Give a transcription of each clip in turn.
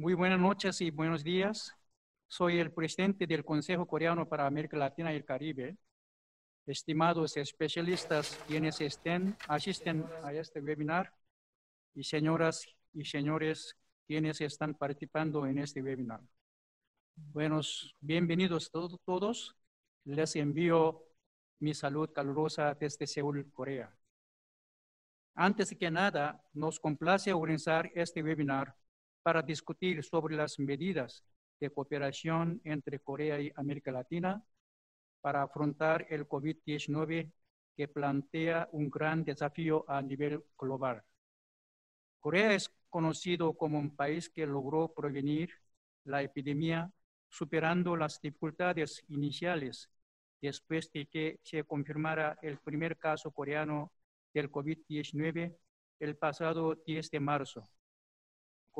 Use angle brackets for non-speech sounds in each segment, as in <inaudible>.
Muy buenas noches y buenos días. Soy el presidente del Consejo Coreano para América Latina y el Caribe. Estimados especialistas quienes estén, asisten a este webinar y señoras y señores quienes están participando en este webinar. Buenos, bienvenidos todos, todos. Les envío mi salud calurosa desde Seúl, Corea. Antes que nada, nos complace organizar este webinar para discutir sobre las medidas de cooperación entre Corea y América Latina para afrontar el COVID-19 que plantea un gran desafío a nivel global. Corea es conocido como un país que logró prevenir la epidemia superando las dificultades iniciales después de que se confirmara el primer caso coreano del COVID-19 el pasado 10 de marzo.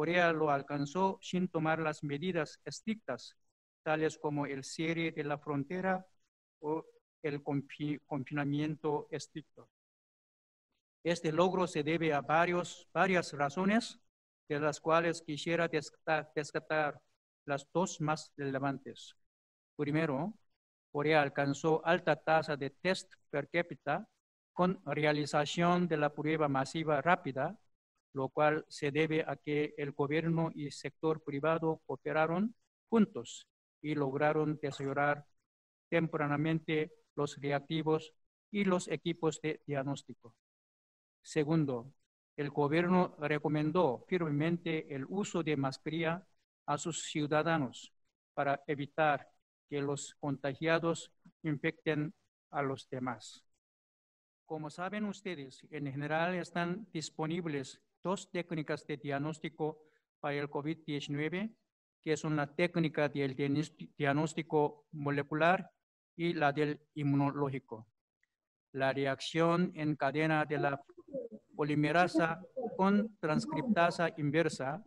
Corea lo alcanzó sin tomar las medidas estrictas, tales como el cierre de la frontera o el confinamiento estricto. Este logro se debe a varios, varias razones, de las cuales quisiera descartar las dos más relevantes. Primero, Corea alcanzó alta tasa de test per cápita con realización de la prueba masiva rápida, lo cual se debe a que el gobierno y sector privado cooperaron juntos y lograron desarrollar tempranamente los reactivos y los equipos de diagnóstico. Segundo, el gobierno recomendó firmemente el uso de mascarilla a sus ciudadanos para evitar que los contagiados infecten a los demás. Como saben ustedes, en general están disponibles dos técnicas de diagnóstico para el COVID-19, que son la técnica del diagnóstico molecular y la del inmunológico. La reacción en cadena de la polimerasa con transcriptasa inversa,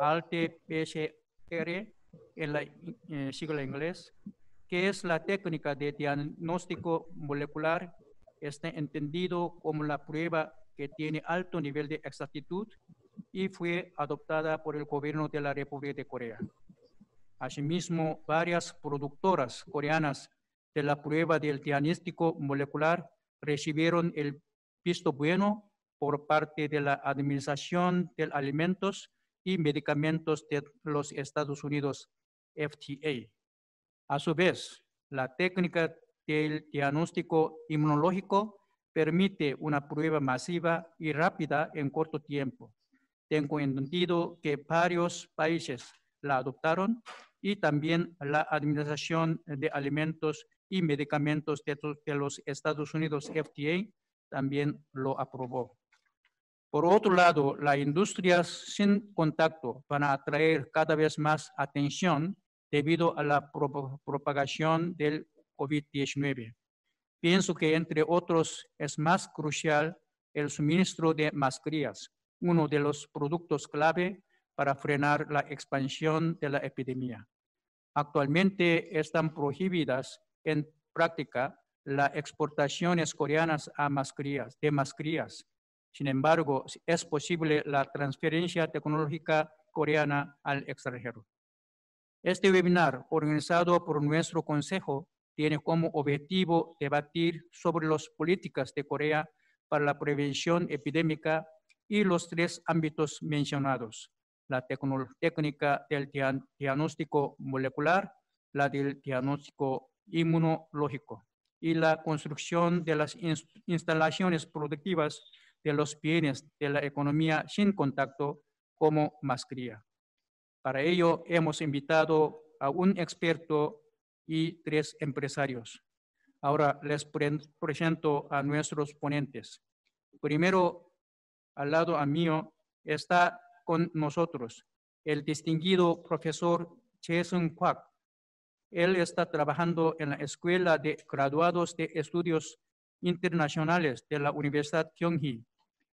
ALT-PCR, en la eh, sigla inglés, que es la técnica de diagnóstico molecular, está entendido como la prueba que tiene alto nivel de exactitud y fue adoptada por el gobierno de la República de Corea. Asimismo, varias productoras coreanas de la prueba del diagnóstico molecular recibieron el visto bueno por parte de la Administración de Alimentos y Medicamentos de los Estados Unidos, FTA. A su vez, la técnica del diagnóstico inmunológico permite una prueba masiva y rápida en corto tiempo. Tengo entendido que varios países la adoptaron y también la Administración de Alimentos y Medicamentos de, los Estados Unidos, FDA, también lo aprobó. Por otro lado, las industrias sin contacto van a atraer cada vez más atención debido a la propagación del COVID-19. Pienso que, entre otros, es más crucial el suministro de mascarillas, uno de los productos clave para frenar la expansión de la epidemia. Actualmente están prohibidas en práctica las exportaciones coreanas a mascarillas, de mascarillas. Sin embargo, es posible la transferencia tecnológica coreana al extranjero. Este webinar, organizado por nuestro Consejo, tiene como objetivo debatir sobre las políticas de Corea para la prevención epidémica y los tres ámbitos mencionados, la técnica del diagnóstico molecular, la del diagnóstico inmunológico y la construcción de las instalaciones productivas de los bienes de la economía sin contacto como mascarilla. Para ello hemos invitado a un experto y tres empresarios. Ahora les presento a nuestros ponentes. Primero, al lado mío, está con nosotros el distinguido profesor Jason Kwak. Él está trabajando en la Escuela de Graduados de Estudios Internacionales de la Universidad Kyunghee.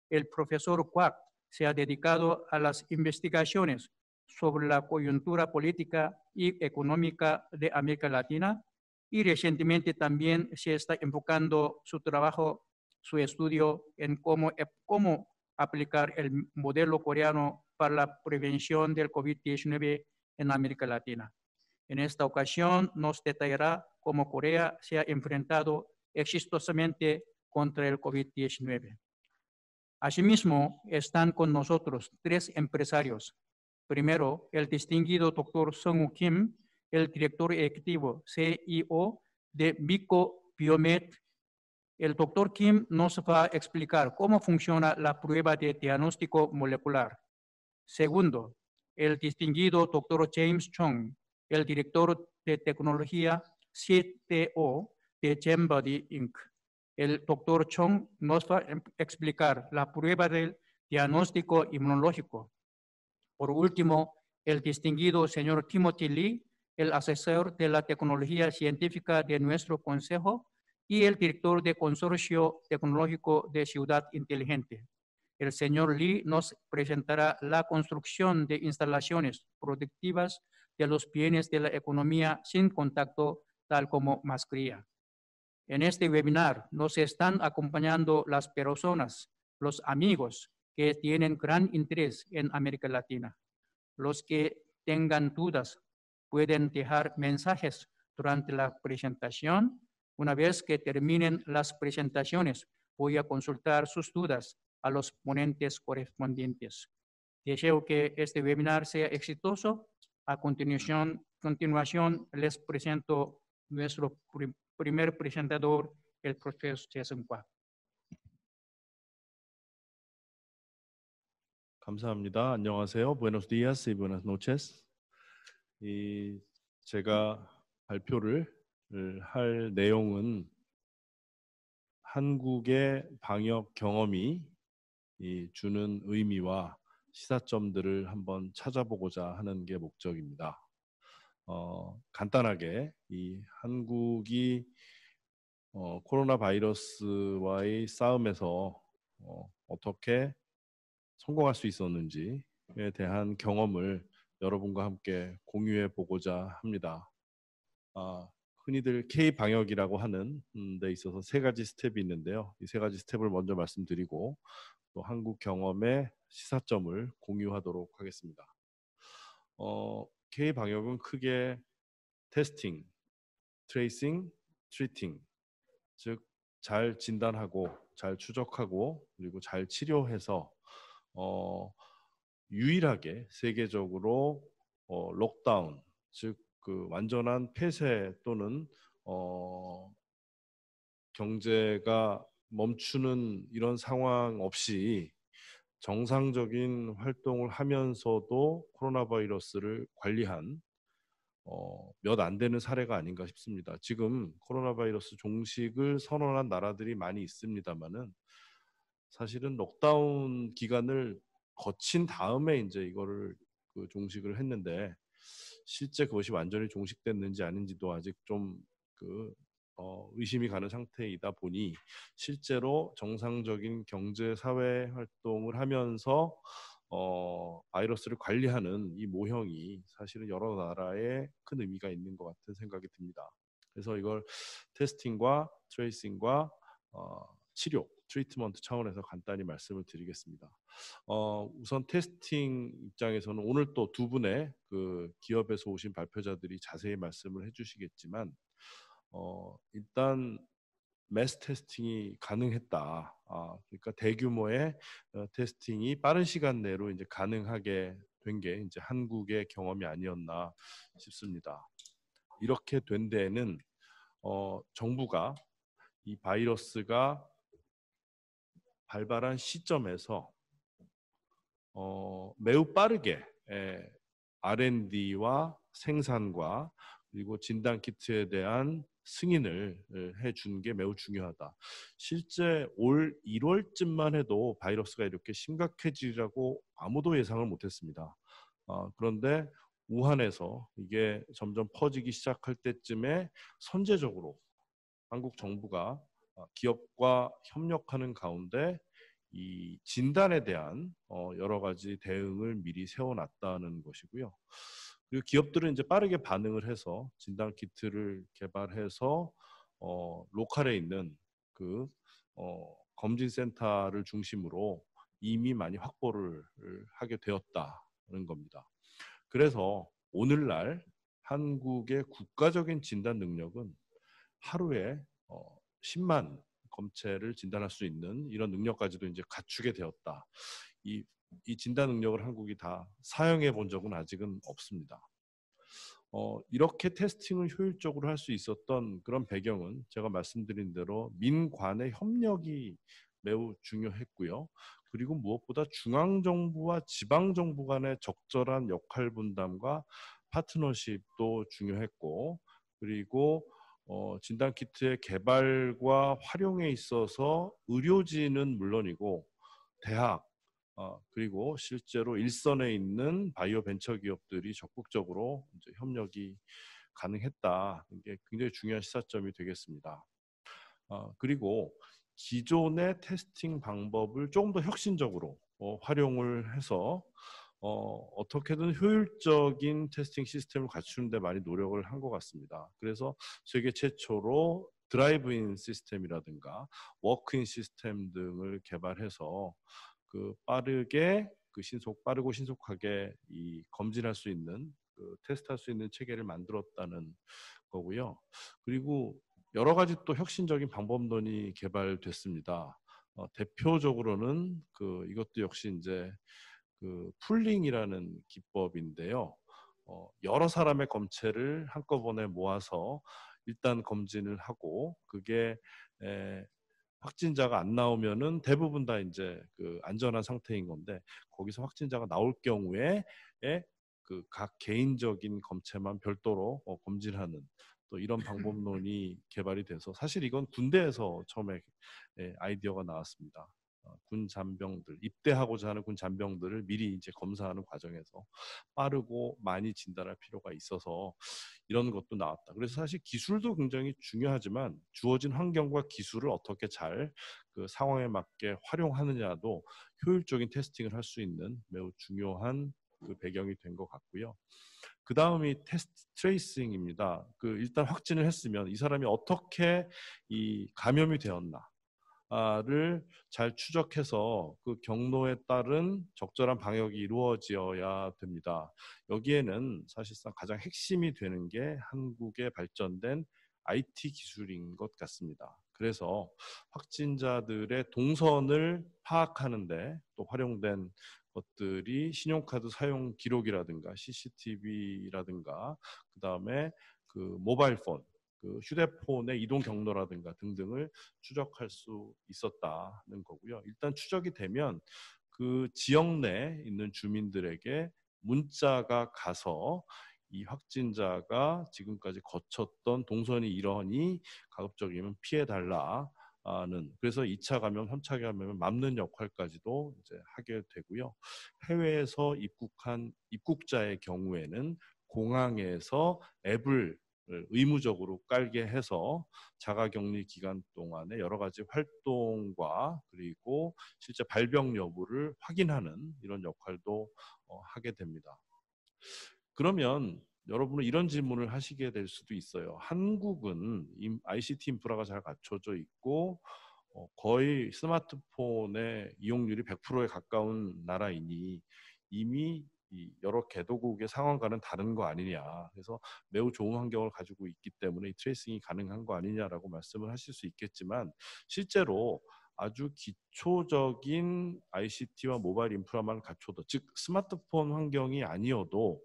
El profesor Kwak se ha dedicado a las investigaciones sobre la coyuntura política y económica de América Latina y recientemente también se está enfocando su trabajo, su estudio en cómo, cómo aplicar el modelo coreano para la prevención del COVID-19 en América Latina. En esta ocasión nos detallará cómo Corea se ha enfrentado exitosamente contra el COVID-19. Asimismo, están con nosotros tres empresarios. Primero, el distinguido doctor Sung Kim, el director ejecutivo CEO de Bico Biomed. El doctor Kim nos va a explicar cómo funciona la prueba de diagnóstico molecular. Segundo, el distinguido doctor James Chung, el director de tecnología CTO de Gembody Inc. El doctor Chung nos va a explicar la prueba del diagnóstico inmunológico. Por último, el distinguido señor Timothy Lee, el asesor de la tecnología científica de nuestro consejo y el director de Consorcio Tecnológico de Ciudad Inteligente. El señor Lee nos presentará la construcción de instalaciones productivas de los bienes de la economía sin contacto, tal como mascarilla. En este webinar nos están acompañando las personas, los amigos que tienen gran interés en América Latina. Los que tengan dudas pueden dejar mensajes durante la presentación. Una vez que terminen las presentaciones, voy a consultar sus dudas a los ponentes correspondientes. Deseo que este webinar sea exitoso. A continuación, continuación les presento nuestro prim- primer presentador, el profesor Jason Kwak. 감사합니다. 안녕하세요. Buenos días y buenas noches. 이 제가 발표를 할 내용은 한국의 방역 경험이 이 주는 의미와 시사점들을 한번 찾아보고자 하는 게 목적입니다. 어, 간단하게 이 한국이 어, 코로나 바이러스와의 싸움에서 어, 어떻게 성공할 수 있었는지에 대한 경험을 여러분과 함께 공유해 보고자 합니다. 아, 흔히들 K 방역이라고 하는 음, 데 있어서 세 가지 step이 있는데요. 이 세 가지 step을 먼저 말씀드리고 또 한국 경험의 시사점을 공유하도록 하겠습니다. 어, K 방역은 크게 testing, tracing, 트리팅, 즉 잘 진단하고 잘 추적하고 그리고 잘 치료해서 어, 유일하게 세계적으로 어, 록다운, 즉 그 완전한 폐쇄 또는 어, 경제가 멈추는 이런 상황 없이 정상적인 활동을 하면서도 코로나 바이러스를 관리한 어, 몇 안 되는 사례가 아닌가 싶습니다. 지금 코로나 바이러스 종식을 선언한 나라들이 많이 있습니다만은 사실은 록다운 기간을 거친 다음에 이제 이거를 그 종식을 했는데 실제 그것이 완전히 종식됐는지 아닌지도 아직 좀그 어, 의심이 가는 상태이다 보니 실제로 정상적인 경제 사회 활동을 하면서 어, 바이러스를 관리하는 이 모형이 사실은 여러 나라에 큰 의미가 있는 것 같은 생각이 듭니다. 그래서 이걸 testing과 tracing과 어, 치료, treatment 차원에서 간단히 말씀을 드리겠습니다. 어, 우선 testing 입장에서는 오늘 또 두 분의 그 기업에서 오신 발표자들이 자세히 말씀을 해주시겠지만 어, 일단 mass testing이 가능했다. 아, 그러니까 대규모의 어, 테스팅이 빠른 시간 내로 이제 가능하게 된 게 이제 한국의 경험이 아니었나 싶습니다. 이렇게 된 데에는 어, 정부가 이 바이러스가 발발한 시점에서 어, 매우 빠르게 에, R&D와 생산과 그리고 진단 키트에 대한 승인을 해준 게 매우 중요하다. 실제 올 1월쯤만 해도 바이러스가 이렇게 심각해지라고 아무도 예상을 못했습니다. 어, 그런데 우한에서 이게 점점 퍼지기 시작할 때쯤에 선제적으로 한국 정부가 어, 기업과 협력하는 가운데 이 진단에 대한 어, 여러 가지 대응을 미리 세워놨다는 것이고요. 그리고 기업들은 이제 빠르게 반응을 해서 진단 키트를 개발해서 어, 로컬에 있는 그 어, 검진 센터를 중심으로 이미 많이 확보를 하게 되었다는 겁니다. 그래서 오늘날 한국의 국가적인 진단 능력은 하루에 10만 어, 검체를 진단할 수 있는 이런 능력까지도 이제 갖추게 되었다. 이, 이 진단 능력을 한국이 다 사용해 본 적은 아직은 없습니다. 어, 이렇게 테스팅을 효율적으로 할 수 있었던 그런 배경은 제가 말씀드린 대로 민관의 협력이 매우 중요했고요. 그리고 무엇보다 중앙정부와 지방정부 간의 적절한 역할 분담과 파트너십도 중요했고, 그리고 어, 진단 키트의 개발과 활용에 있어서 의료진은 물론이고 대학 어, 그리고 실제로 일선에 있는 바이오 벤처 기업들이 적극적으로 협력이 가능했다. 이게 굉장히 중요한 시사점이 되겠습니다. 어, 그리고 기존의 testing 방법을 조금 더 혁신적으로 어, 활용을 해서 어, 어떻게든 효율적인 testing 시스템을 갖추는 데 많이 노력을 한 것 같습니다. 그래서 세계 최초로 drive-in 시스템이라든가 walk-in 시스템 등을 개발해서 그 빠르게 그 신속 빠르고 신속하게 이 검진할 수 있는 그 테스트할 수 있는 체계를 만들었다는 거고요. 그리고 여러 가지 또 혁신적인 방법론이 개발됐습니다. 어, 대표적으로는 그 이것도 역시 이제 그 풀링이라는 기법인데요. 어, 여러 사람의 검체를 한꺼번에 모아서 일단 검진을 하고 그게 에, 확진자가 안 나오면은 대부분 다 이제 그 안전한 상태인 건데 거기서 확진자가 나올 경우에 그 각 개인적인 검체만 별도로 어, 검진하는 또 이런 방법론이 <laughs> 개발이 돼서 사실 이건 군대에서 처음에 예, 아이디어가 나왔습니다. 어, 군 잔병들 입대하고자 하는 군 잔병들을 미리 이제 검사하는 과정에서 빠르고 많이 진단할 필요가 있어서 이런 것도 나왔다. 그래서 사실 기술도 굉장히 중요하지만 주어진 환경과 기술을 어떻게 잘 그 상황에 맞게 활용하느냐도 효율적인 테스팅을 할 수 있는 매우 중요한 그 배경이 된 것 같고요. 그 다음이 테스트 트레이싱입니다. 그 일단 확진을 했으면 이 사람이 어떻게 이 감염이 되었나 를잘 추적해서 그 경로에 따른 적절한 방역이 이루어져야 됩니다. 여기에는 사실상 가장 핵심이 되는 게 한국의 발전된 IT 기술인 것 같습니다. 그래서 확진자들의 동선을 파악하는데 또 활용된 것들이 신용카드 사용 기록이라든가 CCTV라든가 그 다음에 그 모바일 폰 그 휴대폰의 이동 경로라든가 등등을 추적할 수 있었다는 거고요. 일단 추적이 되면 그 지역 내에 있는 주민들에게 문자가 가서 이 확진자가 지금까지 거쳤던 동선이 이러니 가급적이면 피해 달라는 그래서 2차 감염, 3차 감염을 막는 역할까지도 이제 하게 되고요. 해외에서 입국한 입국자의 경우에는 공항에서 앱을 의무적으로 깔게 해서 자가격리 기간 동안에 여러 가지 활동과 그리고 실제 발병 여부를 확인하는 이런 역할도 어, 하게 됩니다. 그러면 여러분은 이런 질문을 하시게 될 수도 있어요. 한국은 ICT 인프라가 잘 갖춰져 있고 어, 거의 스마트폰의 이용률이 100%에 가까운 나라이니 이미 이 여러 개도국의 상황과는 다른 거 아니냐. 그래서 매우 좋은 환경을 가지고 있기 때문에 이 트레이싱이 가능한 거 아니냐라고 말씀을 하실 수 있겠지만 실제로 아주 기초적인 ICT와 모바일 인프라만 갖춰도 즉 스마트폰 환경이 아니어도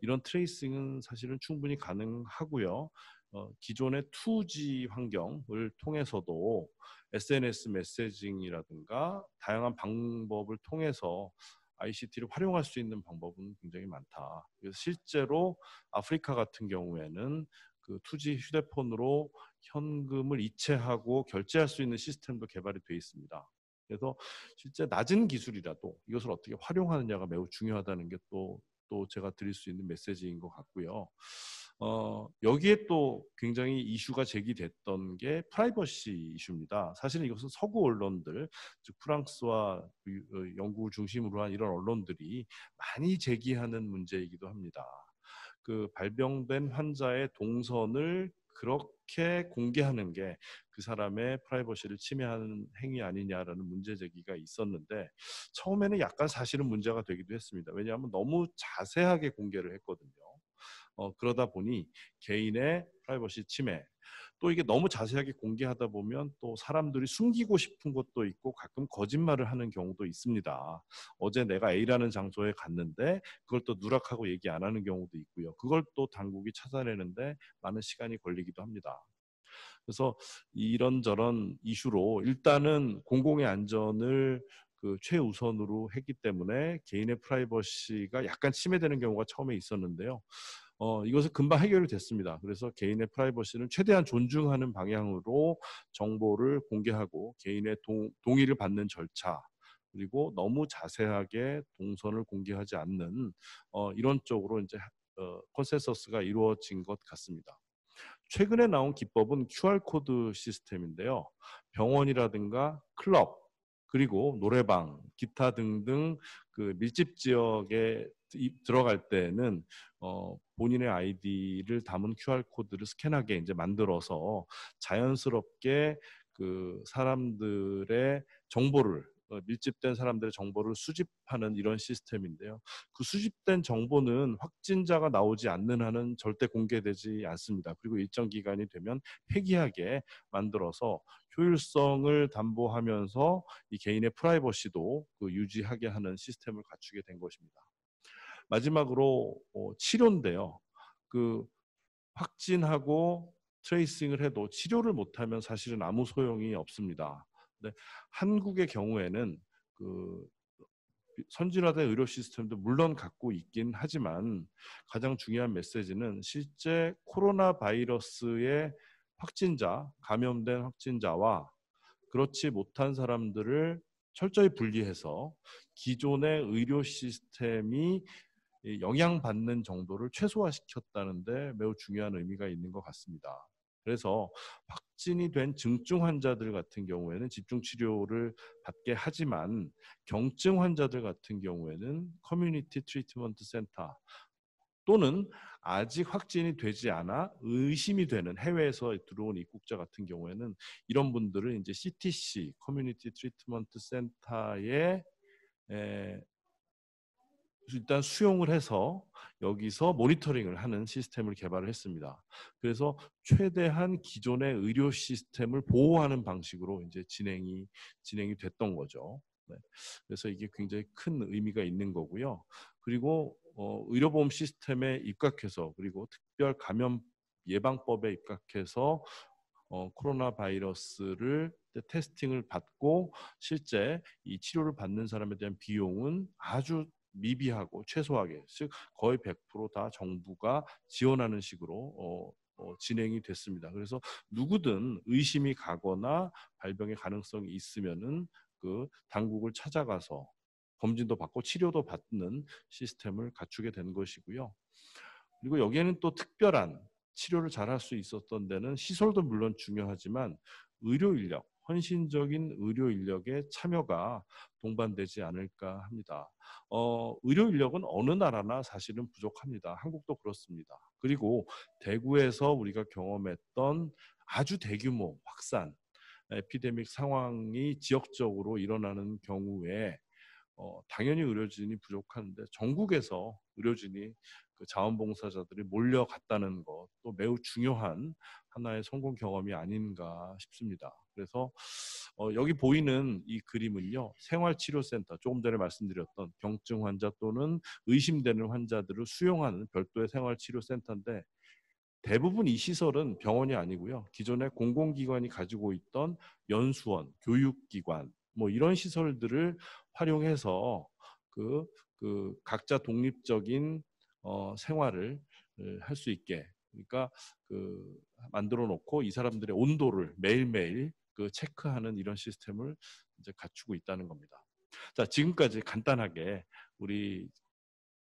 이런 트레이싱은 사실은 충분히 가능하고요. 어, 기존의 2G 환경을 통해서도 SNS 메시징이라든가 다양한 방법을 통해서 ICT를 활용할 수 있는 방법은 굉장히 많다. 그래서 실제로 아프리카 같은 경우에는 그 투지 휴대폰으로 현금을 이체하고 결제할 수 있는 시스템도 개발이 되어 있습니다. 그래서 실제 낮은 기술이라도 이것을 어떻게 활용하느냐가 매우 중요하다는 게 또또 제가 드릴 수 있는 메시지인 것 같고요. 어, 여기에 또 굉장히 이슈가 제기됐던 게 프라이버시 이슈입니다. 사실은 이것은 서구 언론들, 즉 프랑스와 어, 영국을 중심으로 한 이런 언론들이 많이 제기하는 문제이기도 합니다. 그 발병된 환자의 동선을 그렇게 공개하는 게 그 사람의 프라이버시를 침해하는 행위 아니냐라는 문제 제기가 있었는데 처음에는 약간 사실은 문제가 되기도 했습니다. 왜냐하면 너무 자세하게 공개를 했거든요. 어, 그러다 보니 개인의 프라이버시 침해 또 이게 너무 자세하게 공개하다 보면 또 사람들이 숨기고 싶은 것도 있고 가끔 거짓말을 하는 경우도 있습니다. 어제 내가 A라는 장소에 갔는데 그걸 또 누락하고 얘기 안 하는 경우도 있고요. 그걸 또 당국이 찾아내는데 많은 시간이 걸리기도 합니다. 그래서 이런저런 이슈로 일단은 공공의 안전을 그 최우선으로 했기 때문에 개인의 프라이버시가 약간 침해되는 경우가 처음에 있었는데요. 어, 이것은 금방 해결이 됐습니다. 그래서 개인의 프라이버시는 최대한 존중하는 방향으로 정보를 공개하고 개인의 동, 동의를 받는 절차 그리고 너무 자세하게 동선을 공개하지 않는 어, 이런 쪽으로 이제 어, 컨센서스가 이루어진 것 같습니다. 최근에 나온 기법은 QR 코드 시스템인데요. 병원이라든가 클럽 그리고 노래방, 기타 등등 그 밀집 지역에 들어갈 때는 어, 본인의 아이디를 담은 QR 코드를 스캔하게 이제 만들어서 자연스럽게 그 사람들의 정보를 어, 밀집된 사람들의 정보를 수집하는 이런 시스템인데요. 그 수집된 정보는 확진자가 나오지 않는 한은 절대 공개되지 않습니다. 그리고 일정 기간이 되면 폐기하게 만들어서 효율성을 담보하면서 이 개인의 프라이버시도 그 유지하게 하는 시스템을 갖추게 된 것입니다. 마지막으로 어, 치료인데요. 그 확진하고 tracing을 해도 치료를 못하면 사실은 아무 소용이 없습니다. 근데 한국의 경우에는 그 선진화된 의료 시스템도 물론 갖고 있긴 하지만 가장 중요한 메시지는 실제 코로나 바이러스의 확진자, 감염된 확진자와 그렇지 못한 사람들을 철저히 분리해서 기존의 의료 시스템이 영향받는 정도를 최소화시켰다는데 매우 중요한 의미가 있는 것 같습니다. 그래서 확진이 된 중증 환자들 같은 경우에는 집중 치료를 받게 하지만 경증 환자들 같은 경우에는 community treatment center 또는 아직 확진이 되지 않아 의심이 되는 해외에서 들어온 입국자 같은 경우에는 이런 분들을 이제 CTC community treatment center에 일단 수용을 해서 여기서 모니터링을 하는 시스템을 개발을 했습니다. 그래서 최대한 기존의 의료 시스템을 보호하는 방식으로 이제 진행이 진행이 됐던 거죠. 네. 그래서 이게 굉장히 큰 의미가 있는 거고요. 그리고 어, 의료보험 시스템에 입각해서 그리고 특별 감염 예방법에 입각해서 어, 코로나 바이러스를 테스팅을 받고 실제 이 치료를 받는 사람에 대한 비용은 아주 미비하고 최소하게 즉 거의 100%다 정부가 지원하는 식으로 어, 어, 진행이 됐습니다. 그래서 누구든 의심이 가거나 발병의 가능성이 있으면은 그 당국을 찾아가서 검진도 받고 치료도 받는 시스템을 갖추게 된 것이고요. 그리고 여기에는 또 특별한 치료를 잘 할 수 있었던 데는 시설도 물론 중요하지만 의료 인력, 헌신적인 의료 인력의 참여가 동반되지 않을까 합니다. 어, 의료 인력은 어느 나라나 사실은 부족합니다. 한국도 그렇습니다. 그리고 대구에서 우리가 경험했던 아주 대규모 확산, 에피데믹 상황이 지역적으로 일어나는 경우에 어, 당연히 의료진이 부족한데 전국에서 의료진이 그 자원봉사자들이 몰려갔다는 것도 매우 중요한 하나의 성공 경험이 아닌가 싶습니다. 그래서 어, 여기 보이는 이 그림은요 생활치료센터 조금 전에 말씀드렸던 경증 환자 또는 의심되는 환자들을 수용하는 별도의 생활치료센터인데 대부분 이 시설은 병원이 아니고요 기존의 공공기관이 가지고 있던 연수원, 교육기관 뭐 이런 시설들을 활용해서 그, 그 각자 독립적인 어, 생활을 할 수 있게 그러니까 그 만들어 놓고 이 사람들의 온도를 매일매일 그 체크하는 이런 시스템을 이제 갖추고 있다는 겁니다. 자, 지금까지 간단하게 우리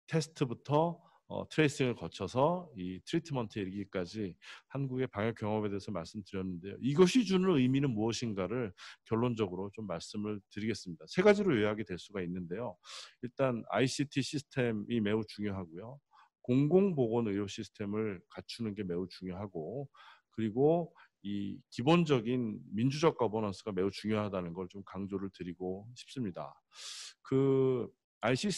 테스트부터 어, 트레이싱을 거쳐서 이 트리트먼트에 이르기까지 한국의 방역 경험에 대해서 말씀드렸는데요. 이것이 주는 의미는 무엇인가를 결론적으로 좀 말씀을 드리겠습니다. 세 가지로 요약이 될 수가 있는데요. 일단 ICT 시스템이 매우 중요하고요. 공공보건 의료 시스템을 갖추는 게 매우 중요하고 그리고 이 기본적인 민주적 거버넌스가 매우 중요하다는 걸 좀 강조를 드리고 싶습니다. 그 IC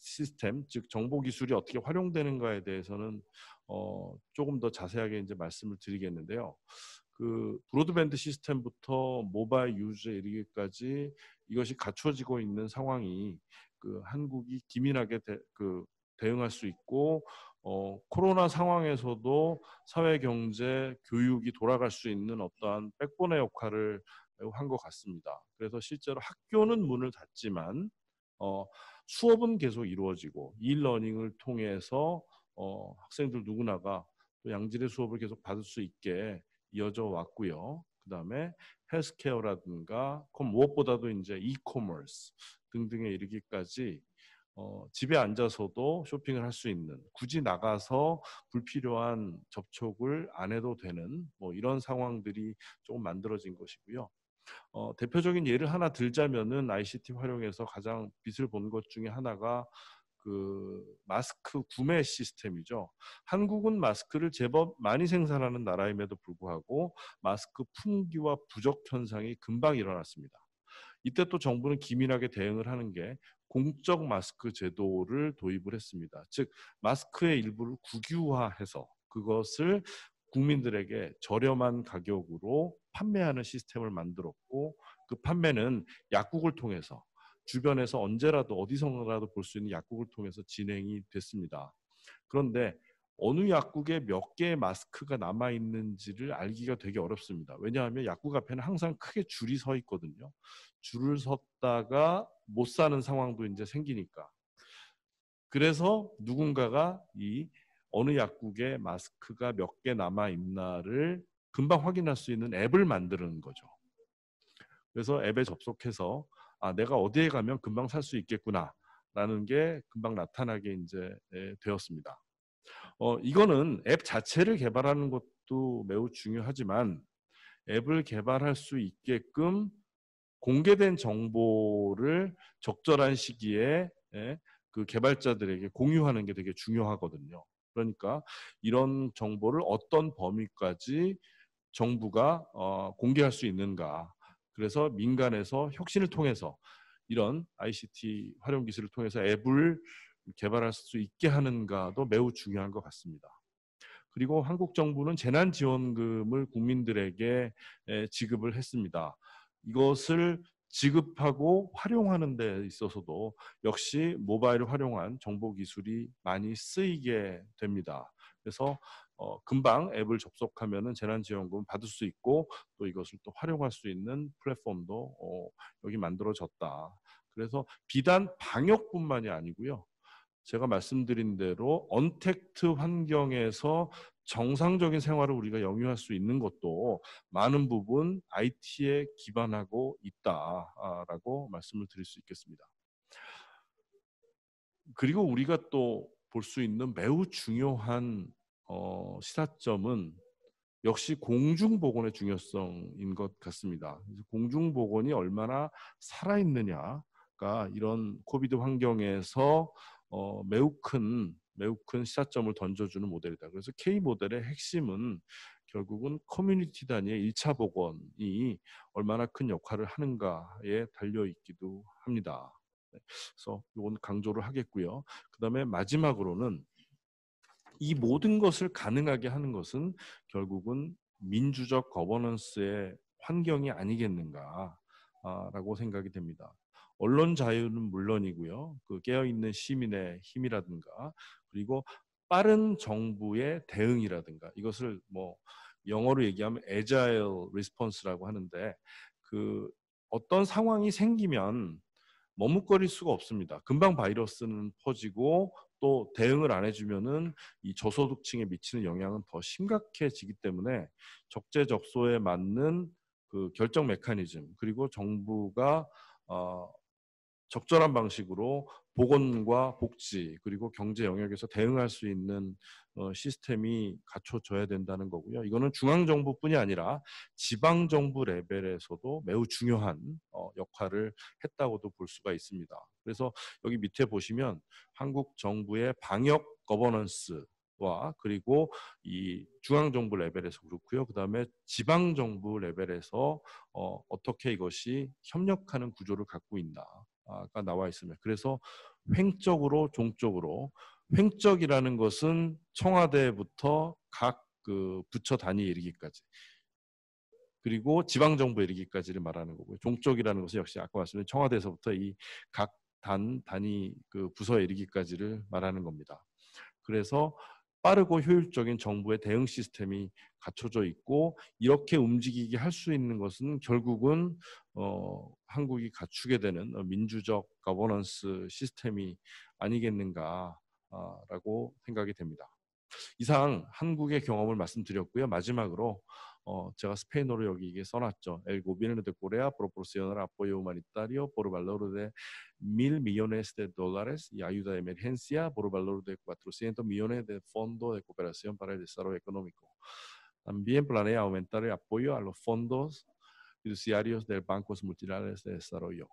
시스템, 즉 정보 기술이 어떻게 활용되는가에 대해서는 어, 조금 더 자세하게 이제 말씀을 드리겠는데요. 그 브로드밴드 시스템부터 모바일 유저에 이르기까지 이것이 갖춰지고 있는 상황이 그 한국이 기민하게 대, 그 대응할 수 있고 어, 코로나 상황에서도 사회 경제 교육이 돌아갈 수 있는 어떠한 백본의 역할을 한 것 같습니다. 그래서 실제로 학교는 문을 닫지만 어, 수업은 계속 이루어지고 일러닝을 통해서 어, 학생들 누구나가 또 양질의 수업을 계속 받을 수 있게 이어져 왔고요. 그 다음에 헬스케어라든가 무엇보다도 이제 이코머스 등등에 이르기까지 어, 집에 앉아서도 쇼핑을 할 수 있는 굳이 나가서 불필요한 접촉을 안 해도 되는 뭐 이런 상황들이 조금 만들어진 것이고요. 어, 대표적인 예를 하나 들자면은 ICT 활용해서 가장 빛을 본 것 중에 하나가 그 마스크 구매 시스템이죠. 한국은 마스크를 제법 많이 생산하는 나라임에도 불구하고 마스크 품귀와 부족 현상이 금방 일어났습니다. 이때 또 정부는 기민하게 대응을 하는 게 공적 마스크 제도를 도입을 했습니다. 즉 마스크의 일부를 국유화해서 그것을 국민들에게 저렴한 가격으로 판매하는 시스템을 만들었고 그 판매는 약국을 통해서 주변에서 언제라도 어디서라도 볼 수 있는 약국을 통해서 진행이 됐습니다. 그런데 어느 약국에 몇 개의 마스크가 남아 있는지를 알기가 되게 어렵습니다. 왜냐하면 약국 앞에는 항상 크게 줄이 서 있거든요. 줄을 섰다가 못 사는 상황도 이제 생기니까. 그래서 누군가가 이 어느 약국에 마스크가 몇 개 남아 있나를 금방 확인할 수 있는 앱을 만드는 거죠. 그래서 앱에 접속해서 아 내가 어디에 가면 금방 살 수 있겠구나라는 게 금방 나타나게 이제 되었습니다. 어 이거는 앱 자체를 개발하는 것도 매우 중요하지만 앱을 개발할 수 있게끔 공개된 정보를 적절한 시기에 예, 그 개발자들에게 공유하는 게 되게 중요하거든요. 그러니까 이런 정보를 어떤 범위까지 정부가 어, 공개할 수 있는가. 그래서 민간에서 혁신을 통해서 이런 ICT 활용 기술을 통해서 앱을 개발할 수 있게 하는가도 매우 중요한 것 같습니다. 그리고 한국 정부는 재난 지원금을 국민들에게 지급을 했습니다. 이것을 지급하고 활용하는 데 있어서도 역시 모바일을 활용한 정보 기술이 많이 쓰이게 됩니다. 그래서 어, 금방 앱을 접속하면은 재난지원금 받을 수 있고 또 이것을 또 활용할 수 있는 플랫폼도 어, 여기 만들어졌다. 그래서 비단 방역뿐만이 아니고요. 제가 말씀드린 대로 언택트 환경에서 정상적인 생활을 우리가 영위할 수 있는 것도 많은 부분 IT에 기반하고 있다라고 말씀을 드릴 수 있겠습니다. 그리고 우리가 또 볼 수 있는 매우 중요한 어, 시사점은 역시 공중보건의 중요성인 것 같습니다. 공중보건이 얼마나 살아있느냐가 이런 COVID 환경에서 어, 매우 큰 매우 큰 시사점을 던져주는 모델이다. 그래서 K 모델의 핵심은 결국은 커뮤니티 단위의 1차 보건이 얼마나 큰 역할을 하는가에 달려 있기도 합니다. 네, 그래서 이건 강조를 하겠고요. 그 다음에 마지막으로는 이 모든 것을 가능하게 하는 것은 결국은 민주적 governance의 환경이 아니겠는가라고 생각이 됩니다. 언론 자유는 물론이고요. 그 깨어있는 시민의 힘이라든가 그리고 빠른 정부의 대응이라든가 이것을 뭐 영어로 얘기하면 agile response라고 하는데 그 어떤 상황이 생기면 머뭇거릴 수가 없습니다. 금방 바이러스는 퍼지고 또 대응을 안 해주면은 이 저소득층에 미치는 영향은 더 심각해지기 때문에 적재적소에 맞는 그 결정 메커니즘 그리고 정부가 어 적절한 방식으로 보건과 복지 그리고 경제 영역에서 대응할 수 있는 어, 시스템이 갖춰져야 된다는 거고요. 이거는 중앙 정부뿐이 아니라 지방 정부 레벨에서도 매우 중요한 어, 역할을 했다고도 볼 수가 있습니다. 그래서 여기 밑에 보시면 한국 정부의 방역 거버넌스 와 그리고 이 중앙 정부 레벨에서 그렇고요. 그다음에 지방 정부 레벨에서 어, 어떻게 이것이 협력하는 구조를 갖고 있나 가 나와 있습니다. 그래서 횡적으로 종적으로 횡적이라는 것은 청와대부터 각 그 부처 단위에 이르기까지 그리고 지방 정부에 이르기까지를 말하는 거고요. 종적이라는 것은 역시 아까 말씀드린 청와대에서부터 이 각 단 단위 그 부서에 이르기까지를 말하는 겁니다. 그래서 빠르고 효율적인 정부의 대응 시스템이 갖춰져 있고 이렇게 움직이게 할 수 있는 것은 결국은 어, 한국이 갖추게 되는 민주적 거버넌스 시스템이 아니겠는가라고 생각이 됩니다. 이상 한국의 경험을 말씀드렸고요. 마지막으로 어, 제가 스페인어로 여기 이게 써놨죠. El gobierno de Corea proporcionará apoyo humanitario por valor de mil millones de dólares y ayuda de emergencia por valor de 400 millones de fondos de cooperación para el desarrollo económico. También planea aumentar el apoyo a los fondos fiduciarios del Bancos Multilaterales de Desarrollo.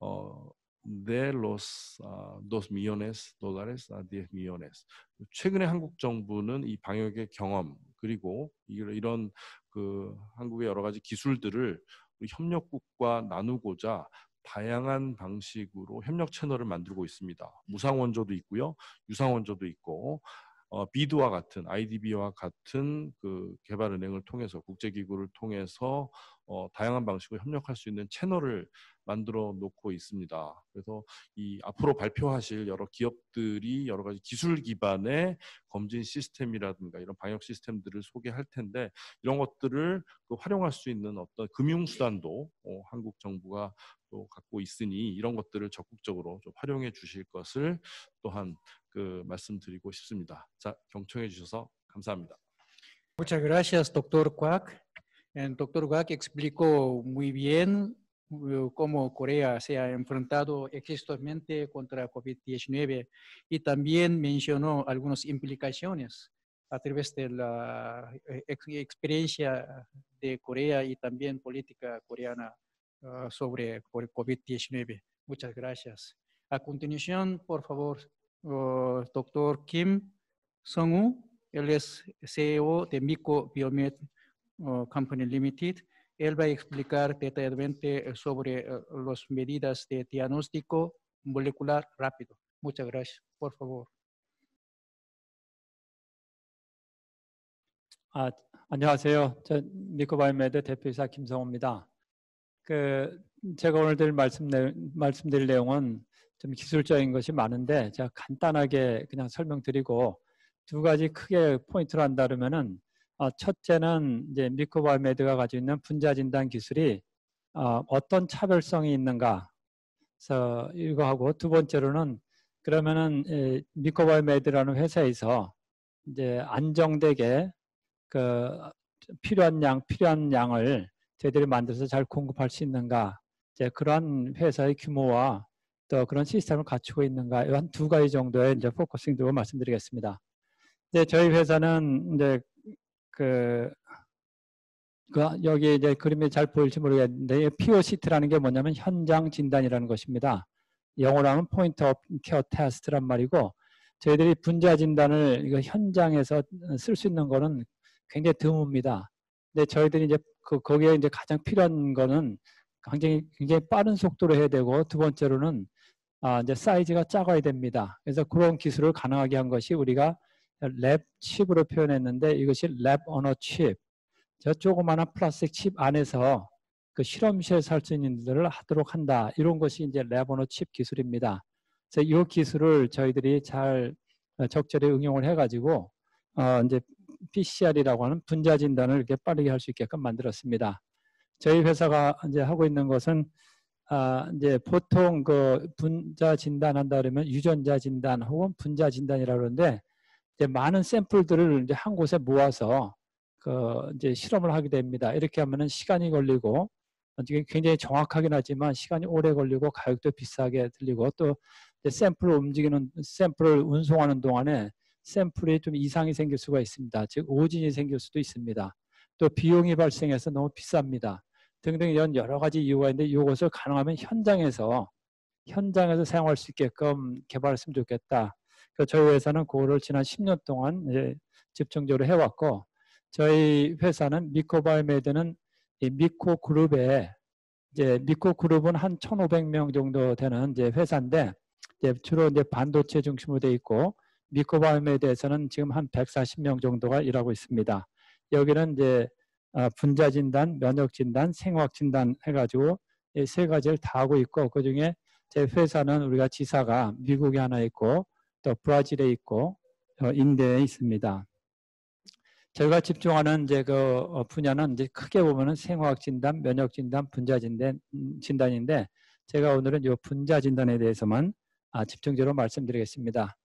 어, de los uh, 2 millones dólares a 10 millones. 최근에 한국 정부는 이 방역의 경험 그리고 이런 그 한국의 여러 가지 기술들을 협력국과 나누고자 다양한 방식으로 협력 채널을 만들고 있습니다. 무상 원조도 있고요, 유상 원조도 있고 어, 비드와 같은 IDB와 같은 그 개발 은행을 통해서 국제기구를 통해서 어, 다양한 방식으로 협력할 수 있는 채널을 만들어 놓고 있습니다. 그래서 이 앞으로 발표하실 여러 기업들이 여러 가지 기술 기반의 검진 시스템이라든가 이런 방역 시스템들을 소개할 텐데 이런 것들을 그 활용할 수 있는 어떤 금융 수단도 어, 한국 정부가 또 갖고 있으니 이런 것들을 적극적으로 좀 활용해 주실 것을 또한 그 말씀드리고 싶습니다. 자, 경청해 주셔서 감사합니다. Muchas gracias, doctor Kwak. El doctor Kwak explicó muy bien Uh, cómo Corea se ha enfrentado exitosamente contra COVID-19 y también mencionó algunas implicaciones a través de la eh, experiencia de Corea y también política coreana uh, sobre COVID-19. Muchas gracias. A continuación, por favor, uh, doctor Kim Song-woo, él es CEO de Miko Biomed Company Limited él va a explicar detalladamente eh, sobre eh, las medidas de diagnóstico molecular rápido. Muchas gracias. Por favor. 아, 안녕하세요. 저 미코바이메드 대표이사 김성호입니다. 그 제가 오늘 말씀 말씀드릴 내용은 좀 기술적인 것이 많은데 제가 간단하게 그냥 설명드리고 두 가지 크게 포인트로 한다면은 어, 첫째는 이제 미코바이메드가 가지고 있는 분자 진단 기술이 어, 어떤 차별성이 있는가. 그래서 이거 하고 두 번째로는 그러면은 미코바이메드라는 회사에서 이제 안정되게 그 필요한 양 필요한 양을 저희들이 만들어서 잘 공급할 수 있는가. 이제 그러한 회사의 규모와 또 그런 시스템을 갖추고 있는가 한 두 가지 정도의 이제 focusing 두고 말씀드리겠습니다. 이제 저희 회사는 이제 그, 그 여기 이제 그림이 잘 보일지 모르겠는데 POCT라는 게 뭐냐면 현장 진단이라는 것입니다. 영어로 하면 point of care test란 말이고 저희들이 분자 진단을 이거 현장에서 쓸 수 있는 거는 굉장히 드뭅니다. 근데 저희들이 이제 그 거기에 이제 가장 필요한 거는 굉장히 굉장히 빠른 속도로 해야 되고 두 번째로는 아 이제 사이즈가 작아야 됩니다. 그래서 그런 기술을 가능하게 한 것이 우리가 lab chip으로 표현했는데 이것이 lab on a chip. 저 조그마한 플라스틱 칩 안에서 그 실험실에서 할 수 있는 일들을 하도록 한다. 이런 것이 이제 랩 언어 칩 기술입니다. 그래서 이 기술을 저희들이 잘 어, 적절히 응용을 해가지고 어 이제 PCR이라고 하는 분자 진단을 이렇게 빠르게 할 수 있게끔 만들었습니다. 저희 회사가 이제 하고 있는 것은 아 이제 보통 그 분자 진단한다 그러면 유전자 진단 혹은 분자 진단이라고 그러는데 이제 많은 샘플들을 이제 한 곳에 모아서 그 이제 실험을 하게 됩니다. 이렇게 하면은 시간이 걸리고 굉장히 정확하긴 하지만 시간이 오래 걸리고 가격도 비싸게 들리고 또 샘플을 움직이는 샘플을 운송하는 동안에 샘플이 좀 이상이 생길 수가 있습니다. 즉 오진이 생길 수도 있습니다. 또 비용이 발생해서 너무 비쌉니다. 등등 이런 여러 가지 이유가 있는데 이것을 가능하면 현장에서 현장에서 사용할 수 있게끔 개발했으면 좋겠다. 그 저희 회사는 그거를 지난 10년 동안 이제 집중적으로 해왔고 저희 회사는 미코바이오메드는 이 미코 그룹에 이제 미코 그룹은 한 1,500명 정도 되는 이제 회사인데 이제 주로 이제 반도체 중심으로 돼 있고 미코바이오메드에서는 지금 한 140명 정도가 일하고 있습니다. 여기는 이제 아, 분자 진단, 면역 진단, 생화학 진단 해가지고 이세 가지를 다 하고 있고 그 중에 제 회사는 우리가 지사가 미국에 하나 있고 또 브라질에 있고 어, 인도에 있습니다. 저희가 집중하는 이제 그 어, 분야는 이제 크게 보면은 생화학 진단, 면역 진단, 분자 진단 음, 진단인데 제가 오늘은 이 분자 진단에 대해서만 아, 집중적으로 말씀드리겠습니다.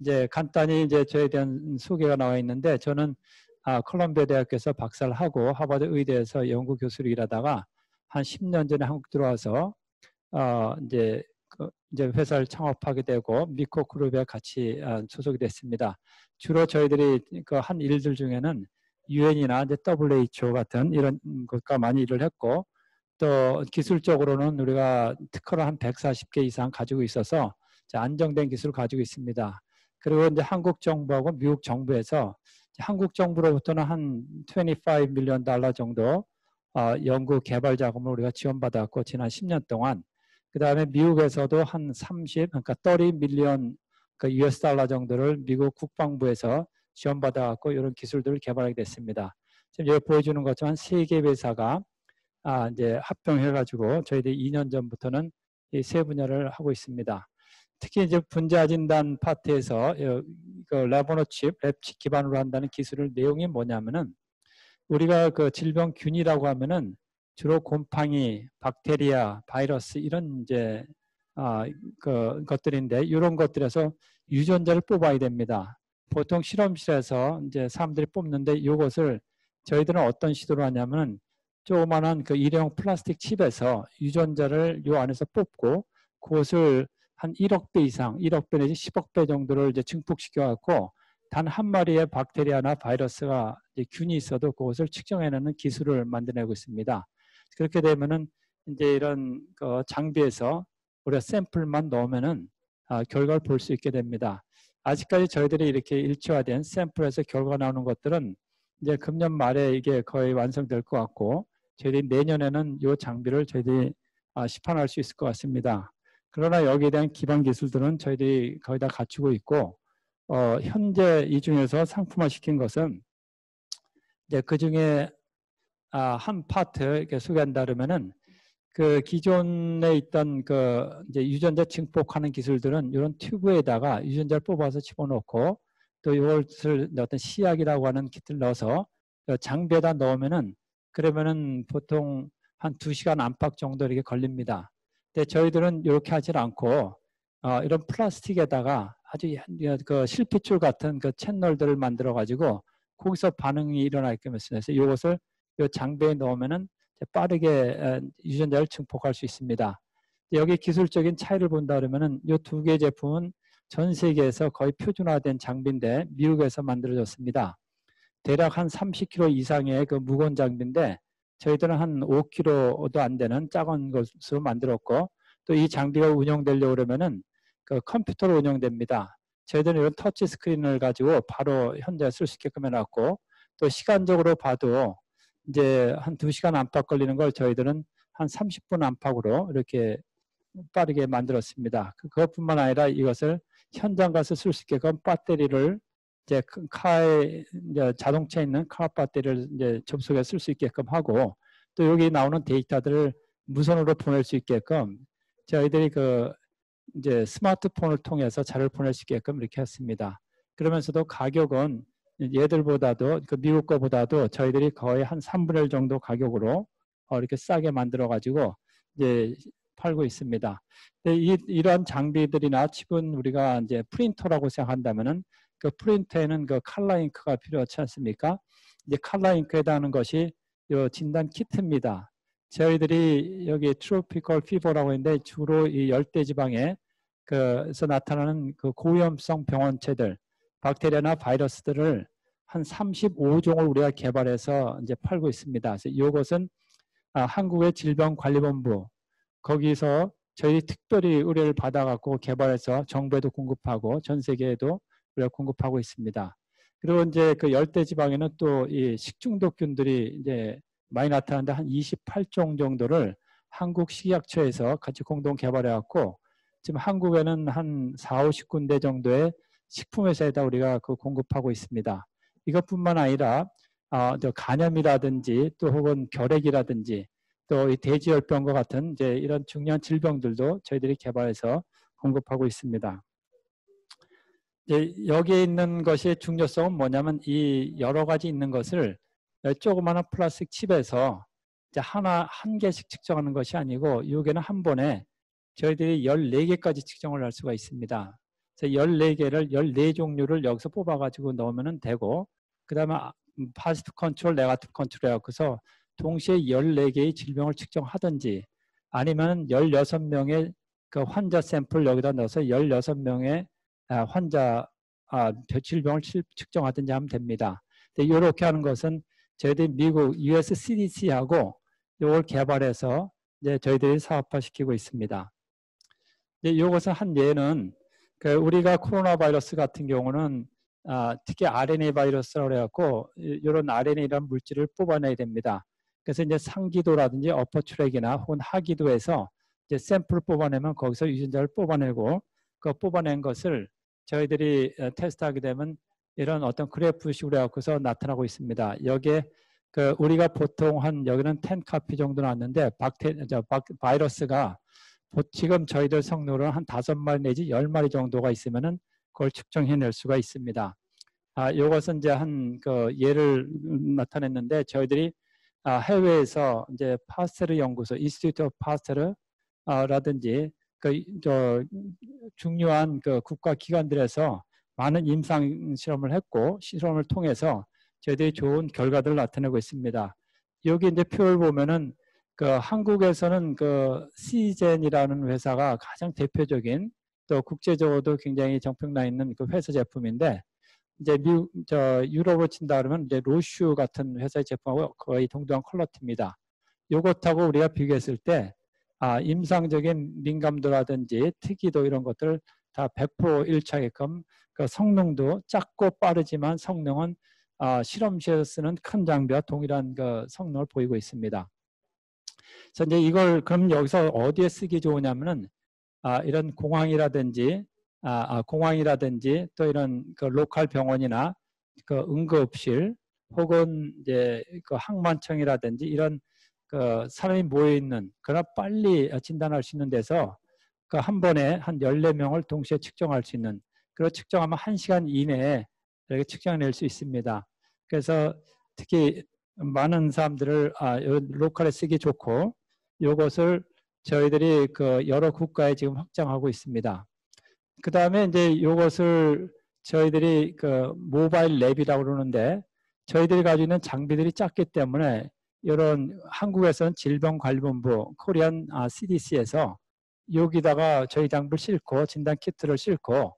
이제 간단히 이제 저에 대한 소개가 나와 있는데 저는 아, 콜롬비아 대학교에서 박사를 하고 하버드 의대에서 연구 교수로 일하다가 한 10년 전에 한국 들어와서 어, 이제 그 이제 회사를 창업하게 되고 미코 그룹에 같이 어, 소속이 됐습니다. 주로 저희들이 그 한 일들 중에는 유엔이나 이제 WHO 같은 이런 것과 많이 일을 했고 또 기술적으로는 우리가 특허를 한 140개 이상 가지고 있어서 안정된 기술을 가지고 있습니다. 그리고 이제 한국 정부하고 미국 정부에서 한국 정부로부터는 한 25 밀리언 달러 정도 어, 연구 개발 자금을 우리가 지원받았고 지난 10년 동안 그 다음에 미국에서도 한 30, 그러니까 30 밀리언 그 US 달러 정도를 미국 국방부에서 지원받아갖고 이런 기술들을 개발하게 됐습니다. 지금 여기 보여주는 것처럼 세개 회사가 아, 이제 합병해가지고 저희들이 2년 전부터는 이 세 분야를 하고 있습니다. 특히 이제 분자 진단 파트에서 그 라보노 칩, 랩칩 기반으로 한다는 기술의 내용이 뭐냐면은 우리가 그 질병균이라고 하면은 주로 곰팡이, 박테리아, 바이러스 이런 이제 아, 그 것들인데 이런 것들에서 유전자를 뽑아야 됩니다. 보통 실험실에서 이제 사람들이 뽑는데 이것을 저희들은 어떤 시도를 하냐면 조그만한 그 일회용 플라스틱 칩에서 유전자를 요 안에서 뽑고 그것을 한 1억 배 이상, 1억 배 내지 10억 배 정도를 이제 증폭시켜 갖고 단 한 마리의 박테리아나 바이러스가 균이 있어도 그것을 측정해내는 기술을 만들어내고 있습니다. 그렇게 되면은 이제 이런 그 장비에서 우리가 샘플만 넣으면은 아, 결과를 볼 수 있게 됩니다. 아직까지 저희들이 이렇게 일치화된 샘플에서 결과 나오는 것들은 이제 금년 말에 이게 거의 완성될 것 같고 저희들이 내년에는 이 장비를 저희들이 아, 시판할 수 있을 것 같습니다. 그러나 여기에 대한 기반 기술들은 저희들이 거의 다 갖추고 있고 어, 현재 이 중에서 상품화 시킨 것은 이제 그 중에 아, 한 파트 이렇게 소개한다 그러면은 그 기존에 있던 그 이제 유전자 증폭하는 기술들은 이런 튜브에다가 유전자를 뽑아서 집어넣고 또 이것을 어떤 시약이라고 하는 키트를 넣어서 그 장비에다 넣으면은 그러면은 보통 한 두시간 안팎 정도 이렇게 걸립니다. 근데 저희들은 이렇게 하질 않고 어, 이런 플라스틱에다가 아주 그 실핏줄 같은 그 채널들을 만들어 가지고 거기서 반응이 일어나게끔 했습니다. 이것을 이 장비에 넣으면은 빠르게 유전자를 증폭할 수 있습니다. 여기 기술적인 차이를 본다 그러면은 이 두개 제품은 전 세계에서 거의 표준화된 장비인데 미국에서 만들어졌습니다. 대략 한 30kg 이상의 그 무거운 장비인데 저희들은 한 5kg도 안 되는 작은 것으로 만들었고 또 이 장비가 운영되려고 그러면은 그 컴퓨터로 운영됩니다. 저희들은 이런 터치 스크린을 가지고 바로 현재 쓸 수 있게끔 해놨고 또 시간적으로 봐도 이제 한 2시간 안팎 걸리는 걸 저희들은 한 30분 안팎으로 이렇게 빠르게 만들었습니다. 그, 그것뿐만 아니라 이것을 현장 가서 쓸 수 있게끔 배터리를 이제 카에 이제 자동차에 있는 카 배터리를 이제 접속해 쓸 수 있게끔 하고 또 여기 나오는 데이터들을 무선으로 보낼 수 있게끔 저희들이 그 이제 스마트폰을 통해서 자료를 보낼 수 있게끔 이렇게 했습니다. 그러면서도 가격은 얘들보다도 그 미국 거보다도 저희들이 거의 한 3분의 1 정도 가격으로 어, 이렇게 싸게 만들어 가지고 이제 팔고 있습니다. 이, 이러한 장비들이나 칩은 우리가 이제 프린터라고 생각한다면은 그 프린터에는 그 칼라 잉크가 필요하지 않습니까? 이제 칼라 잉크에 해당하는 것이 요 진단 키트입니다. 저희들이 여기 트로피컬 피버라고 했는데 주로 이 열대 지방에 그서 나타나는 그 고위험성 병원체들 박테리아나 바이러스들을 한 35종을 우리가 개발해서 이제 팔고 있습니다. 그래서 이것은 아, 한국의 질병관리본부 거기서 저희 특별히 의뢰를 받아갖고 개발해서 정부에도 공급하고 전 세계에도 우리가 공급하고 있습니다. 그리고 이제 그 열대 지방에는 또 이 식중독균들이 이제 많이 나타나는데 한 28종 정도를 한국 식약처에서 같이 공동 개발해 갖고 지금 한국에는 한 4, 50군데 정도의 식품회사에다 우리가 그 공급하고 있습니다. 이것뿐만 아니라 어, 또 간염이라든지 또 혹은 결핵이라든지 또이 돼지열병과 같은 이제 이런 중요한 질병들도 저희들이 개발해서 공급하고 있습니다. 이제 여기에 있는 것의 중요성은 뭐냐면 이 여러 가지 있는 것을 조그마한 플라스틱 칩에서 하나 한 개씩 측정하는 것이 아니고 여기는 한 번에 저희들이 14개까지 측정을 할 수가 있습니다. 그래서 14개를 14종류를 여기서 뽑아 가지고 넣으면 되고 그 다음에 positive control, negative control 해갖고서 동시에 14개의 질병을 측정하든지 아니면 16명의 그 환자 샘플 여기다 넣어서 16명의 아, 환자 아, 질병을 측정하든지 하면 됩니다. 이렇게 하는 것은 저희들이 미국 US CDC하고 이걸 개발해서 이제 저희들이 사업화시키고 있습니다. 이제 이것은 한 예는 그 우리가 코로나 바이러스 같은 경우는 아, 특히 RNA 바이러스라고 해갖고 이런 RNA라는 물질을 뽑아내야 됩니다. 그래서 이제 상기도라든지 어퍼 트랙이나 혹은 하기도에서 이제 샘플을 뽑아내면 거기서 유전자를 뽑아내고 그 뽑아낸 것을 저희들이 어, 테스트하게 되면 이런 어떤 그래프식으로 해갖고서 나타나고 있습니다. 여기에 그 우리가 보통 한 여기는 10 카피 정도 나왔는데 박테 저 바이러스가 지금 저희들 성능으로는 한 다섯 마리 내지 열 마리 정도가 있으면은 그걸 측정해낼 수가 있습니다. 아, 이것은 이제 한 그 예를 나타냈는데 저희들이 아, 해외에서 이제 파스테르 연구소, Institute of Pasteur라든지 그 저 중요한 그 국가 기관들에서 많은 임상 실험을 했고 실험을 통해서 저희들이 좋은 결과들을 나타내고 있습니다. 여기 이제 표를 보면은 그 한국에서는 그 시젠이라는 회사가 가장 대표적인 또 국제적으로도 굉장히 정평나 있는 그 회사 제품인데 이제 미국 저 유럽으로 친다 그러면 이제 로슈 같은 회사의 제품하고 거의 동등한 퀄러티입니다. 요것하고 우리가 비교했을 때 아, 임상적인 민감도라든지 특이도 이런 것들 다 100% 일차게끔 그 성능도 작고 빠르지만 성능은 아, 실험실에서 쓰는 큰 장비와 동일한 그 성능을 보이고 있습니다. 그래서 이제 이걸 그럼 여기서 어디에 쓰기 좋으냐면은 아, 이런 공항이라든지 아, 아, 공항이라든지 또 이런 그 로컬 병원이나 그 응급실 혹은 이제 그 항만청이라든지 이런 그 사람이 모여 있는 그러나 빨리 진단할 수 있는 데서 그 한 번에 한 14명을 동시에 측정할 수 있는 그런 측정하면 1시간 이내에 이렇게 측정해낼 수 있습니다. 그래서 특히 많은 사람들을 아, local에 쓰기 좋고 이것을 저희들이 그 여러 국가에 지금 확장하고 있습니다. 그 다음에 이제 이것을 저희들이 그 mobile lab이라고 그러는데 저희들이 가지고 있는 장비들이 작기 때문에 이런 한국에서는 질병관리본부 Korean 아, CDC에서 여기다가 저희 장비를 싣고 진단 키트를 싣고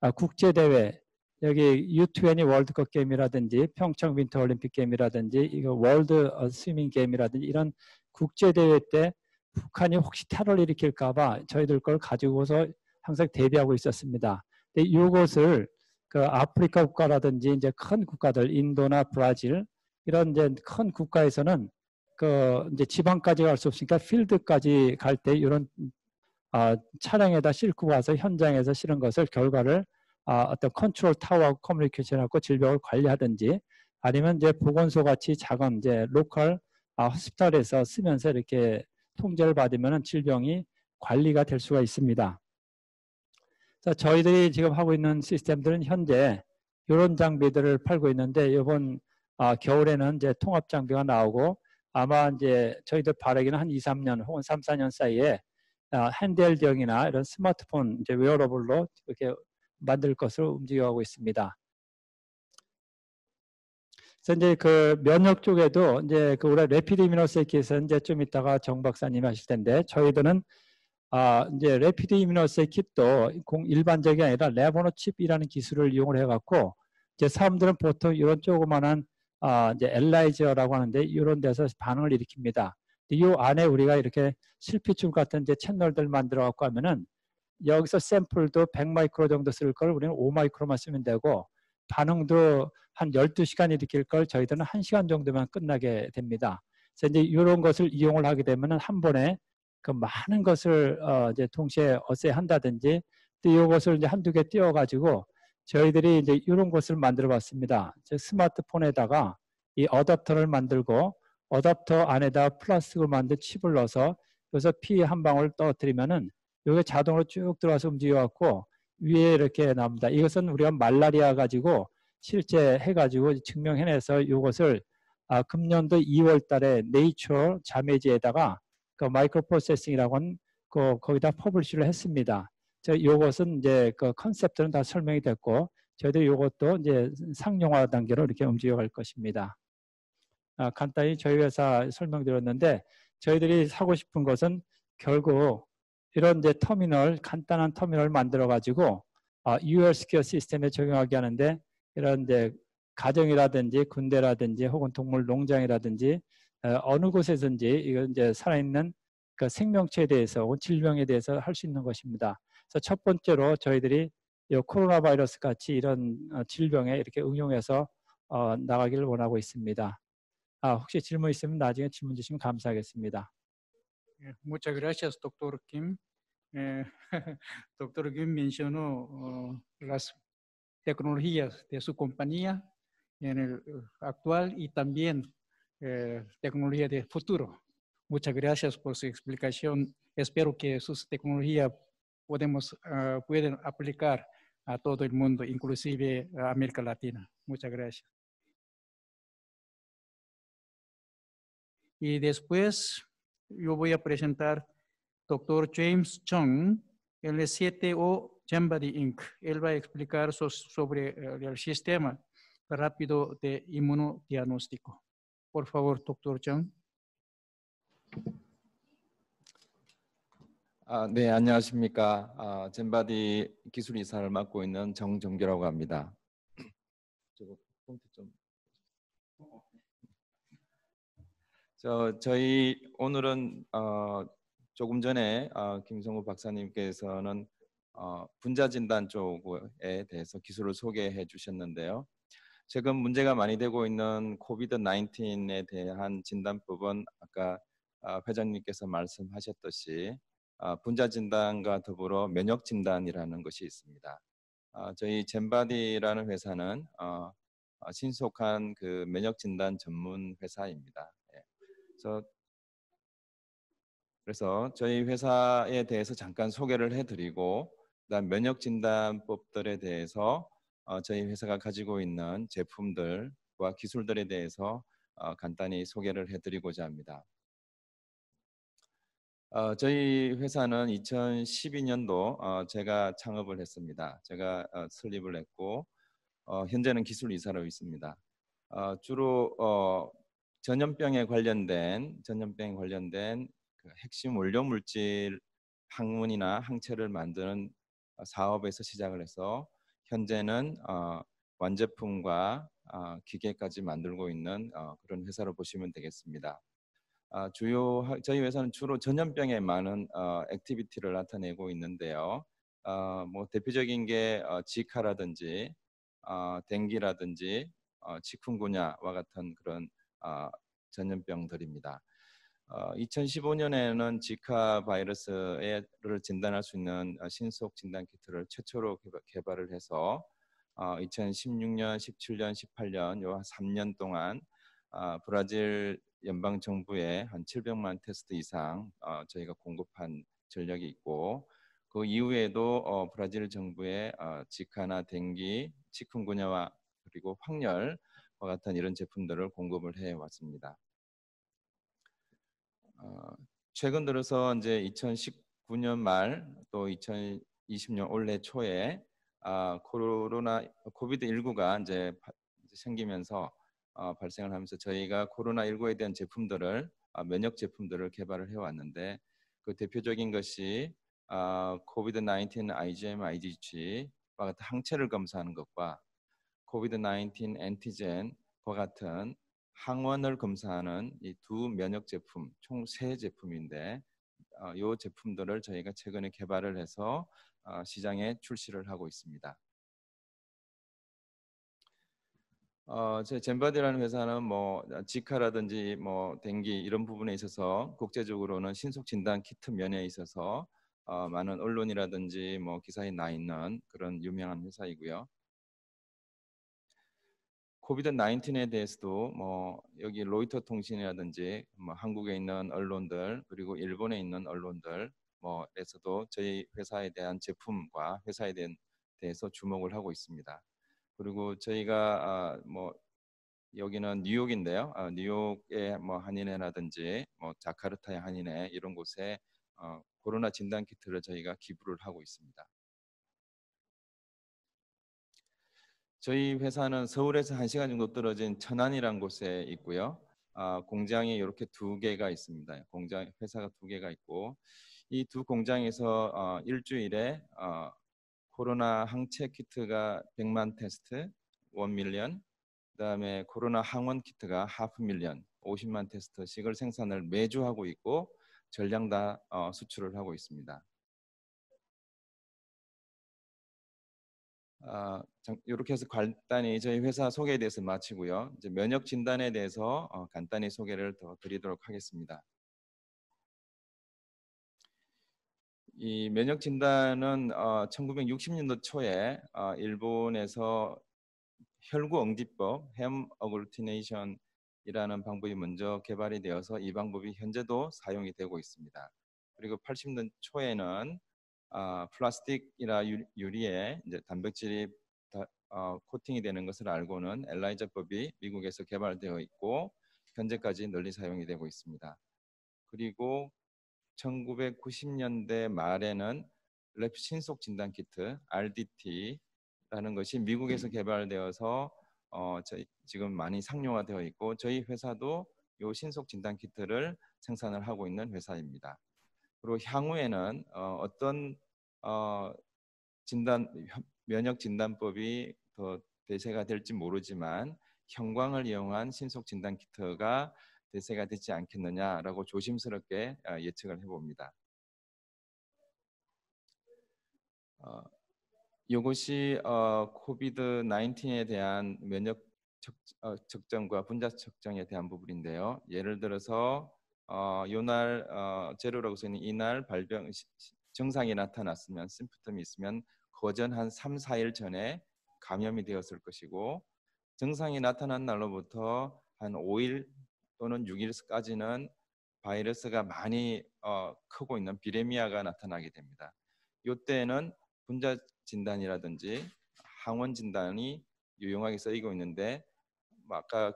아, 국제 대회 여기 U20 월드컵 게임이라든지 평창 winter 올림픽 게임이라든지 이거 world 어, swimming 게임이라든지 이런 국제 대회 때 북한이 혹시 테러를 일으킬까 봐 저희들 걸 가지고서 항상 대비하고 있었습니다. 근데 이것을 그 아프리카 국가라든지 이제 큰 국가들 인도나 브라질 이런 이제 큰 국가에서는 그 이제 지방까지 갈 수 없으니까 필드까지 갈 때 이런 아, 차량에다 싣고 와서 현장에서 실은 것을 결과를 아, 어떤 컨트롤 타워하고 커뮤니케이션하고 질병을 관리하든지 아니면 이제 보건소 같이 작은 이제 local 아, hospital에서 쓰면서 이렇게 통제를 받으면 질병이 관리가 될 수가 있습니다. 자, 저희들이 지금 하고 있는 시스템들은 현재 이런 장비들을 팔고 있는데 이번 아, 겨울에는 이제 통합 장비가 나오고 아마 이제 저희들 바라기는 한 2, 3년 혹은 3, 4년 사이에 아, handheld형이나 이런 스마트폰 이제 wearable로 이렇게 만들 것으로 움직여가고 있습니다. 그래서 이제 그 면역 쪽에도 이제 그 우리 rapid immunoassay kit에서 이제 좀 이따가 정 박사님이 하실 텐데 저희들은 아 이제 rapid immunoassay kit도 일반적이 아니라 lab-on-a-chip이라는 기술을 이용을 해갖고 이제 사람들은 보통 이런 조그만한 아 이제 엘라이저라고 하는데 이런 데서 반응을 일으킵니다. 이 안에 우리가 이렇게 실핏줄 같은 이제 채널들 만들어 갖고 하면은 여기서 샘플도 100 마이크로 정도 쓸 걸 우리는 5 마이크로만 쓰면 되고 반응도 한 12시간 일으킬 걸 저희들은 1시간 정도면 끝나게 됩니다. 그래서 이제 이런 것을 이용을 하게 되면은 한 번에 그 많은 것을 어 이제 동시에 어세한다든지 또 이것을 이제 한두 개 띄워 가지고 저희들이 이제 이런 것을 만들어 봤습니다. 즉 스마트폰에다가 이 어댑터를 만들고 어댑터 안에다 플라스틱을 만든 칩을 넣어서 여기서 피 한 방울 떨어뜨리면은 이게 자동으로 쭉 들어와서 움직여 갖고 위에 이렇게 나옵니다. 이것은 우리가 말라리아 가지고 실제 해가지고 증명해내서 이것을 아, 금년도 2월 달에 네이처 자매지에다가 그 micro processing이라고 그 거기다 publish를 했습니다. 저 요것은 이제 그 컨셉들은 다 설명이 됐고 저희들 요것도 이제 상용화 단계로 이렇게 움직여 갈 것입니다. 아, 간단히 저희 회사 설명드렸는데 저희들이 하고 싶은 것은 결국 이런 이제 터미널 간단한 터미널 만들어 가지고 아, UL square 시스템에 적용하게 하는데 이런 이제 가정이라든지 군대라든지 혹은 동물 농장이라든지 어, 어느 곳에든지 이건 이제 살아있는 그 생명체에 대해서 혹은 질병에 대해서 할 수 있는 것입니다. 그래서 첫 번째로 저희들이 이 코로나 바이러스 같이 이런 어, 질병에 이렇게 응용해서 어, 나가기를 원하고 있습니다. 아, 혹시 질문 있으면 나중에 질문 주시면 감사하겠습니다. Eh, Muchas gracias, doctor Kim. Eh, <laughs> doctor Kim mencionó oh, las tecnologías de su compañía en el eh, actual y también eh, tecnología de futuro. Muchas gracias por su explicación. Espero que sus tecnologías podemos, pueden aplicar a todo el mundo, inclusive a América Latina. Muchas gracias. Y después yo voy a presentar doctor James Chung, él es 7O Jambadi Inc. Él va a explicar so- sobre eh, el sistema rápido de inmunodiagnóstico. Por favor, doctor Chung. 아, 네, 안녕하십니까. 아, 젠바디 기술 이사를 맡고 있는 정정규라고 합니다. 저거 폰트 좀. 저 저희 오늘은 어, 조금 전에 어, 김성우 박사님께서는 어, 분자 진단 쪽에 대해서 기술을 소개해 주셨는데요. 최근 문제가 많이 되고 있는 코비드 19에 대한 진단법은 아까 아, 회장님께서 말씀하셨듯이 아, 분자 진단과 더불어 면역 진단이라는 것이 있습니다. 아, 저희 젠바디라는 회사는 어, 어, 신속한 그 면역 진단 전문 회사입니다. 예. 그래서 그래서 저희 회사에 대해서 잠깐 소개를 해드리고 그다음 면역 진단법들에 대해서 어, 저희 회사가 가지고 있는 제품들과 기술들에 대해서 어, 간단히 소개를 해드리고자 합니다. 어, 저희 회사는 2012년도 어, 제가 창업을 했습니다. 제가 어, 설립을 했고 어, 현재는 기술 이사로 있습니다. 어, 주로 어, 전염병에 관련된 전염병에 관련된 그 핵심 원료 물질 항원이나 항체를 만드는 어, 사업에서 시작을 해서 현재는 어, 완제품과 어, 기계까지 만들고 있는 어, 그런 회사로 보시면 되겠습니다. 아, 주요 하- 저희 회사는 주로 전염병에 많은 어, activity를 나타내고 있는데요. 어, 뭐 대표적인 게 어, 지카라든지 어, 댕기라든지 어, 치쿤구냐와 같은 그런 어, 전염병들입니다. 어, 2015년에는 지카 바이러스를 진단할 수 있는 어, 신속 진단 키트를 최초로 개발- 개발을 해서 어, 2016년, 17년, 18년 요 3년 동안 아, 브라질 연방 정부에 한 700만 테스트 이상 어, 저희가 공급한 전력이 있고 그 이후에도 어, 브라질 정부에 어, 지카나 댕기, 치kun구냐와 그리고 확열과 같은 이런 제품들을 공급을 해 왔습니다. 어, 최근 들어서 이제 2019년 말 또 2020년 올해 초에 아, 코로나 코비드 19가 이제 생기면서 어, 발생을 하면서 저희가 코로나 19에 대한 제품들을 아, 면역 제품들을 개발을 해 왔는데 그 대표적인 것이 아, COVID 19 IgM, IgG와 같은 항체를 검사하는 것과 COVID 19 antigen과 같은 항원을 검사하는 이 두 면역 제품 총 세 제품인데 어, 이 제품들을 저희가 최근에 개발을 해서 어, 시장에 출시를 하고 있습니다. 어, 제 젠바디라는 회사는 뭐 지카라든지 뭐 뎅기 이런 부분에 있어서 국제적으로는 신속 진단 키트 면에 있어서 어, 많은 언론이라든지 뭐 기사에 나 있는 그런 유명한 회사이고요. 코비드 19에 대해서도 뭐 여기 로이터 통신이라든지 뭐 한국에 있는 언론들 그리고 일본에 있는 언론들 뭐에서도 저희 회사에 대한 제품과 회사에 대한 대해서 주목을 하고 있습니다. 그리고 저희가 아, 뭐 여기는 뉴욕인데요. 아, 뉴욕의 뭐 한인회라든지 뭐 자카르타의 한인회 이런 곳에 어, 코로나 진단 키트를 저희가 기부를 하고 있습니다. 저희 회사는 서울에서 1시간 정도 떨어진 천안이라는 곳에 있고요. 아, 공장이 이렇게 두 개가 있습니다. 공장 회사가 두 개가 있고 이 두 공장에서 어, 일주일에 어, 코로나 항체 키트가 100만 테스트, 1 million, 그다음에 코로나 항원 키트가 half million, 50만 테스트씩을 생산을 매주 하고 있고 전량 다 어, 수출을 하고 있습니다. 아, 이렇게 해서 간단히 저희 회사 소개에 대해서 마치고요. 이제 면역 진단에 대해서 어, 간단히 소개를 더 드리도록 하겠습니다. 이 면역 진단은 어, 1960년도 초에 어, 일본에서 혈구 응집법 (hem agglutination이라는) 방법이 먼저 개발이 되어서 이 방법이 현재도 사용이 되고 있습니다. 그리고 80년 초에는 어, 플라스틱이나 유리에 이제 단백질이 다, 어, 코팅이 되는 것을 알고는 엘라이자법이 미국에서 개발되어 있고 현재까지 널리 사용이 되고 있습니다. 그리고 1990년대 말에는 랩 신속 진단 키트 RDT라는 것이 미국에서 개발되어서 어, 저희 지금 많이 상용화되어 있고 저희 회사도 이 신속 진단 키트를 생산을 하고 있는 회사입니다. 그리고 향후에는 어, 어떤 어, 진단 면역 진단법이 더 대세가 될지 모르지만 형광을 이용한 신속 진단 키트가 대세가 되지 않겠느냐라고 조심스럽게 어, 예측을 해봅니다. 어, 이것이 어, 코비드 19에 대한 면역 적, 어, 분자 적정에 대한 부분인데요. 예를 들어서 어, 요날 어, 제로라고 써있는 이날 발병 증상이 나타났으면 심프텀이 있으면 거전 한 3, 4일 전에 감염이 되었을 것이고 증상이 나타난 날로부터 한 5일 또는 6일까지는 바이러스가 많이 어, 크고 있는 비레미아가 나타나게 됩니다. 이때는 분자 진단이라든지 항원 진단이 유용하게 쓰이고 있는데 뭐 아까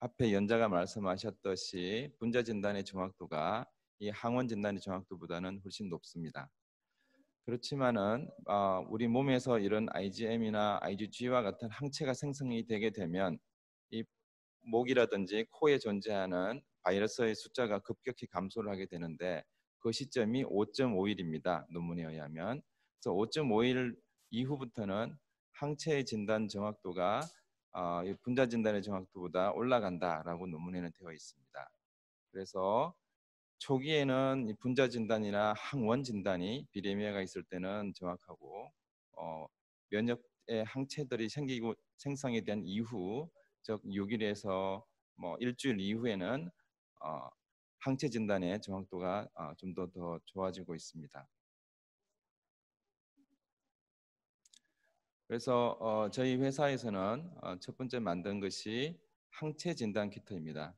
앞에 연자가 말씀하셨듯이 분자 진단의 정확도가 이 항원 진단의 정확도보다는 훨씬 높습니다. 그렇지만은 어, 우리 몸에서 이런 IgM이나 IgG와 같은 항체가 생성이 되게 되면 이 목이라든지 코에 존재하는 바이러스의 숫자가 급격히 감소를 하게 되는데 그 시점이 5.5일입니다. 논문에 의하면. 그래서 5.5일 이후부터는 항체의 진단 정확도가 어, 분자 진단의 정확도보다 올라간다라고 논문에는 되어 있습니다. 그래서 초기에는 분자 진단이나 항원 진단이 비레미아가 있을 때는 정확하고 어, 면역의 항체들이 생기고 생성에 대한 이후 즉 6일에서 뭐 일주일 이후에는 어, 항체 진단의 정확도가 어, 좀더 더 좋아지고 있습니다. 그래서 어, 저희 회사에서는 어, 첫 번째 만든 것이 항체 진단 키트입니다.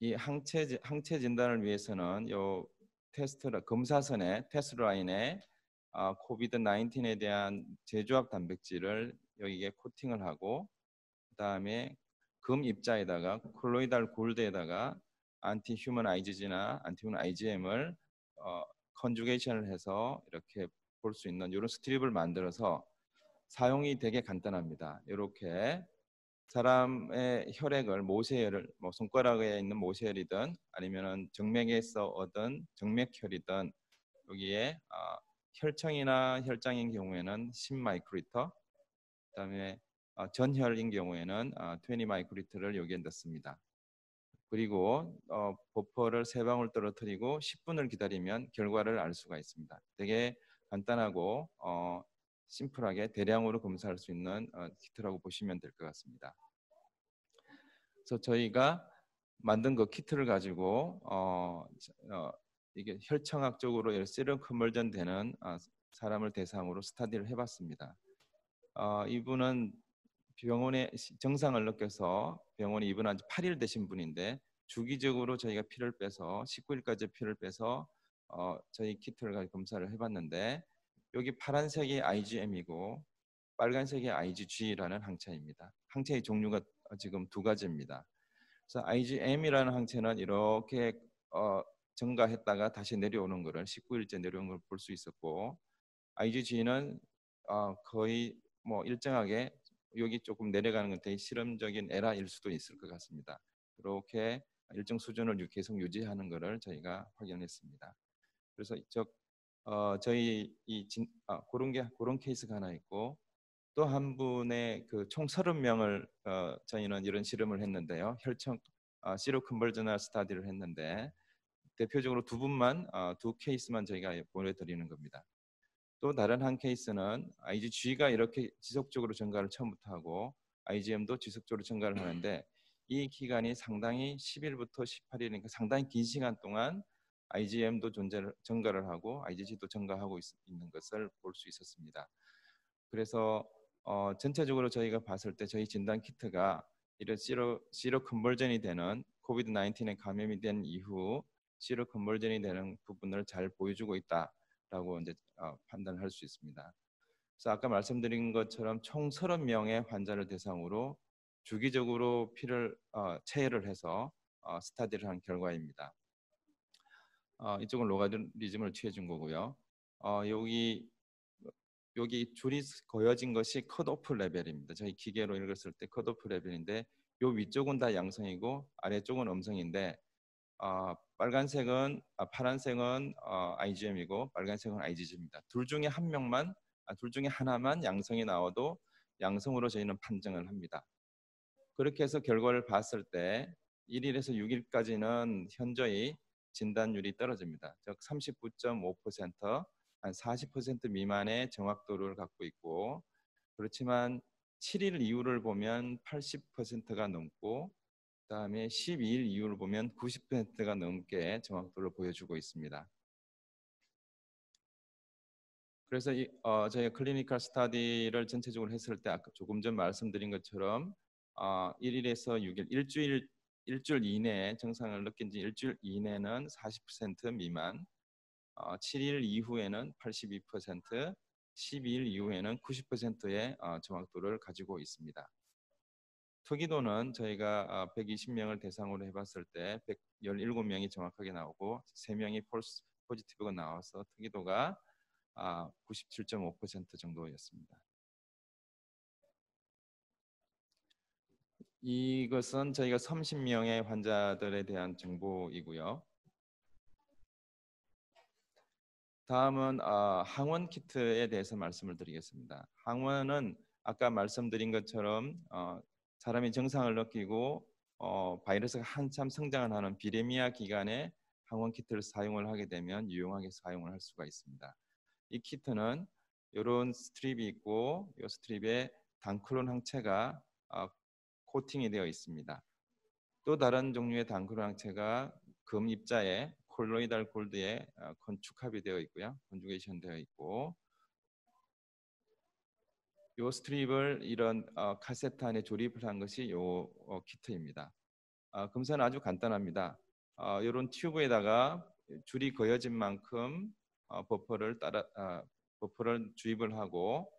이 항체 항체 진단을 위해서는 요 테스트 검사선에 테스트 라인에 어, COVID 19에 대한 재조합 단백질을 여기에 코팅을 하고 그다음에 금 입자에다가 colloidal gold에다가 anti human IgG나 anti human IgM을 어, conjugation을 해서 이렇게 볼 수 있는 이런 strip을 만들어서 사용이 되게 간단합니다. 이렇게 사람의 혈액을 모세혈을 뭐 손가락에 있는 모세혈이든 아니면은 정맥에서 얻은 정맥혈이든 여기에 어, 혈청이나 혈장인 경우에는 10 마이크로리터 그다음에 어, 전혈인 경우에는 어, 20 마이크리트를 여기에 넣습니다. 그리고 어, 버퍼를 세 방울 떨어뜨리고 10분을 기다리면 결과를 알 수가 있습니다. 되게 간단하고 어, 심플하게 대량으로 검사할 수 있는 어, 키트라고 보시면 될 것 같습니다. 그래서 저희가 만든 그 키트를 가지고 어, 어, 이게 혈청학적으로 세럼 컨버전 되는 어, 사람을 대상으로 스타디를 해봤습니다. 어, 이분은 병원에 시- 정상을 느껴서 병원에 입원한 지 8일 되신 분인데 주기적으로 저희가 피를 빼서 19일까지 피를 빼서 어, 저희 키트를 가지고 검사를 해봤는데 여기 파란색이 IgM이고 빨간색이 IgG라는 항체입니다. 항체의 종류가 지금 두 가지입니다. 그래서 IgM이라는 항체는 이렇게 어, 증가했다가 다시 내려오는 것을 19일째 내려오는 걸 볼 수 있었고 IgG는 어, 거의 뭐 일정하게 여기 조금 내려가는 건 되게 실험적인 에라일 수도 있을 것 같습니다. 그렇게 일정 수준을 유- 계속 유지하는 것을 저희가 확인했습니다. 그래서 저 어, 저희 이 진, 아, 그런 게 그런 케이스가 하나 있고 또 한 분의 그 총 30명을 어, 저희는 이런 실험을 했는데요. 혈청 아, 시로 컨버전널 스타디를 했는데 대표적으로 두 분만 어, 두 케이스만 저희가 보내드리는 겁니다. 또 다른 한 케이스는 IgG가 이렇게 지속적으로 증가를 처음부터 하고 IgM도 지속적으로 증가를 하는데 이 기간이 상당히 10일부터 18일이니까 상당히 긴 시간 동안 IgM도 존재를 증가를 하고 IgG도 증가하고 있, 는 것을 볼 수 있었습니다. 그래서 어, 전체적으로 저희가 봤을 때 저희 진단 키트가 이런 sero seroconversion이 되는 COVID 19에 감염이 된 이후 seroconversion이 되는 부분을 잘 보여주고 있다라고 이제 어, 판단할 수 있습니다. 그래서 아까 말씀드린 것처럼 총 30명의 환자를 대상으로 주기적으로 피를 어, 채혈을 해서 어, study를 한 결과입니다. 어, 이쪽은 logarithm을 취해준 거고요. 어, 여기 여기 줄이 거여진 것이 컷오프 레벨입니다. 저희 기계로 읽었을 때 컷오프 레벨인데 요 위쪽은 다 양성이고 아래쪽은 음성인데 어, 빨간색은 아, 파란색은 어, IgM이고 빨간색은 IgG입니다. 둘 중에 한 명만 아, 둘 중에 하나만 양성이 나와도 양성으로 저희는 판정을 합니다. 그렇게 해서 결과를 봤을 때 1일에서 6일까지는 현저히 진단율이 떨어집니다. 즉 39.5%, 한 40% 미만의 정확도를 갖고 있고 그렇지만 7일 이후를 보면 80%가 넘고 그다음에 12일 이후를 보면 90%가 넘게 정확도를 보여주고 있습니다. 그래서 이, 어, 저희가 클리니컬 스타디를 전체적으로 했을 때 아까 조금 전 말씀드린 것처럼 어, 1일에서 6일 일주일 일주일 이내에 증상을 느낀 지 일주일 이내는 40% 미만, 어, 7일 이후에는 82%, 12일 이후에는 90%의 어, 정확도를 가지고 있습니다. 특이도는 저희가 120명을 대상으로 해봤을 때 117명이 정확하게 나오고 3명이 폴스 포지티브가 나와서 특이도가 97.5% 정도였습니다. 이것은 저희가 30명의 환자들에 대한 정보이고요. 다음은 어, 항원 키트에 대해서 말씀을 드리겠습니다. 항원은 아까 말씀드린 것처럼 어, 사람이 증상을 느끼고 어, 바이러스가 한참 성장을 하는 viremia 기간에 항원 키트를 사용을 하게 되면 유용하게 사용을 할 수가 있습니다. 이 키트는 이런 strip이 있고 이 strip에 단클론 항체가 어, 코팅이 되어 있습니다. 또 다른 종류의 단클론 항체가 금 입자에 콜로이달 골드에 어, 건축합이 되어 있고요. 건주게이션 되어 있고 요 스트립을 이런 어, 카세트 안에 조립을 한 것이 요 어, 키트입니다. 어, 검사는 아주 간단합니다. 어, 이런 튜브에다가 줄이 거여진 만큼 어, 버퍼를 따라 어, 버퍼를 주입을 하고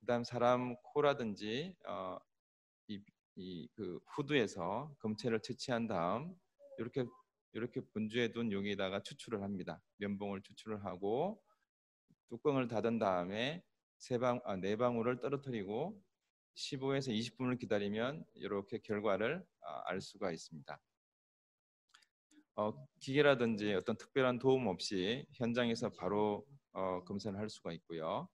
그다음 사람 코라든지 어, 이 그 후드에서 검체를 채취한 다음 이렇게 이렇게 분주해 둔 여기다가 추출을 합니다. 면봉을 추출을 하고 뚜껑을 닫은 다음에 세 방, 아, 네 방울을 떨어뜨리고 15에서 20분을 기다리면 이렇게 결과를 아, 알 수가 있습니다. 어, 기계라든지 어떤 특별한 도움 없이 현장에서 바로 어, 검사를 할 수가 있고요.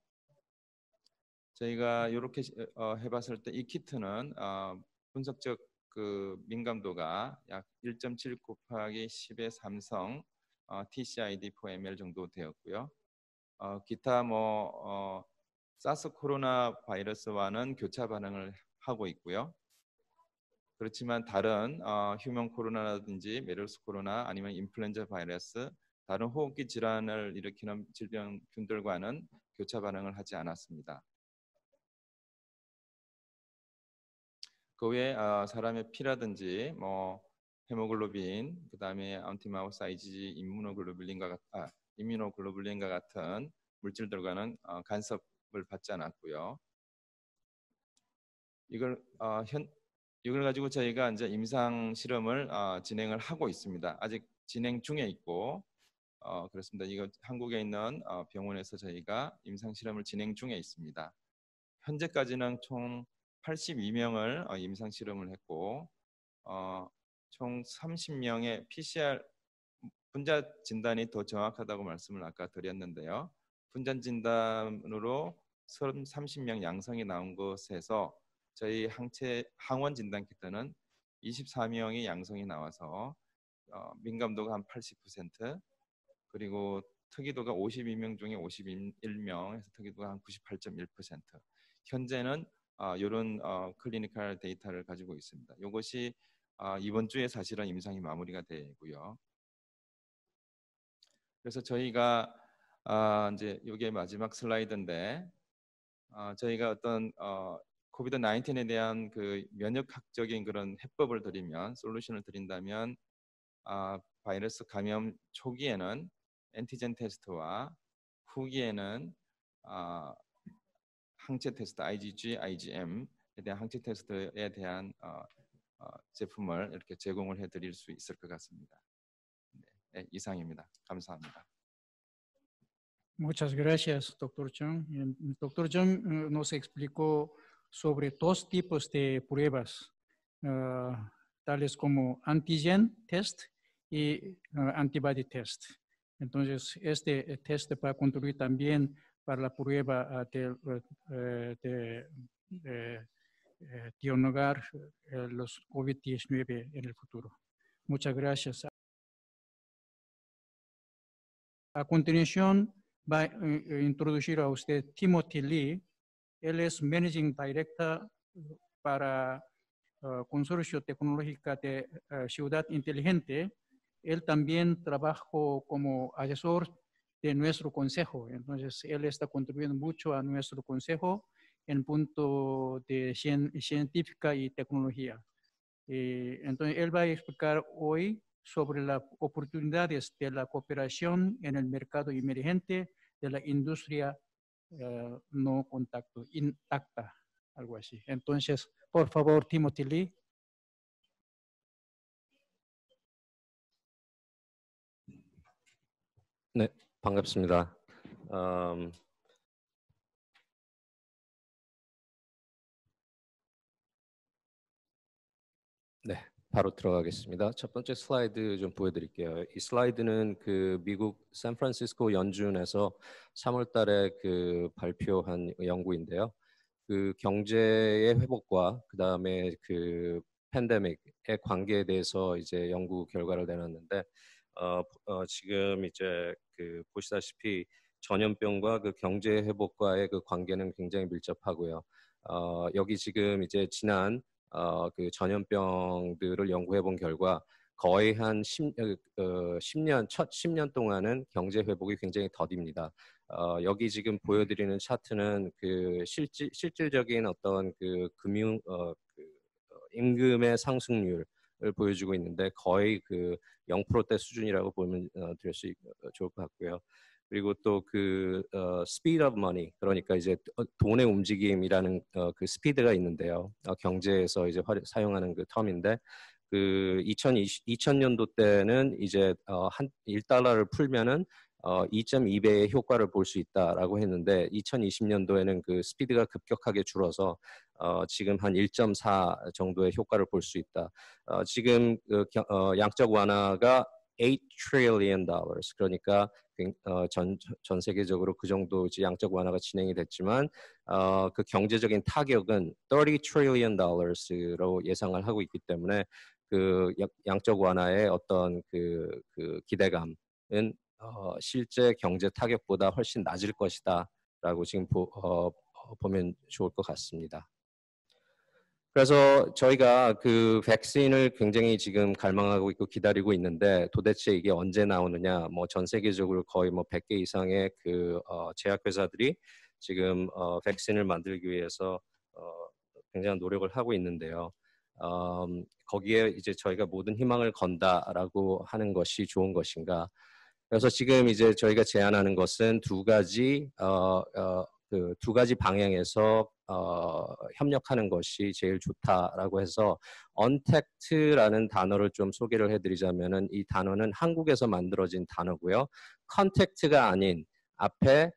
저희가 이렇게 어, 해봤을 때 이 키트는 어, 분석적 그 민감도가 약 1.7 곱하기 10의 3성 어, TCID 4ml 정도 되었고요. 어, 기타 뭐 어, 사스 코로나 바이러스와는 교차 반응을 하고 있고요. 그렇지만 다른 어, 휴먼 코로나라든지 메르스 코로나 아니면 인플루엔자 바이러스 다른 호흡기 질환을 일으키는 질병균들과는 교차 반응을 하지 않았습니다. 그 외에 어, 사람의 피라든지 뭐 헤모글로빈, 그다음에 안티마우스 IgG 임무노글로불린과 같, 아, 이뮤노글로불린과 같은 물질들과는 어, 간섭을 받지 않았고요. 이걸 어, 현 이걸 가지고 저희가 이제 임상 실험을 어, 진행을 하고 있습니다. 아직 진행 중에 있고 어, 그렇습니다. 이거 한국에 있는 어, 병원에서 저희가 임상 실험을 진행 중에 있습니다. 현재까지는 총 82명을 어, 임상 실험을 했고 어, 총 30명의 PCR 분자 진단이 더 정확하다고 말씀을 아까 드렸는데요. 분자 진단으로 30명 양성이 나온 것에서 저희 항체 항원 진단 키트는 24명이 양성이 나와서 어, 민감도가 한 80% 그리고 특이도가 52명 중에 51명에서 특이도가 한 98.1% 현재는 어, 이런 어, 클리니컬 데이터를 가지고 있습니다. 이것이 어, 이번 주에 사실은 임상이 마무리가 되고요. 그래서 저희가 아, 이제 이게 마지막 슬라이드인데 아, 저희가 어떤 어, COVID 19에 대한 그 면역학적인 그런 해법을 드리면 솔루션을 드린다면 아, 바이러스 감염 초기에는 antigen 테스트와 후기에는 아, 항체 테스트 IgG, IgM에 대한 항체 테스트에 대한 어, 어, 제품을 이렇게 제공을 해드릴 수 있을 것 같습니다. 네, 네, 이상입니다. 감사합니다. Muchas gracias, doctor Chung. El doctor Chung uh, nos explicó sobre dos tipos de pruebas, uh, tales como antigen test y uh, antibody test. Entonces, este test va a contribuir también para la prueba de, de, de, de diagnosticar los COVID-19 en el futuro. Muchas gracias. A continuación, va a introducir a usted Timothy Lee. Él es Managing Director para uh, Consorcio Tecnológica de uh, Ciudad Inteligente. Él también trabajó como asesor de nuestro consejo. Entonces, él está contribuyendo mucho a nuestro consejo en punto de cien, científica y tecnología. Eh, entonces, él va a explicar hoy sobre las oportunidades de la cooperación en el mercado emergente de la industria uh, no contacto, intacta, algo así. Entonces, por favor, Timothy Lee. 네, 반갑습니다. 음, 네, 바로 들어가겠습니다. 첫 번째 슬라이드 좀 보여드릴게요. 이 슬라이드는 그 미국 샌프란시스코 연준에서 3월달에 그 발표한 연구인데요. 그 경제의 회복과 그 다음에 그 팬데믹의 관계에 대해서 이제 연구 결과를 내놨는데 어, 어, 지금 이제 그 보시다시피 전염병과 그 경제 회복과의 그 관계는 굉장히 밀접하고요. 어, 여기 지금 이제 지난 어, 그 전염병들을 연구해 본 결과 거의 한 10, 어, 10년, 첫 10년 동안은 경제 회복이 굉장히 더딥니다. 어, 여기 지금 보여드리는 차트는 그 실질, 실질적인 어떤 그 금융, 어, 그 임금의 상승률, 을 보여주고 있는데 거의 그 0%대 수준이라고 보면 어, 될 수 좋을 것 같고요. 그리고 또그 어, speed of money 그러니까 이제 돈의 움직임이라는 어, 그 스피드가 있는데요. 어, 경제에서 이제 화, 사용하는 그 텀인데 그 2020, 2000년도 때는 이제 어, 한 1달러를 풀면은 어, 2.2배의 효과를 볼 수 있다라고 했는데 2020년도에는 그 스피드가 급격하게 줄어서 어, 지금 한 1.4 정도의 효과를 볼 수 있다. 어, 지금 그 어, 양적 완화가 8 trillion dollars 그러니까 굉- 어, 전, 전 세계적으로 그 정도 이제 양적 완화가 진행이 됐지만 어, 그 경제적인 타격은 30 trillion dollars로 예상을 하고 있기 때문에 그 양- 양적 완화의 어떤 그, 그 기대감은 어, 실제 경제 타격보다 훨씬 낮을 것이다라고 지금 보, 어, 어, 보면 좋을 것 같습니다. 그래서 저희가 그 백신을 굉장히 지금 갈망하고 있고 기다리고 있는데 도대체 이게 언제 나오느냐 뭐 전 세계적으로 거의 뭐 100개 이상의 그 어, 제약회사들이 지금 어, 백신을 만들기 위해서 어, 굉장한 노력을 하고 있는데요. 음, 거기에 이제 저희가 모든 희망을 건다라고 하는 것이 좋은 것인가? 그래서 지금 이제 저희가 제안하는 것은 두 가지 어, 어, 그 두 가지 방향에서 어, 협력하는 것이 제일 좋다라고 해서 untact라는 단어를 좀 소개를 해드리자면은 이 단어는 한국에서 만들어진 단어고요. contact가 아닌 앞에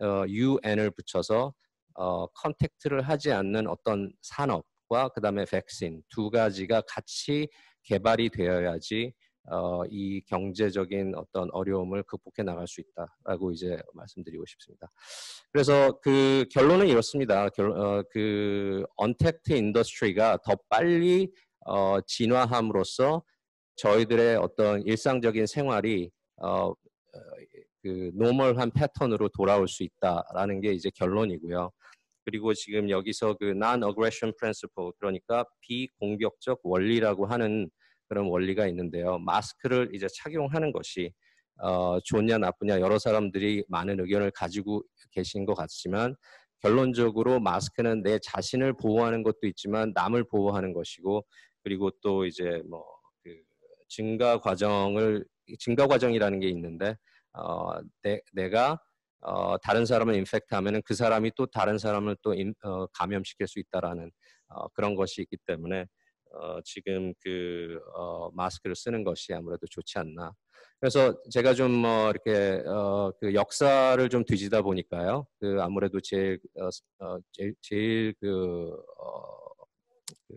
어, un을 붙여서 어, contact를 하지 않는 어떤 산업과 그 다음에 백신 두 가지가 같이 개발이 되어야지 어, 이 경제적인 어떤 어려움을 극복해 나갈 수 있다라고 이제 말씀드리고 싶습니다. 그래서 그 결론은 이렇습니다. 결, 어, 그 untact industry가 더 빨리 어, 진화함으로써 저희들의 어떤 일상적인 생활이 어, 어, 그 normal한 패턴으로 돌아올 수 있다라는 게 이제 결론이고요. 그리고 지금 여기서 그 non-aggression principle 그러니까 비공격적 원리라고 하는 그런 원리가 있는데요. 마스크를 이제 착용하는 것이 어, 좋냐 나쁘냐 여러 사람들이 많은 의견을 가지고 계신 것 같지만 결론적으로 마스크는 내 자신을 보호하는 것도 있지만 남을 보호하는 것이고 그리고 또 이제 뭐 그 증가 과정을 증가 과정이라는 게 있는데 어, 내, 내가 어, 다른 사람을 인펙트 하면은 그 사람이 또 다른 사람을 또 인, 어, 감염시킬 수 있다라는 어, 그런 것이 있기 때문에 어, 지금 그 어, 마스크를 쓰는 것이 아무래도 좋지 않나. 그래서 제가 좀뭐 이렇게 어, 그 역사를 좀 뒤지다 보니까요. 그 아무래도 제일 어, 어, 제일, 제일 그, 어, 그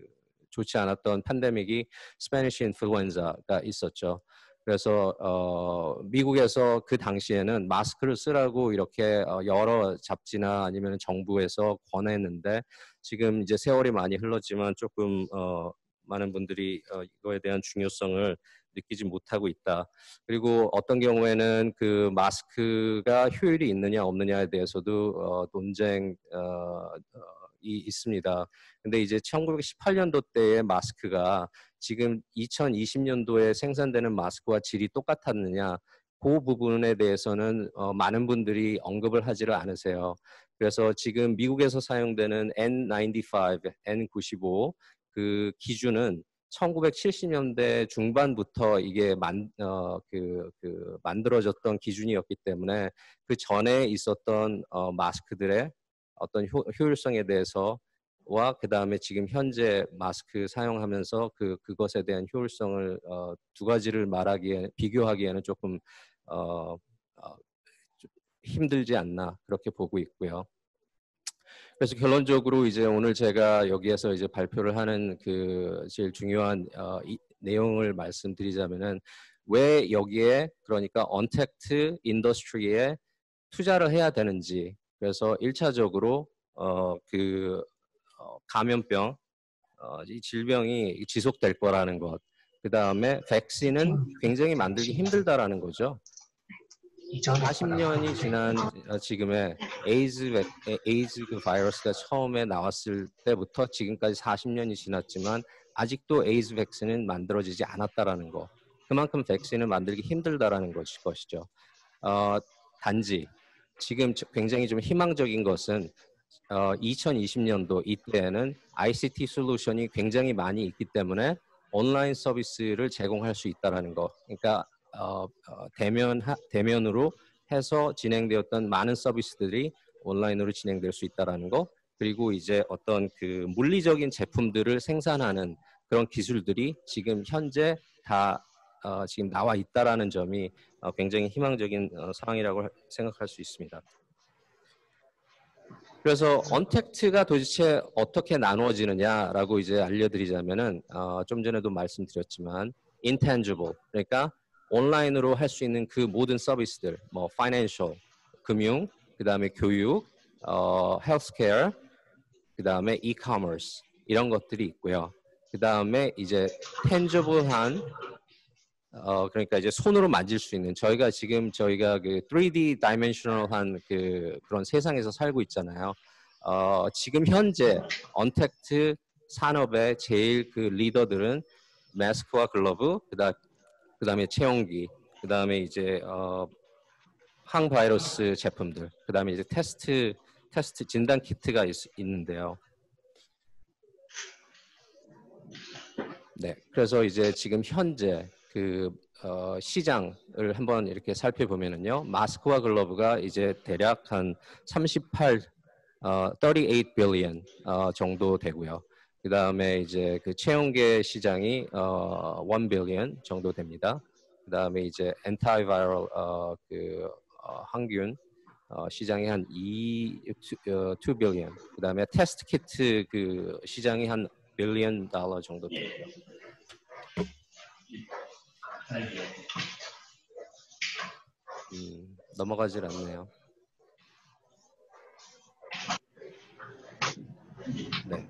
좋지 않았던 팬데믹이 Spanish influenza가 있었죠. 그래서 어, 미국에서 그 당시에는 마스크를 쓰라고 이렇게 어, 여러 잡지나 아니면 정부에서 권했는데 지금 이제 세월이 많이 흘렀지만 조금 어, 많은 분들이 어, 이거에 대한 중요성을 느끼지 못하고 있다. 그리고 어떤 경우에는 그 마스크가 효율이 있느냐 없느냐에 대해서도 어, 논쟁 어, 어, 이 있습니다. 근데 이제 1918년도 때의 마스크가 지금 2020년도에 생산되는 마스크와 질이 똑같았느냐 그 부분에 대해서는 어, 많은 분들이 언급을 하지를 않으세요. 그래서 지금 미국에서 사용되는 N95, N95 그 기준은 1970년대 중반부터 이게 만, 어, 그, 그 만들어졌던 기준이었기 때문에 그 전에 있었던 어, 마스크들의 어떤 효, 효율성에 대해서 와 그다음에 지금 현재 마스크 사용하면서 그 그것에 대한 효율성을 어, 두 가지를 말하기에 비교하기에는 조금 어, 어, 좀 힘들지 않나 그렇게 보고 있고요. 그래서 결론적으로 이제 오늘 제가 여기에서 이제 발표를 하는 그 제일 중요한 어, 이, 내용을 말씀드리자면은 왜 여기에 그러니까 untact industry에 투자를 해야 되는지 그래서 1차적으로 어, 그 어, 감염병 어, 이 질병이 지속될 거라는 것. 그 다음에 백신은 굉장히 만들기 힘들다라는 거죠. 40년이 지난 어, 지금의 에이즈 백- 에이즈 그 바이러스가 처음에 나왔을 때부터 지금까지 40년이 지났지만 아직도 에이즈 백신은 만들어지지 않았다라는 거. 그만큼 백신을 만들기 힘들다라는 것이 것이죠. 어, 단지 지금 저- 굉장히 좀 희망적인 것은 어, 2020년도 이때에는 ICT 솔루션이 굉장히 많이 있기 때문에 온라인 서비스를 제공할 수 있다라는 거. 그러니까 어, 어, 대면 하, 대면으로 해서 진행되었던 많은 서비스들이 온라인으로 진행될 수 있다라는 거. 그리고 이제 어떤 그 물리적인 제품들을 생산하는 그런 기술들이 지금 현재 다 어, 지금 나와 있다라는 점이 어, 굉장히 희망적인 어, 상황이라고 할- 생각할 수 있습니다. 그래서 언택트가 도대체 어떻게 나누어지느냐라고 이제 알려드리자면은 어, 좀 전에도 말씀드렸지만 intangible 그러니까 온라인으로 할 수 있는 그 모든 서비스들, 뭐 파이낸셜, 금융, 그 다음에 교육, 어, 헬스케어, 그 다음에 이커머스 이런 것들이 있고요. 그 다음에 이제 tangible한 어 그러니까 이제 손으로 만질 수 있는 저희가 지금 저희가 그 3D 다이멘셔널한 그 그런 세상에서 살고 있잖아요. 어 지금 현재 언택트 산업의 제일 그 리더들은 마스크와 글러브 그다 그 다음에 체온기 그 다음에 이제 어 항바이러스 제품들 그 다음에 이제 테스트 테스트 진단 키트가 있, 있는데요. 네, 그래서 이제 지금 현재 그 어, 시장을 한번 이렇게 살펴보면은요, 마스크와 글러브가 이제 대략 한 38, 어, 38 billion 어, 정도 되고요. 그 다음에 이제 그 체온계 시장이 어, 1 billion 정도 됩니다. 그 다음에 이제 antiviral 어, 그 어, 항균 어, 시장이 한 2, 2, 어, 2 billion. 그 다음에 테스트 키트 그 시장이 한 빌리언 달러 정도 되고요. 음, 넘어가질 않네요. 네.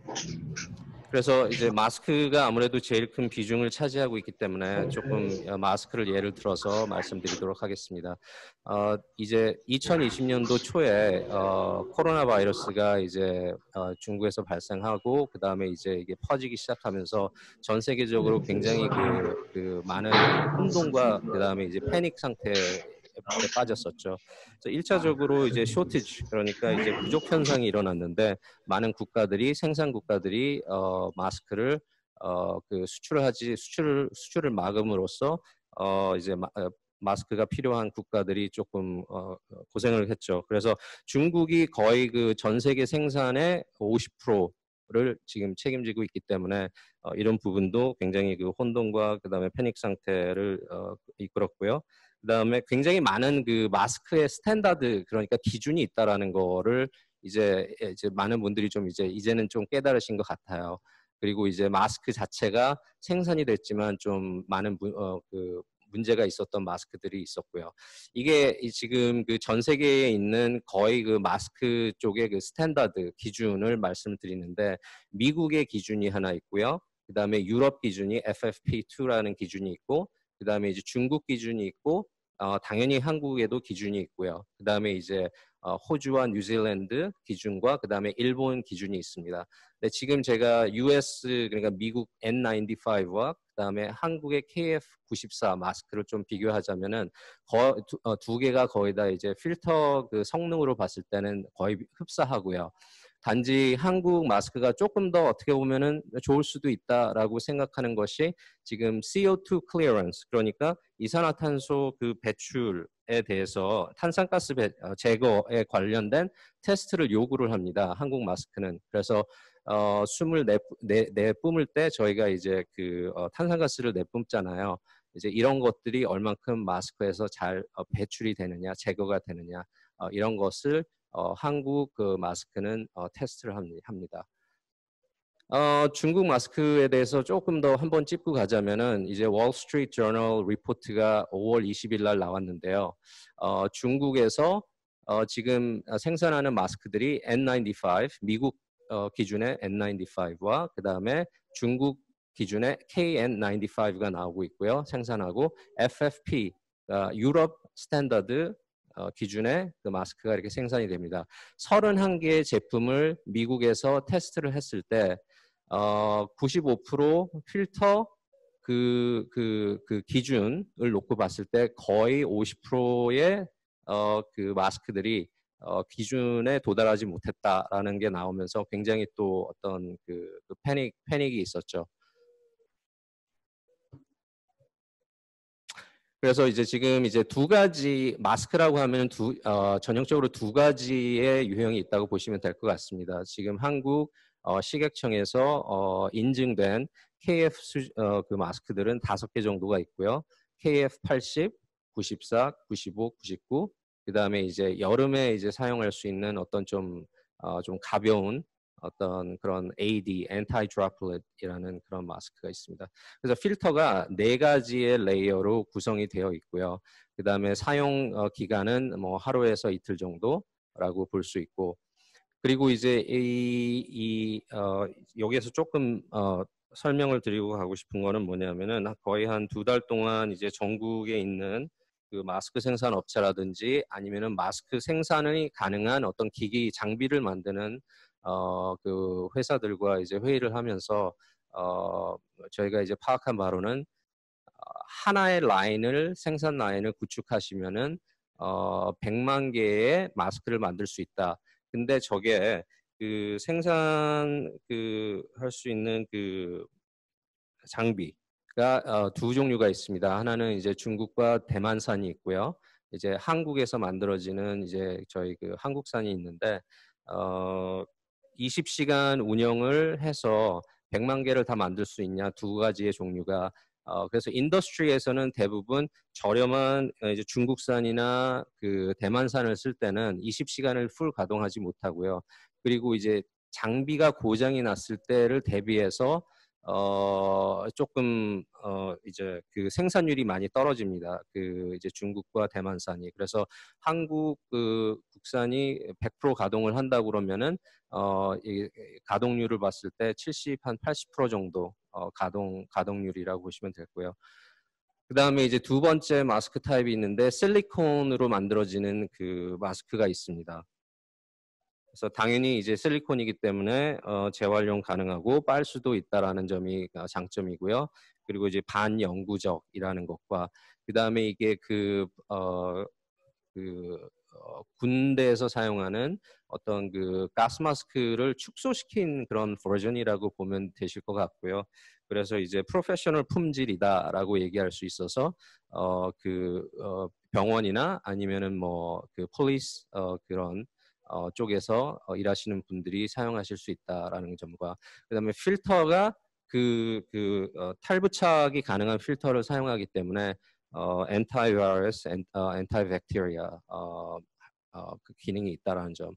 그래서 이제 마스크가 아무래도 제일 큰 비중을 차지하고 있기 때문에 조금 어, 마스크를 예를 들어서 말씀드리도록 하겠습니다. 어, 이제 2020년도 초에 어, 코로나 바이러스가 이제 어, 중국에서 발생하고 그 다음에 이제 이게 퍼지기 시작하면서 전 세계적으로 굉장히 그, 그 많은 혼동과 그 다음에 이제 패닉 상태 빠졌었죠. 그래서 1차적으로 이제 쇼티지 그러니까 이제 부족 현상이 일어났는데 많은 국가들이 생산 국가들이 어, 마스크를 어, 그 수출을 하지 수출을 수출을 막음으로써 어, 이제 마, 어, 마스크가 필요한 국가들이 조금 어, 고생을 했죠. 그래서 중국이 거의 그 전 세계 생산의 50%를 지금 책임지고 있기 때문에 어, 이런 부분도 굉장히 그 혼돈과 그다음에 패닉 상태를 어, 이끌었고요. 그다음에 굉장히 많은 그 마스크의 standard 그러니까 기준이 있다라는 거를 이제 이제 많은 분들이 좀 이제 이제는 좀 깨달으신 것 같아요. 그리고 이제 마스크 자체가 생산이 됐지만 좀 많은 문, 어, 그 문제가 있었던 마스크들이 있었고요. 이게 지금 그 전 세계에 있는 거의 그 마스크 쪽의 그 standard 기준을 말씀드리는데 미국의 기준이 하나 있고요. 그 다음에 유럽 기준이 FFP2라는 기준이 있고 그 다음에 이제 중국 기준이 있고 어, 당연히 한국에도 기준이 있고요. 그 다음에 이제 어, 호주와 뉴질랜드 기준과 그 다음에 일본 기준이 있습니다. 근데 지금 제가 US 그러니까 미국 N95와 그 다음에 한국의 KF94 마스크를 좀 비교하자면은 거, 두, 어, 두 개가 거의 다 이제 필터 그 성능으로 봤을 때는 거의 흡사하고요. 단지 한국 마스크가 조금 더 어떻게 보면은 좋을 수도 있다라고 생각하는 것이 지금 CO2 clearance 그러니까 이산화탄소 그 배출에 대해서 탄산가스 배, 어, 제거에 관련된 테스트를 요구를 합니다. 한국 마스크는 그래서 어, 숨을 내, 내, 내뿜을 때 저희가 이제 그 어, 탄산가스를 내뿜잖아요. 이제 이런 것들이 얼만큼 마스크에서 잘 어, 배출이 되느냐, 제거가 되느냐 어, 이런 것을 어, 한국 그 마스크는 어, 테스트를 합니다. 어, 중국 마스크에 대해서 조금 더 한번 짚고 가자면은 이제 월스트리트 저널 리포트가 5월 20일 날 나왔는데요. 어, 중국에서 어, 지금 생산하는 마스크들이 N95 미국 어, 기준의 N95와 그 다음에 중국 기준의 KN95가 나오고 있고요. 생산하고 FFP 어, 유럽 standard 어, 기준의 그 마스크가 이렇게 생산이 됩니다. 31개의 제품을 미국에서 테스트를 했을 때 어, 95% 필터 그, 그, 그 기준을 놓고 봤을 때 거의 50%의 어, 그 마스크들이 어, 기준에 도달하지 못했다라는 게 나오면서 굉장히 또 어떤 그, 그 패닉, 패닉이 있었죠. 그래서 이제 지금 이제 두 가지 마스크라고 하면 두 어, 전형적으로 두 가지의 유형이 있다고 보시면 될 것 같습니다. 지금 한국 어, 식약청에서 어, 인증된 KF 수, 어, 그 마스크들은 다섯 개 정도가 있고요. KF 80, 94, 95, 99. 그 다음에 이제 여름에 이제 사용할 수 있는 어떤 좀, 어, 좀 가벼운 어떤 그런 AD, anti-droplet이라는 그런 마스크가 있습니다. 그래서 필터가 네 가지의 layer로 구성이 되어 있고요. 그 다음에 사용 어, 기간은 뭐 하루에서 이틀 정도라고 볼 수 있고, 그리고 이제 이, 이 어, 여기에서 조금 어, 설명을 드리고 가고 싶은 거는 뭐냐면은 거의 한 두 달 동안 이제 전국에 있는 그 마스크 생산 업체라든지 아니면은 마스크 생산이 가능한 어떤 기기 장비를 만드는 어 그 회사들과 이제 회의를 하면서 어 저희가 이제 파악한 바로는 어, 하나의 라인을 생산 라인을 구축하시면은 어 100만 개의 마스크를 만들 수 있다. 근데 저게 그 생산 그 할 수 있는 그 장비가 어, 두 종류가 있습니다. 하나는 이제 중국과 대만산이 있고요. 이제 한국에서 만들어지는 이제 저희 그 한국산이 있는데 어 20시간 운영을 해서 100만 개를 다 만들 수 있냐 두 가지의 종류가 어, 그래서 industry에서는 대부분 저렴한 어, 이제 중국산이나 그 대만산을 쓸 때는 20시간을 풀 가동하지 못하고요. 그리고 이제 장비가 고장이 났을 때를 대비해서 어 조금 어 이제 그 생산율이 많이 떨어집니다. 그 이제 중국과 대만산이 그래서 한국 그 국산이 100% 가동을 한다 그러면은 어 이 가동률을 봤을 때 70 한 80% 정도 어 가동 가동률이라고 보시면 되고요. 그 다음에 이제 두 번째 마스크 타입이 있는데 실리콘으로 만들어지는 그 마스크가 있습니다. 그래서 당연히 이제 실리콘이기 때문에 어, 재활용 가능하고 빨 수도 있다라는 점이 어, 장점이고요. 그리고 이제 반영구적이라는 것과 그 다음에 이게 그, 어, 그 어, 군대에서 사용하는 어떤 그 가스 마스크를 축소시킨 그런 버전이라고 보면 되실 것 같고요. 그래서 이제 프로페셔널 품질이다라고 얘기할 수 있어서 어그 어, 병원이나 아니면은 뭐 그 police 어 그런 어, 쪽에서 어, 일하시는 분들이 사용하실 수 있다라는 점과 그다음에 필터가 그, 그 어, 탈부착이 가능한 필터를 사용하기 때문에 어, antivirus, 어, antibacteria 어, 어, 그 기능이 있다라는 점.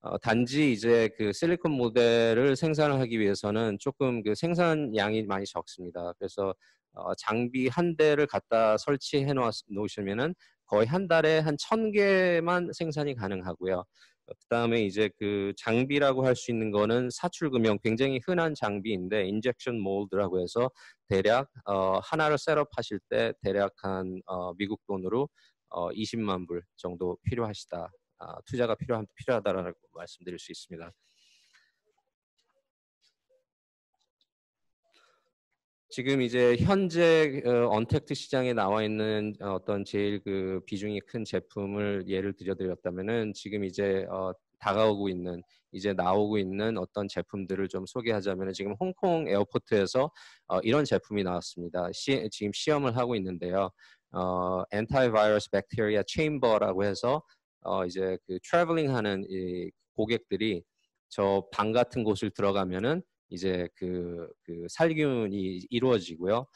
어, 단지 이제 그 실리콘 모델을 생산을 하기 위해서는 조금 그 생산량이 많이 적습니다. 그래서 어, 장비 한 대를 갖다 설치해 놓으시면은 거의 한 달에 한 천 개만 생산이 가능하고요. 그 다음에 이제 그 장비라고 할 수 있는 거는 사출금형 굉장히 흔한 장비인데 인젝션 몰드라고 해서 대략 어, 하나를 셋업하실 때 대략 한 어, 미국 돈으로 어, 20만 불 정도 필요하시다. 아, 투자가 필요한 필요하다라고 말씀드릴 수 있습니다. 지금 이제 현재 어, 언택트 시장에 나와 있는 어떤 제일 그 비중이 큰 제품을 예를 들어드렸다면은 지금 이제 어, 다가오고 있는 이제 나오고 있는 어떤 제품들을 좀 소개하자면 지금 홍콩 에어포트에서 어, 이런 제품이 나왔습니다. 시, 지금 시험을 하고 있는데요. 어, antivirus bacteria chamber라고 해서 어, 이제 그 traveling 하는 이 고객들이 저 방 같은 곳을 들어가면은 이제 그, 그 살균이 이루어지고요.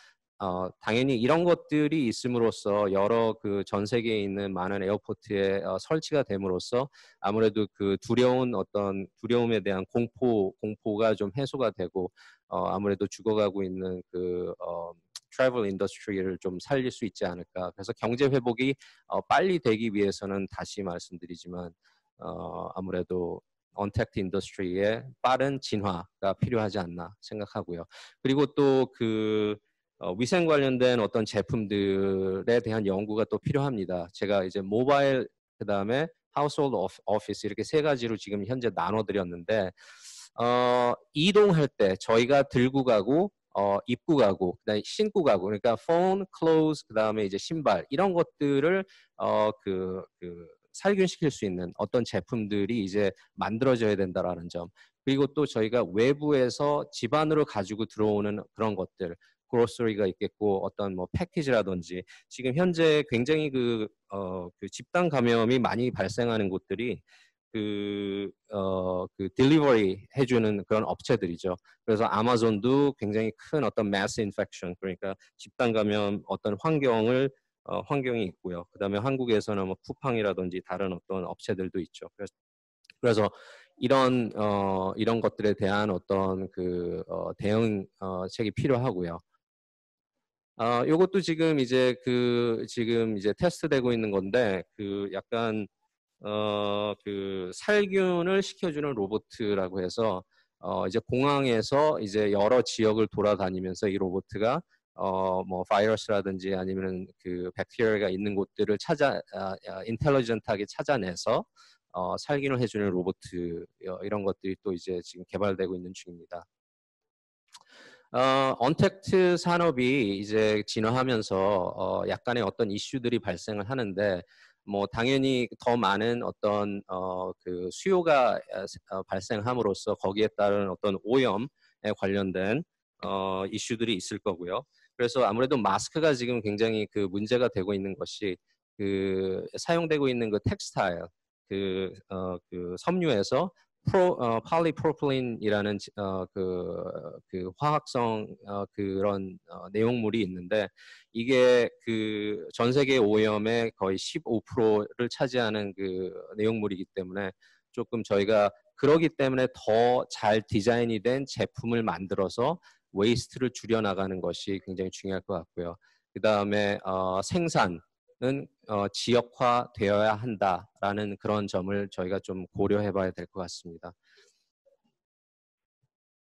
어, 당연히 이런 것들이 있음으로써 여러 그 전 세계에 있는 많은 에어포트에 어, 설치가 됨으로써 아무래도 그 두려운 어떤 두려움에 대한 공포 공포가 좀 해소가 되고 어, 아무래도 죽어가고 있는 그 어, travel industry를 좀 살릴 수 있지 않을까. 그래서 경제 회복이 어, 빨리 되기 위해서는 다시 말씀드리지만 어, 아무래도 untact industry의 빠른 진화가 필요하지 않나 생각하고요. 그리고 또 그 어, 위생 관련된 어떤 제품들에 대한 연구가 또 필요합니다. 제가 이제 모바일 그다음에 household office 이렇게 세 가지로 지금 현재 나눠 드렸는데 어, 이동할 때 저희가 들고 가고 어, 입고 가고 그다음에 신고 가고 그러니까 phone, clothes 그다음에 이제 신발 이런 것들을 어, 그, 그 살균시킬 수 있는 어떤 제품들이 이제 만들어져야 된다라는 점. 그리고 또 저희가 외부에서 집 안으로 가지고 들어오는 그런 것들, grocery가 있겠고 어떤 뭐 패키지라든지 지금 현재 굉장히 그, 어, 그 집단 감염이 많이 발생하는 곳들이 그, 어, 그 딜리버리 해주는 그런 업체들이죠. 그래서 아마존도 굉장히 큰 어떤 mass infection, 그러니까 집단 감염 어떤 환경을 어, 환경이 있고요. 그 다음에 한국에서는 뭐 쿠팡이라든지 다른 어떤 업체들도 있죠. 그래서, 그래서 이런 어, 이런 것들에 대한 어떤 그 어, 대응책이 필요하고요. 어, 요것도 지금 이제 그 지금 이제 테스트되고 있는 건데 그 약간 어, 그 살균을 시켜주는 로봇이라고 해서 어, 이제 공항에서 이제 여러 지역을 돌아다니면서 이 로봇가 어, 뭐 바이러스라든지 아니면 그 백테리아가 있는 곳들을 찾아 아, 아, 인텔리전트하게 찾아내서 어, 살균을 해주는 로봇 어, 이런 것들이 또 이제 지금 개발되고 있는 중입니다. 어, 언택트 산업이 이제 진화하면서 어, 약간의 어떤 이슈들이 발생을 하는데 뭐 당연히 더 많은 어떤 어, 그 수요가 어, 발생함으로써 거기에 따른 어떤 오염에 관련된 어, 이슈들이 있을 거고요. 그래서 아무래도 마스크가 지금 굉장히 그 문제가 되고 있는 것이 그 사용되고 있는 그 텍스타일 그, 어, 그 섬유에서 프로 어, 팔리프로필린이라는 어, 그, 그 화학성 어, 그런 어, 내용물이 있는데 이게 그 전 세계 오염의 거의 15%를 차지하는 그 내용물이기 때문에 조금 저희가 그러기 때문에 더 잘 디자인이 된 제품을 만들어서 waste를 줄여 나가는 것이 굉장히 중요할 것 같고요. 그 다음에 어, 생산은 어, 지역화되어야 한다라는 그런 점을 저희가 좀 고려해봐야 될 것 같습니다.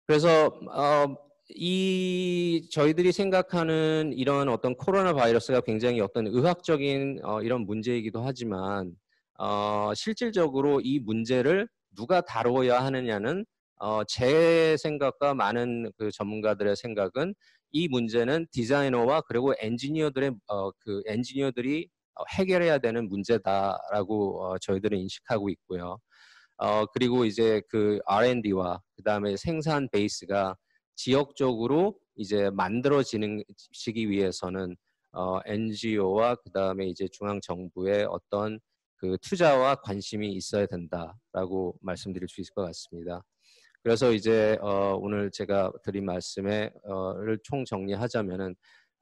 그래서 어, 이 저희들이 생각하는 이런 어떤 코로나 바이러스가 굉장히 어떤 의학적인 어, 이런 문제이기도 하지만 어, 실질적으로 이 문제를 누가 다루어야 하느냐는 어, 제 생각과 많은 그 전문가들의 생각은 이 문제는 디자이너와 그리고 엔지니어들의 어, 그 엔지니어들이 어, 해결해야 되는 문제다라고 어, 저희들은 인식하고 있고요. 어, 그리고 이제 그 R&D와 그 다음에 생산 베이스가 지역적으로 이제 만들어지는 시기 위해서는 어, NGO와 그 다음에 이제 중앙 정부의 어떤 그 투자와 관심이 있어야 된다라고 말씀드릴 수 있을 것 같습니다. 그래서 이제 어, 오늘 제가 드린 말씀을 어, 총 정리하자면은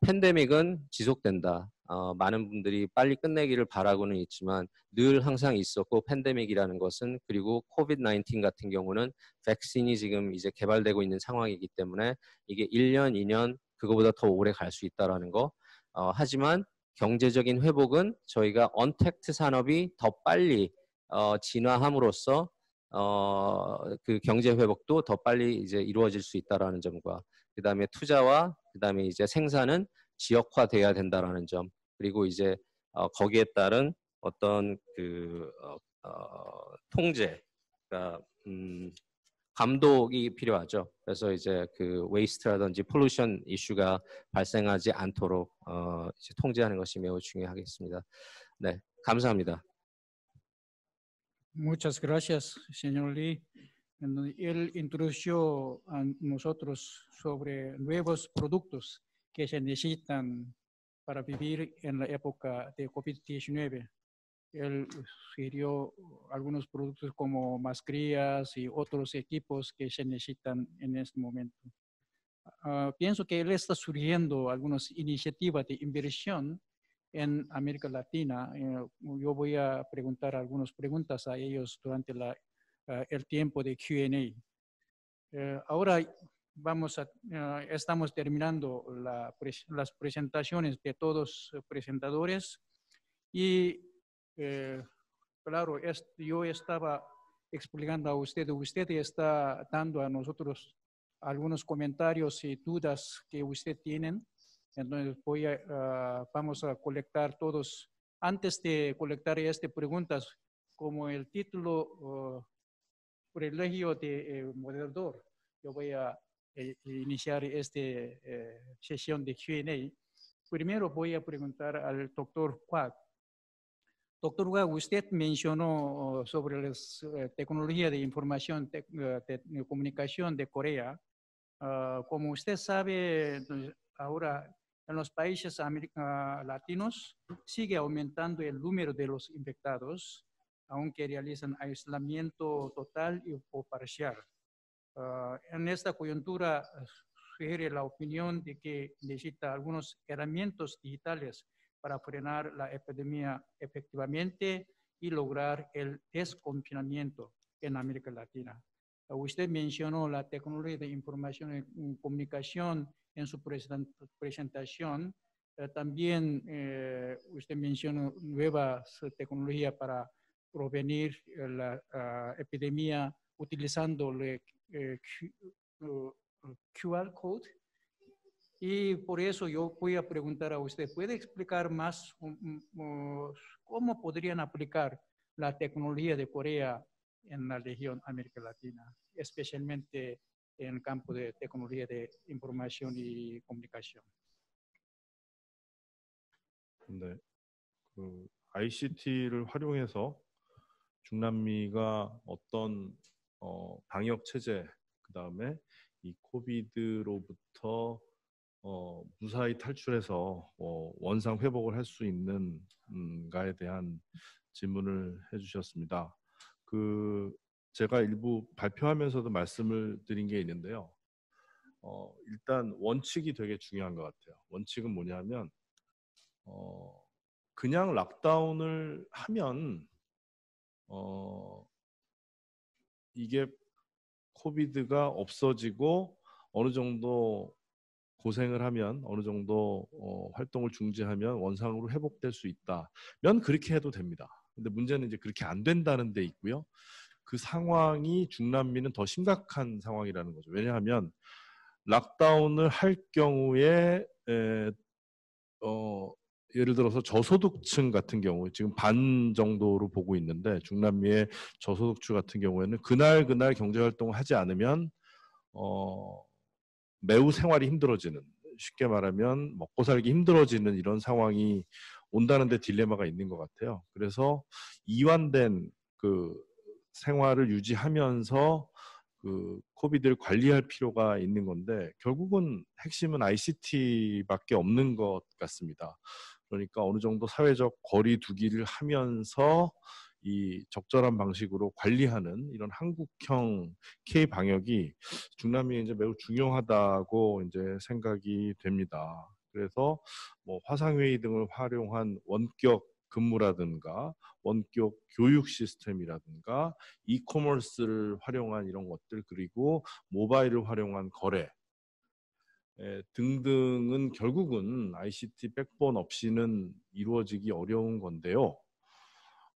팬데믹은 지속된다. 어, 많은 분들이 빨리 끝내기를 바라고는 있지만 늘 항상 있었고 팬데믹이라는 것은 그리고 코비드 19 같은 경우는 백신이 지금 이제 개발되고 있는 상황이기 때문에 이게 1년, 2년 그거보다 더 오래 갈 수 있다라는 거. 어, 하지만 경제적인 회복은 저희가 언택트 산업이 더 빨리 어, 진화함으로써 어, 그 경제 회복도 더 빨리 이제 이루어질 수 있다라는 점과 그 다음에 투자와 그 다음에 이제 생산은 지역화돼야 된다라는 점 그리고 이제 어, 거기에 따른 어떤 그 어, 어, 통제, 그러니까 음, 감독이 필요하죠. 그래서 이제 그 웨이스트라든지 폴루션 이슈가 발생하지 않도록 어, 이제 통제하는 것이 매우 중요하겠습니다. 네, 감사합니다. Muchas gracias, señor Lee. Él introdujo a nosotros sobre nuevos productos que se necesitan para vivir en la época de COVID-19. Él sugirió algunos productos como mascarillas y otros equipos que se necesitan en este momento. Uh, pienso que él está sugiriendo algunas iniciativas de inversión en América Latina. Eh, yo voy a preguntar algunas preguntas a ellos durante la, uh, el tiempo de Q&A. Eh, ahora vamos a, estamos terminando la, las presentaciones de todos los presentadores y eh, claro, yo estaba explicando a usted, usted está dando a nosotros algunos comentarios y dudas que usted tienen entonces voy a, uh, vamos a colectar todos. Antes de colectar estas preguntas, como el título uh, privilegio de eh, moderador, yo voy a eh, iniciar esta eh, sesión de Q&A. Primero voy a preguntar al doctor Kwak. Doctor Kwak, usted mencionó sobre la tecnología de información, de, de comunicación de Corea. Uh, como usted sabe, ahora en los países latinos sigue aumentando el número de los infectados, aunque realizan aislamiento total y, o parcial. Uh, en esta coyuntura sugiere la opinión de que necesita algunos herramientas digitales para frenar la epidemia efectivamente y lograr el desconfinamiento. en América Latina. Uh, Usted mencionó la tecnología de información y comunicación en su present- presentación. Eh, También eh, usted mencionó nuevas tecnologías para prevenir eh, la ah, epidemia utilizando el eh, uh, QR code. Y por eso yo voy a preguntar a usted, ¿puede explicar más um, uh, cómo podrían aplicar la tecnología de Corea en la región América Latina, especialmente en el campo de tecnología de información y comunicación? 네, 그 ICT를 활용해서 중남미가 어떤 어, 방역 체제, 그 다음에 이 코비드로부터 어, 무사히 탈출해서 어, 원상 회복을 할 수 있는가에 대한 질문을 해주셨습니다. 그 제가 일부 발표하면서도 말씀을 드린 게 있는데요. 어, 일단 원칙이 되게 중요한 것 같아요. 원칙은 뭐냐면 어, 그냥 락다운을 하면 어, 이게 코비드가 없어지고 어느 정도 고생을 하면 어느 정도 어, 활동을 중지하면 원상으로 회복될 수 있다면 그렇게 해도 됩니다. 근데 문제는 이제 그렇게 안 된다는 데 있고요. 그 상황이 중남미는 더 심각한 상황이라는 거죠. 왜냐하면 락다운을 할 경우에 에, 어, 예를 들어서 저소득층 같은 경우 지금 반 정도로 보고 있는데 중남미의 저소득층 같은 경우에는 그날 그날 경제 활동을 하지 않으면 어, 매우 생활이 힘들어지는 쉽게 말하면 먹고 살기 힘들어지는 이런 상황이 온다는데 딜레마가 있는 것 같아요. 그래서 이완된 그 생활을 유지하면서 그 코비드를 관리할 필요가 있는 건데 결국은 핵심은 ICT밖에 없는 것 같습니다. 그러니까 어느 정도 사회적 거리 두기를 하면서 이 적절한 방식으로 관리하는 이런 한국형 K 방역이 중남미에 이제 매우 중요하다고 이제 생각이 됩니다. 그래서 뭐 화상회의 등을 활용한 원격 근무라든가 원격 교육 시스템이라든가 이커머스를 활용한 이런 것들 그리고 모바일을 활용한 거래 에, 등등은 결국은 ICT 백본 없이는 이루어지기 어려운 건데요.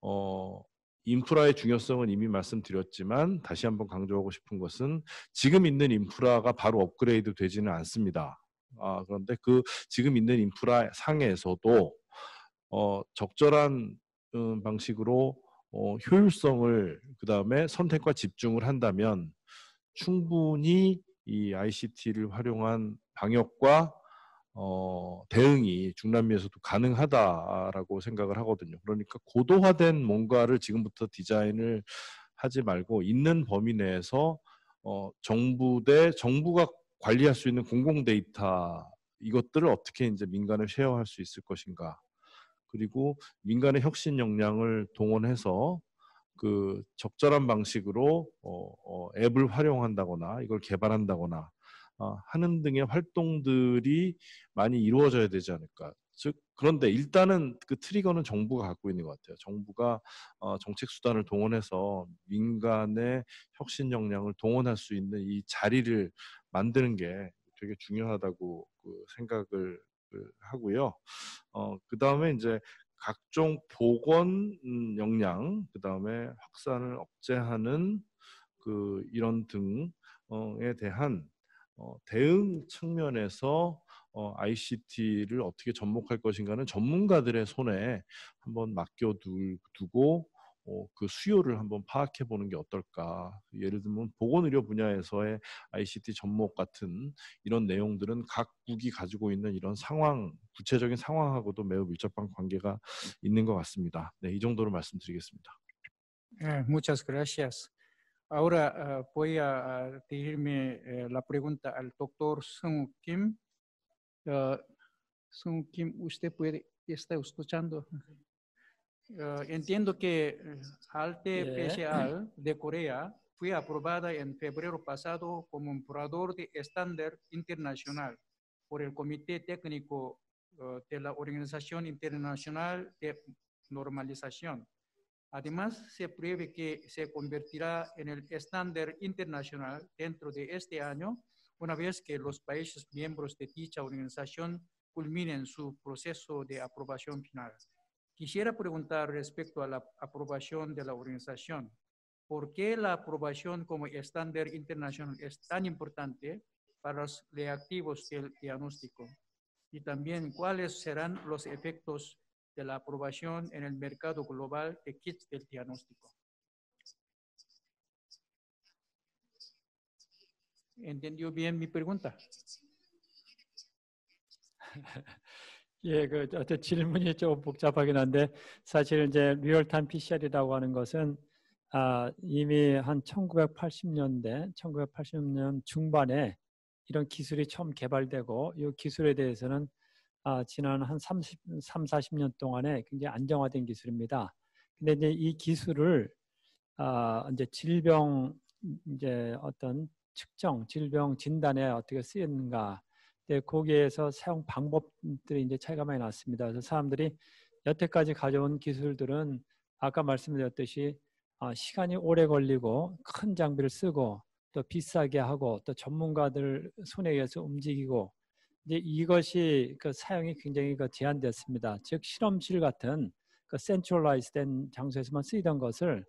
어, 인프라의 중요성은 이미 말씀드렸지만 다시 한번 강조하고 싶은 것은 지금 있는 인프라가 바로 업그레이드 되지는 않습니다. 아, 그런데 그 지금 있는 인프라 상에서도 어, 적절한 음, 방식으로 어, 효율성을 그 다음에 선택과 집중을 한다면 충분히 이 ICT를 활용한 방역과 어, 대응이 중남미에서도 가능하다라고 생각을 하거든요. 그러니까 고도화된 뭔가를 지금부터 디자인을 하지 말고 있는 범위 내에서 어, 정부 대 정부가 관리할 수 있는 공공 데이터 이것들을 어떻게 이제 민간에 쉐어할 수 있을 것인가. 그리고 민간의 혁신 역량을 동원해서 그 적절한 방식으로 어, 어, 앱을 활용한다거나 이걸 개발한다거나 어, 하는 등의 활동들이 많이 이루어져야 되지 않을까. 즉 그런데 일단은 그 트리거는 정부가 갖고 있는 것 같아요. 정부가 어, 정책 수단을 동원해서 민간의 혁신 역량을 동원할 수 있는 이 자리를 만드는 게 되게 중요하다고 그 생각을 그 하고요. 어, 그 다음에 이제 각종 보건 음, 역량, 그 다음에 확산을 억제하는 그 이런 등에 대한 어, 대응 측면에서 어, ICT를 어떻게 접목할 것인가는 전문가들의 손에 한번 맡겨두고 어, 그 수요를 한번 파악해 보는 게 어떨까. 예를 들면 보건의료 분야에서의 ICT 접목 같은 이런 내용들은 각 국이 가지고 있는 이런 상황, 구체적인 상황하고도 매우 밀접한 관계가 있는 것 같습니다. 네, 이 정도로 말씀드리겠습니다. Eh, muchas gracias. Ahora ah, voy a ah, dirigirme eh, la pregunta al doctor Sung Kim. Ah, Sung Kim, ¿usted puede, está escuchando? Ah, entiendo que eh, ALTE. PCA de Corea fue aprobada en febrero pasado como un de estándar internacional por el Comité Técnico ah, de la Organización Internacional de Normalización. Además, se prevé que se convertirá en el estándar internacional dentro de este año, una vez que los países miembros de dicha organización culminen su proceso de aprobación final. Quisiera preguntar respecto a la aprobación de la organización. ¿Por qué la aprobación como estándar internacional es tan importante para los reactivos del diagnóstico? Y también, ¿cuáles serán los efectos de la aprobación en el mercado global de kits del diagnóstico? ¿Entendió bien mi pregunta? <laughs> 예, 그 어떤 질문이 좀 복잡하긴 한데 사실 이제 real-time PCR이라고 하는 것은 아, 이미 한 1980년대, 1980년 중반에 이런 기술이 처음 개발되고 이 기술에 대해서는 아, 지난 한 30, 3, 40년 동안에 굉장히 안정화된 기술입니다. 근데 이제 이 기술을 아, 이제 질병 이제 어떤 측정, 질병 진단에 어떻게 쓰이는가 네, 거기에서 사용 방법들이 이제 차이가 많이 났습니다. 그래서 사람들이 여태까지 가져온 기술들은 아까 말씀드렸듯이 아, 시간이 오래 걸리고 큰 장비를 쓰고 또 비싸게 하고 또 전문가들 손에 의해서 움직이고 이제 이것이 그 사용이 굉장히 그 제한됐습니다. 즉 실험실 같은 그 centralize된 장소에서만 쓰이던 것을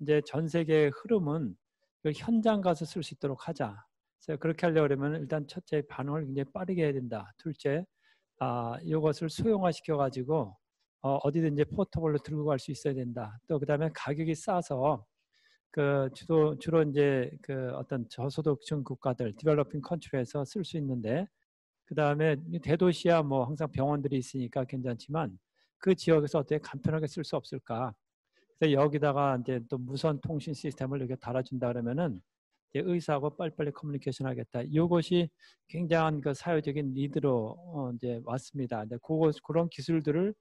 이제 전 세계의 흐름은 그 현장 가서 쓸 수 있도록 하자. 그래서 그렇게 하려면 일단 첫째 반응을 굉장히 빠르게 해야 된다. 둘째, 아, 이것을 소형화시켜 가지고 어, 어디든지 portable로 들고 갈 수 있어야 된다. 또 그다음에 가격이 싸서 그 주로 주로 이제 그 어떤 저소득층 국가들, developing country에서 쓸 수 있는데 그다음에 대도시야 뭐 항상 병원들이 있으니까 괜찮지만 그 지역에서 어떻게 간편하게 쓸 수 없을까? 그래서 여기다가 이제 또 무선 통신 시스템을 이렇게 달아준다 그러면은 의사하고 빨리빨리 커뮤니케이션 하겠다. 이것이 굉장한 그 사회적인 리드로 어 이제 왔습니다. 근데 그거 그런 기술들을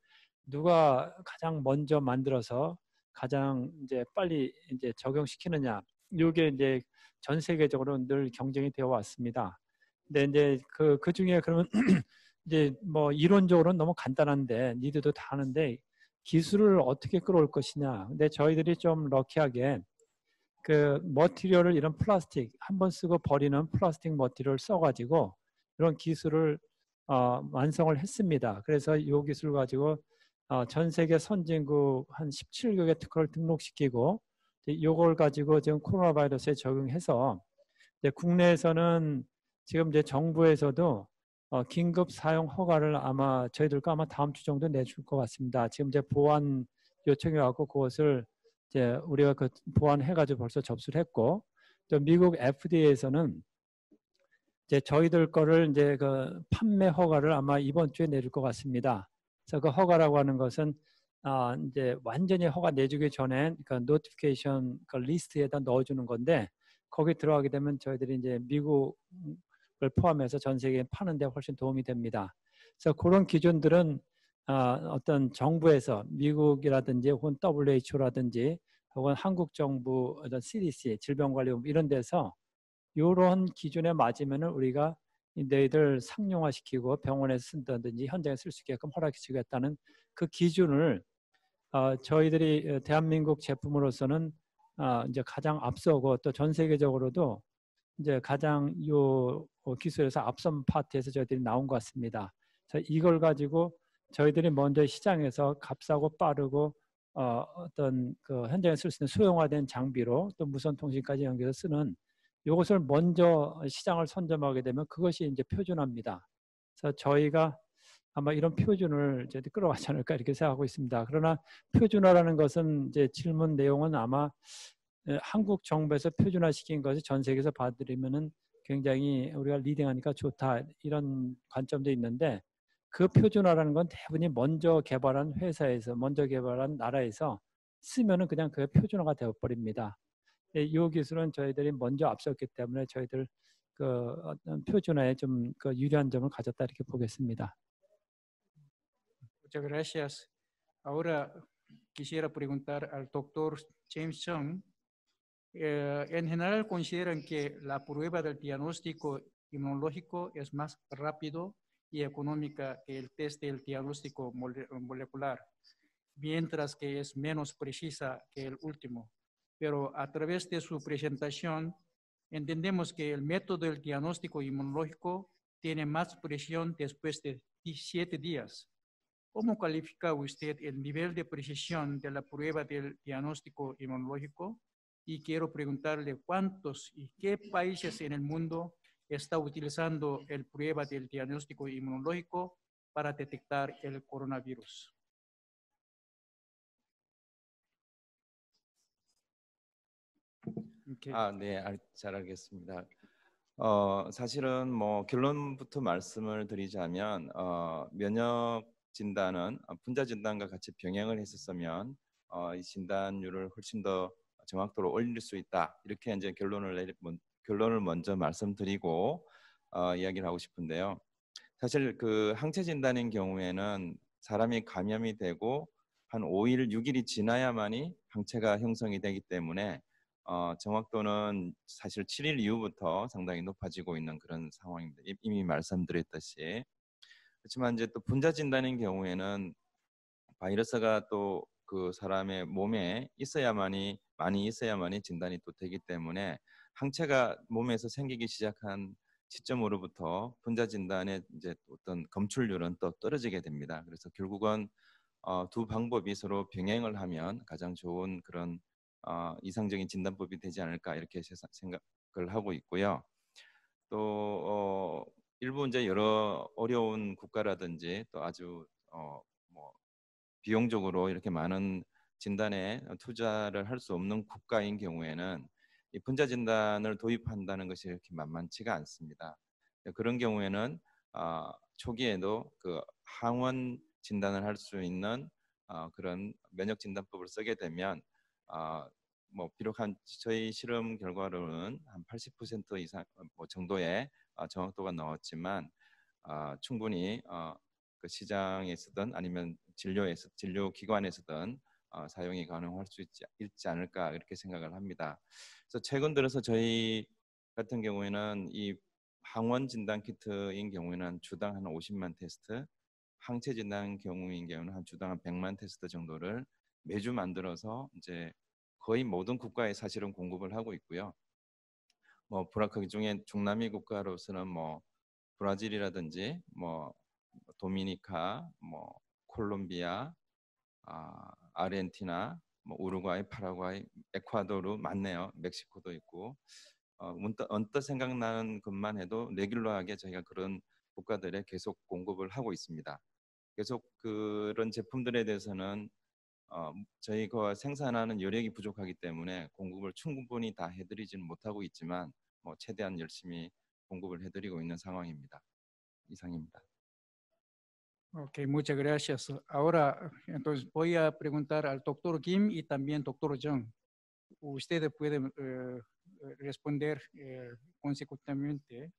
누가 가장 먼저 만들어서 가장 이제 빨리 이제 적용시키느냐. 이게 이제 전 세계적으로 늘 경쟁이 되어 왔습니다. 근데 이제 그, 그 중에 그러면 <clears throat> 이제 뭐 이론적으로는 너무 간단한데 니들도 다 하는데 기술을 어떻게 끌어올 것이냐. 근데 저희들이 좀 럭키하게 그 머티리얼을 이런 플라스틱 한 번 쓰고 버리는 플라스틱 머티리얼을 써가지고 이런 기술을 어, 완성을 했습니다. 그래서 이 기술 가지고 어, 전 세계 선진국 한 17개국의 특허를 등록시키고 이걸 가지고 지금 코로나 바이러스에 적용해서 국내에서는 지금 이제 정부에서도 어, 긴급 사용 허가를 아마 저희들과 아마 다음 주 정도 내줄 것 같습니다. 지금 이제 보안 요청이 왔고 그것을 이제 우리가 그 보완해가지고 벌써 접수를 했고 또 미국 FDA에서는 이제 저희들 거를 이제 그 판매 허가를 아마 이번 주에 내줄 것 같습니다. 그래서 그 허가라고 하는 것은 아 이제 완전히 허가 내주기 전에 그 notification 그 리스트에다 넣어주는 건데 거기 들어가게 되면 저희들이 이제 미국을 포함해서 전 세계에 파는데 훨씬 도움이 됩니다. 그래서 그런 기준들은 아, 어떤 정부에서 미국이라든지 혹은 WHO라든지 혹은 한국 정부 어떤 CDC 질병관리본부 이런 데서 이런 기준에 맞으면 우리가 너희들 상용화시키고 병원에서 쓴다든지 현장에 쓸 수 있게끔 허락해주겠다는 그 기준을 어, 저희들이 대한민국 제품으로서는 어, 이제 가장 앞서고 또 전 세계적으로도 이제 가장 요 기술에서 앞선 파트에서 저희들이 나온 것 같습니다. 이걸 가지고 저희들이 먼저 시장에서 값싸고 빠르고 어, 어떤 그 현장에 쓸 수 있는 수용화된 장비로 또 무선 통신까지 연결해서 쓰는 이것을 먼저 시장을 선점하게 되면 그것이 이제 표준화입니다. 그래서 저희가 아마 이런 표준을 이제 끌어가지 않을까 이렇게 생각하고 있습니다. 그러나 표준화라는 것은 이제 질문 내용은 아마 한국 정부에서 표준화시킨 것이 전 세계에서 봐드리면은 굉장히 우리가 리딩하니까 좋다 이런 관점도 있는데 그 표준화라는 건 대부분이 먼저 개발한 회사에서 먼저 개발한 나라에서 쓰면은 그냥 그 표준화가 되어 버립니다. 이 기술은 저희들이 먼저 앞섰기 때문에 저희들 그 어떤 표준화에 좀 그 유리한 점을 가졌다 이렇게 보겠습니다. Muchas gracias. Ahora quisiera preguntar al doctor James Chung. Eh, en general consideran que la prueba del diagnóstico inmunológico es más rápido y económica que el test del diagnóstico molecular. mientras que es menos precisa que el último. Pero a través de su presentación, entendemos que el método del diagnóstico inmunológico tiene más precisión después de 17 días. ¿Cómo califica usted el nivel de precisión de la prueba del diagnóstico inmunológico? Y quiero preguntarle cuántos y qué países en el mundo está utilizando el prueba del diagnóstico inmunológico para detectar el coronavirus. Okay. 아, 네, 알- 잘 알겠습니다. 어, 사실은 뭐 결론부터 말씀을 드리자면 어, 면역 진단은 어, 분자 진단과 같이 병행을 했었으면 어, 이 진단율을 훨씬 더 정확도로 올릴 수 있다. 이렇게 이제 결론을 내리, 먼- 결론을 먼저 말씀드리고 어, 이야기를 하고 싶은데요. 사실 그 항체 진단인 경우에는 사람이 감염이 되고 한 5일, 6일이 지나야만이 항체가 형성이 되기 때문에 어, 정확도는 사실 7일 이후부터 상당히 높아지고 있는 그런 상황입니다. 이- 이미 말씀드렸듯이 그렇지만 이제 또 분자 진단인 경우에는 바이러스가 또 그 사람의 몸에 있어야만이 많이 있어야만이 진단이 또 되기 때문에 항체가 몸에서 생기기 시작한 시점으로부터 분자 진단의 이제 어떤 검출률은 또 떨어지게 됩니다. 그래서 결국은 어, 두 방법이 서로 병행을 하면 가장 좋은 그런 어, 이상적인 진단법이 되지 않을까 이렇게 생각을 하고 있고요. 또 어, 일부 이제 여러 어려운 국가라든지 또 아주 어, 뭐 비용적으로 이렇게 많은 진단에 투자를 할 수 없는 국가인 경우에는 이 분자 진단을 도입한다는 것이 이렇게 만만치가 않습니다. 그런 경우에는 어, 초기에도 그 항원 진단을 할 수 있는 어, 그런 면역 진단법을 쓰게 되면 어, 뭐 비록 한 저희 실험 결과로는 한 80% 이상 뭐 정도의 어, 정확도가 나왔지만 어, 충분히 어, 그 시장에 서든 아니면 진료에서 진료 기관에서든 어, 사용이 가능할 수 있지, 있지 않을까 이렇게 생각을 합니다. 그래서 최근 들어서 저희 같은 경우에는 이 항원 진단 키트인 경우에는 주당 한 50만 테스트, 항체 진단 경우인 경우는 한 주당 한 100만 테스트 정도를 매주 만들어서 이제 거의 모든 국가에 사실은 공급을 하고 있고요. 뭐 브라 그 중에 중남미 국가로서는 뭐 브라질이라든지 뭐 도미니카, 뭐 콜롬비아, 아, 아르헨티나, 뭐 우루과이, 파라과이, 에콰도르 많네요. 멕시코도 있고 어, 문득 언뜻 생각나는 것만 해도 레귤러하게 저희가 그런 국가들에 계속 공급을 하고 있습니다. 계속 그런 제품들에 대해서는 어, 저희가 생산하는 여력이 부족하기 때문에 공급을 충분히 다 해드리지는 못하고 있지만 뭐 최대한 열심히 공급을 해드리고 있는 상황입니다. 이상입니다. Ok, muchas gracias. Ahora, entonces voy a preguntar al doctor Kim y también doctor Jung. Ustedes pueden eh, responder eh, consecutivamente.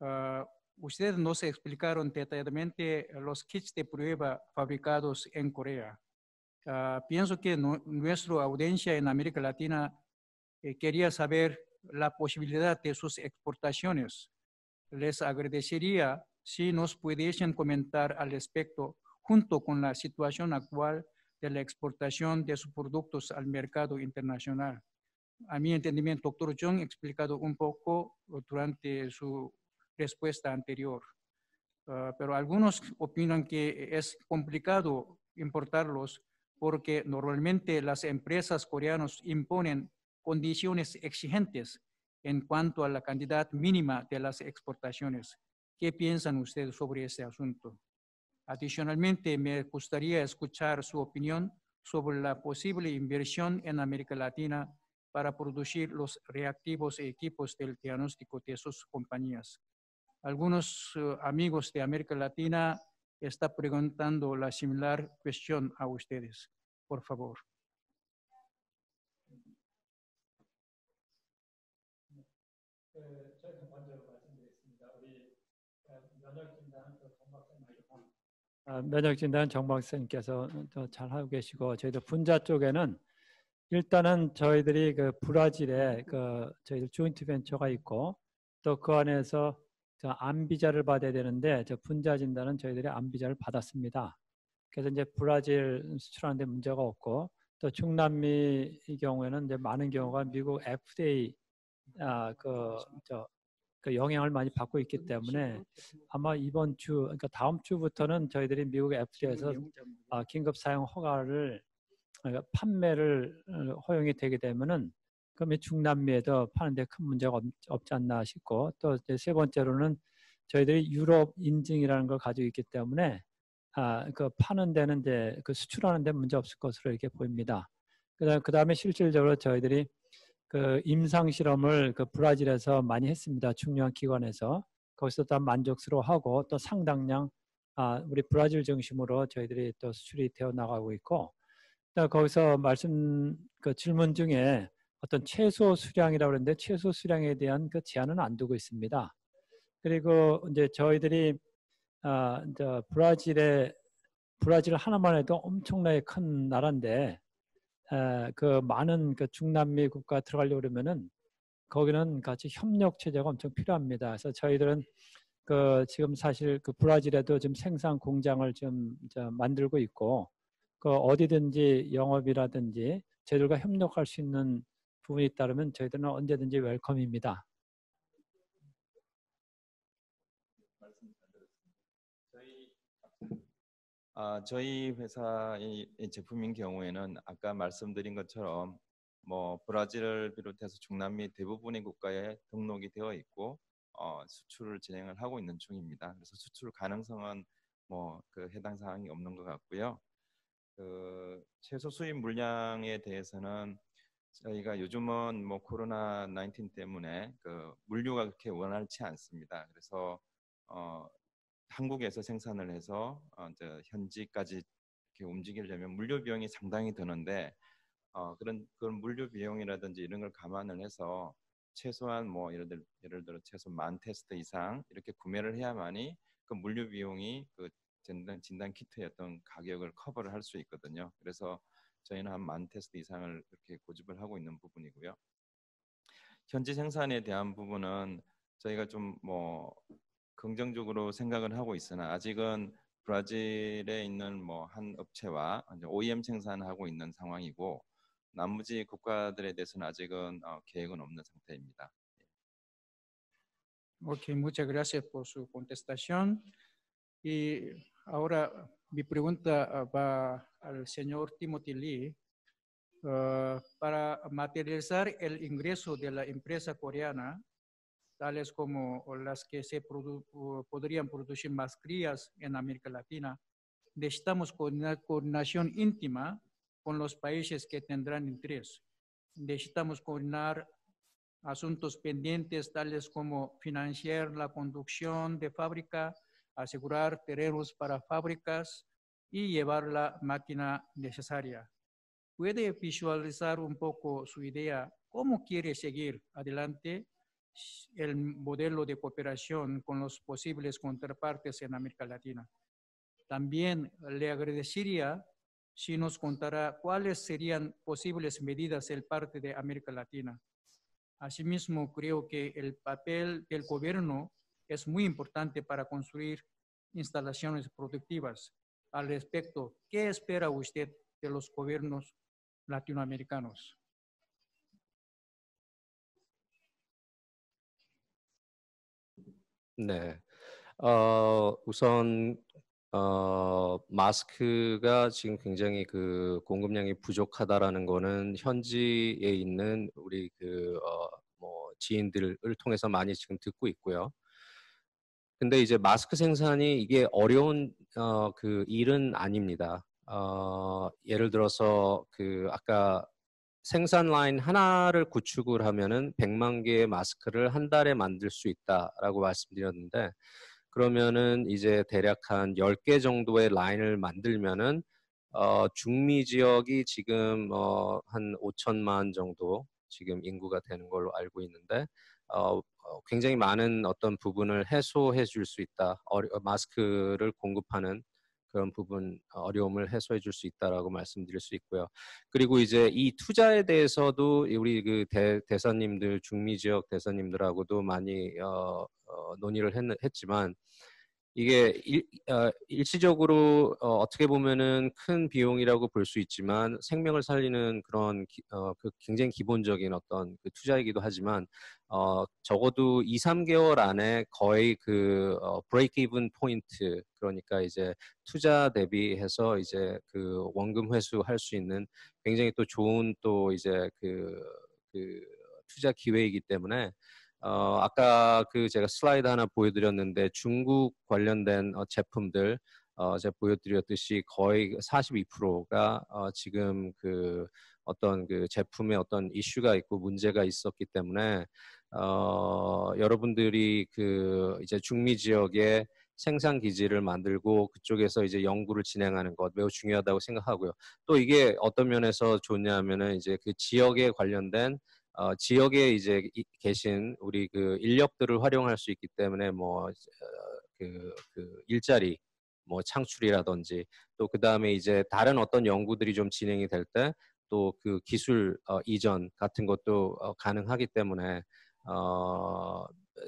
Ah, ustedes nos explicaron detalladamente los kits de prueba fabricados en Corea. Ah, pienso que nu- nuestra audiencia en América Latina eh, quería saber la posibilidad de sus exportaciones. Les agradecería si nos pudiesen comentar al respecto junto con la situación actual de la exportación de sus productos al mercado internacional. A mi entendimiento, doctor ha explicado un poco durante su respuesta anterior, Ah, pero algunos opinan que es complicado importarlos porque normalmente las empresas coreanas imponen condiciones exigentes en cuanto a la cantidad mínima de las exportaciones. ¿Qué piensan ustedes sobre ese asunto? Adicionalmente, me gustaría escuchar su opinión sobre la posible inversión en América Latina para producir los reactivos y equipos del diagnóstico de sus compañías. Algunos eh, amigos de América Latina están preguntando la similar cuestión a ustedes. Por favor. 아, 면역진단 정박사님께서 더 잘하고 계시고 저희들 분자 쪽에는 일단은 저희들이 그 브라질에 그 저희들 조인트 벤처가 있고 또 그 안에서 저 암비자를 받아야 되는데 저 분자 진단은 저희들이 암비자를 받았습니다. 그래서 이제 브라질 수출하는데 문제가 없고 또 중남미의 경우에는 이제 많은 경우가 미국 FDA 아그저 그 영향을 많이 받고 있기 때문에 아마 이번 주 그러니까 다음 주부터는 저희들이 미국 FDA에서 아, 긴급 사용 허가를 그러니까 판매를 어, 허용이 되게 되면은 그러면 중남미에도 파는데 큰 문제가 없, 지 않나 싶고 또 세 번째로는 저희들이 유럽 인증이라는 걸 가지고 있기 때문에 아, 그 파는 데는 이제 그 수출하는 데 문제 없을 것으로 이렇게 보입니다. 그다음 그다음에 실질적으로 저희들이 그 임상 실험을 그 브라질에서 많이 했습니다. 중요한 기관에서 거기서 또 만족스러워하고 또 상당량 아, 우리 브라질 중심으로 저희들이 또 수출이 되어 나가고 있고 또 거기서 말씀 그 질문 중에 어떤 최소 수량이라고 그러는데 최소 수량에 대한 그 제한은 안 두고 있습니다. 그리고 이제 저희들이 아, 이제 브라질에 브라질 하나만 해도 엄청나게 큰 나라인데 에, 그 많은 그 중남미 국가 들어가려고 그러면은 거기는 같이 협력 체제가 엄청 필요합니다. 그래서 저희들은 그 지금 사실 그 브라질에도 지금 생산 공장을 좀 만들고 있고 그 어디든지 영업이라든지 저희들과 협력할 수 있는 부분이 있다면 저희들은 언제든지 웰컴입니다. 아, 저희 회사의 제품인 경우에는 아까 말씀드린 것처럼 뭐 브라질을 비롯해서 중남미 대부분의 국가에 등록이 되어 있고 어, 수출을 진행을 하고 있는 중입니다. 그래서 수출 가능성은 뭐 그 해당 사항이 없는 것 같고요. 그 최소 수입 물량에 대해서는 저희가 요즘은 뭐 코로나 19 때문에 그 물류가 그렇게 원활치 않습니다. 그래서 어, 한국에서 생산을 해서 어, 현지까지 이렇게 움직이려면 물류 비용이 상당히 드는데 어, 그런 그런 물류 비용이라든지 이런 걸 감안을 해서 최소한 뭐 예를 들 예를 들어 최소 만 테스트 이상 이렇게 구매를 해야만이 그 물류 비용이 그 진단 진단 키트의 어떤 가격을 커버를 할 수 있거든요. 그래서 저희는 한 만 테스트 이상을 이렇게 고집을 하고 있는 부분이고요. 현지 생산에 대한 부분은 저희가 좀 뭐 긍정적으로 생각을 하고 있으나 아직은 브라질에 있는 뭐 한 업체와 OEM 생산하고 있는 상황이고 나머지 국가들에 대해서는 아직은 어, 계획은 없는 상태입니다. Ok, muchas gracias por su contestación. Y ahora mi pregunta va al señor Timothy Lee. Uh, para materializar el ingreso de la empresa coreana tales como las que se podrían producir más crías en América Latina, necesitamos coordinación íntima con los países que tendrán interés. Necesitamos coordinar asuntos pendientes tales como financiar la conducción de fábrica, asegurar terrenos para fábricas y llevar la máquina necesaria. ¿Puede visualizar un poco su idea? ¿Cómo quiere seguir adelante el modelo de cooperación con los posibles contrapartes en América Latina. También le agradecería si nos contara cuáles serían posibles medidas del parte de América Latina. Asimismo, creo que el papel del gobierno es muy importante para construir instalaciones productivas. Al respecto, ¿qué espera usted de los gobiernos latinoamericanos? 네. 어, 우선 어, 마스크가 지금 굉장히 그 공급량이 부족하다라는 거는 현지에 있는 우리 그 어, 뭐 지인들을 통해서 많이 지금 듣고 있고요. 근데 이제 마스크 생산이 이게 어려운 어, 그 일은 아닙니다. 어, 예를 들어서 그 아까 생산 라인 하나를 구축을 하면은 100만 개의 마스크를 한 달에 만들 수 있다라고 말씀드렸는데 그러면은 이제 대략 한 10개 정도의 라인을 만들면은 어, 중미 지역이 지금 어, 한 5천만 정도 지금 인구가 되는 걸로 알고 있는데 어, 어 굉장히 많은 어떤 부분을 해소해 줄 수 있다. 마스크를 공급하는 그런 부분 어려움을 해소해 줄 수 있다라고 말씀드릴 수 있고요. 그리고 이제 이 투자에 대해서도 우리 그 대, 대사님들 중미 지역 대사님들하고도 많이 어, 어, 논의를 했, 했지만 이게 일, 어, 일시적으로 어, 어떻게 보면은 큰 비용이라고 볼 수 있지만 생명을 살리는 그런 기, 어, 그 굉장히 기본적인 어떤 그 투자이기도 하지만 어, 적어도 2, 3개월 안에 거의 그 어, 브레이크 이븐 포인트 그러니까 이제 투자 대비해서 이제 그 원금 회수할 수 있는 굉장히 또 좋은 또 이제 그, 그 투자 기회이기 때문에 어, 아까 그 제가 슬라이드 하나 보여드렸는데 중국 관련된 어, 제품들 어, 제가 보여드렸듯이 거의 42%가 어, 지금 그 어떤 그 제품에 어떤 이슈가 있고 문제가 있었기 때문에 어, 여러분들이 그 이제 중미 지역에 생산 기지를 만들고 그쪽에서 이제 연구를 진행하는 것 매우 중요하다고 생각하고요. 또 이게 어떤 면에서 좋냐면은 이제 그 지역에 관련된 어, 지역에 이제 이, 계신 우리 그 인력들을 활용할 수 있기 때문에 뭐그 어, 그 일자리 뭐 창출이라든지 또 그 다음에 이제 다른 어떤 연구들이 좀 진행이 될 때 또 그 기술 어, 이전 같은 것도 어, 가능하기 때문에 어,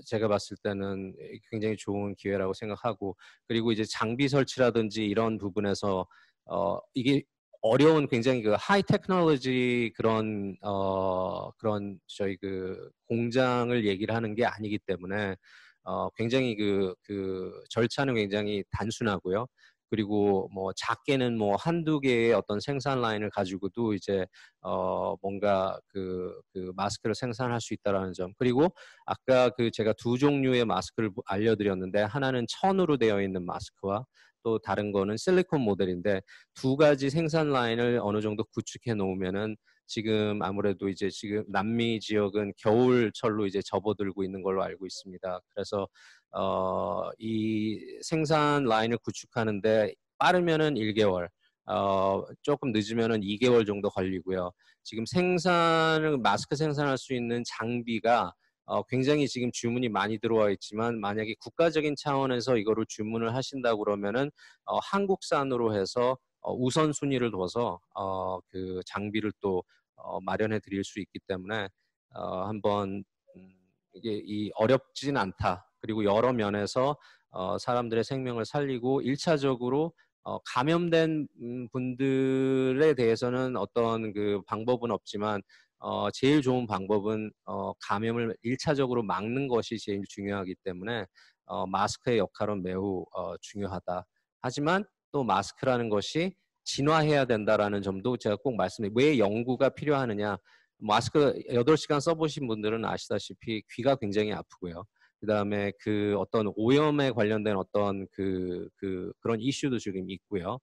제가 봤을 때는 굉장히 좋은 기회라고 생각하고 그리고 이제 장비 설치라든지 이런 부분에서 어, 이게 어려운 굉장히 그 high technology 그런 어 그런 저희 그 공장을 얘기를 하는 게 아니기 때문에 어 굉장히 그그 절차는 굉장히 단순하고요. 그리고 뭐 작게는 뭐 한두 개의 어떤 생산 라인을 가지고도 이제 어 뭔가 그, 그 마스크를 생산할 수 있다라는 점. 그리고 아까 그 제가 두 종류의 마스크를 알려드렸는데 하나는 천으로 되어 있는 마스크와 또 다른 거는 실리콘 모델인데 두 가지 생산 라인을 어느 정도 구축해 놓으면은 지금 아무래도 이제 지금 남미 지역은 겨울철로 이제 접어들고 있는 걸로 알고 있습니다. 그래서 어, 이 생산 라인을 구축하는데 빠르면은 1개월, 어, 조금 늦으면은 2개월 정도 걸리고요. 지금 생산을 마스크 생산할 수 있는 장비가 어, 굉장히 지금 주문이 많이 들어와 있지만 만약에 국가적인 차원에서 이거를 주문을 하신다 그러면은 어, 한국산으로 해서 어, 우선순위를 둬서 어, 그 장비를 또 어, 마련해 드릴 수 있기 때문에 어, 한번 음, 이게 이 어렵진 않다. 그리고 여러 면에서 어, 사람들의 생명을 살리고 일차적으로 어, 감염된 음, 분들에 대해서는 어떤 그 방법은 없지만 어, 제일 좋은 방법은 어, 감염을 일차적으로 막는 것이 제일 중요하기 때문에 어, 마스크의 역할은 매우 어, 중요하다. 하지만 또 마스크라는 것이 진화해야 된다라는 점도 제가 꼭 말씀드려요. 왜 연구가 필요하느냐. 마스크 8시간 써보신 분들은 아시다시피 귀가 굉장히 아프고요. 그 다음에 그 어떤 오염에 관련된 어떤 그, 그, 그런 이슈도 지금 있고요.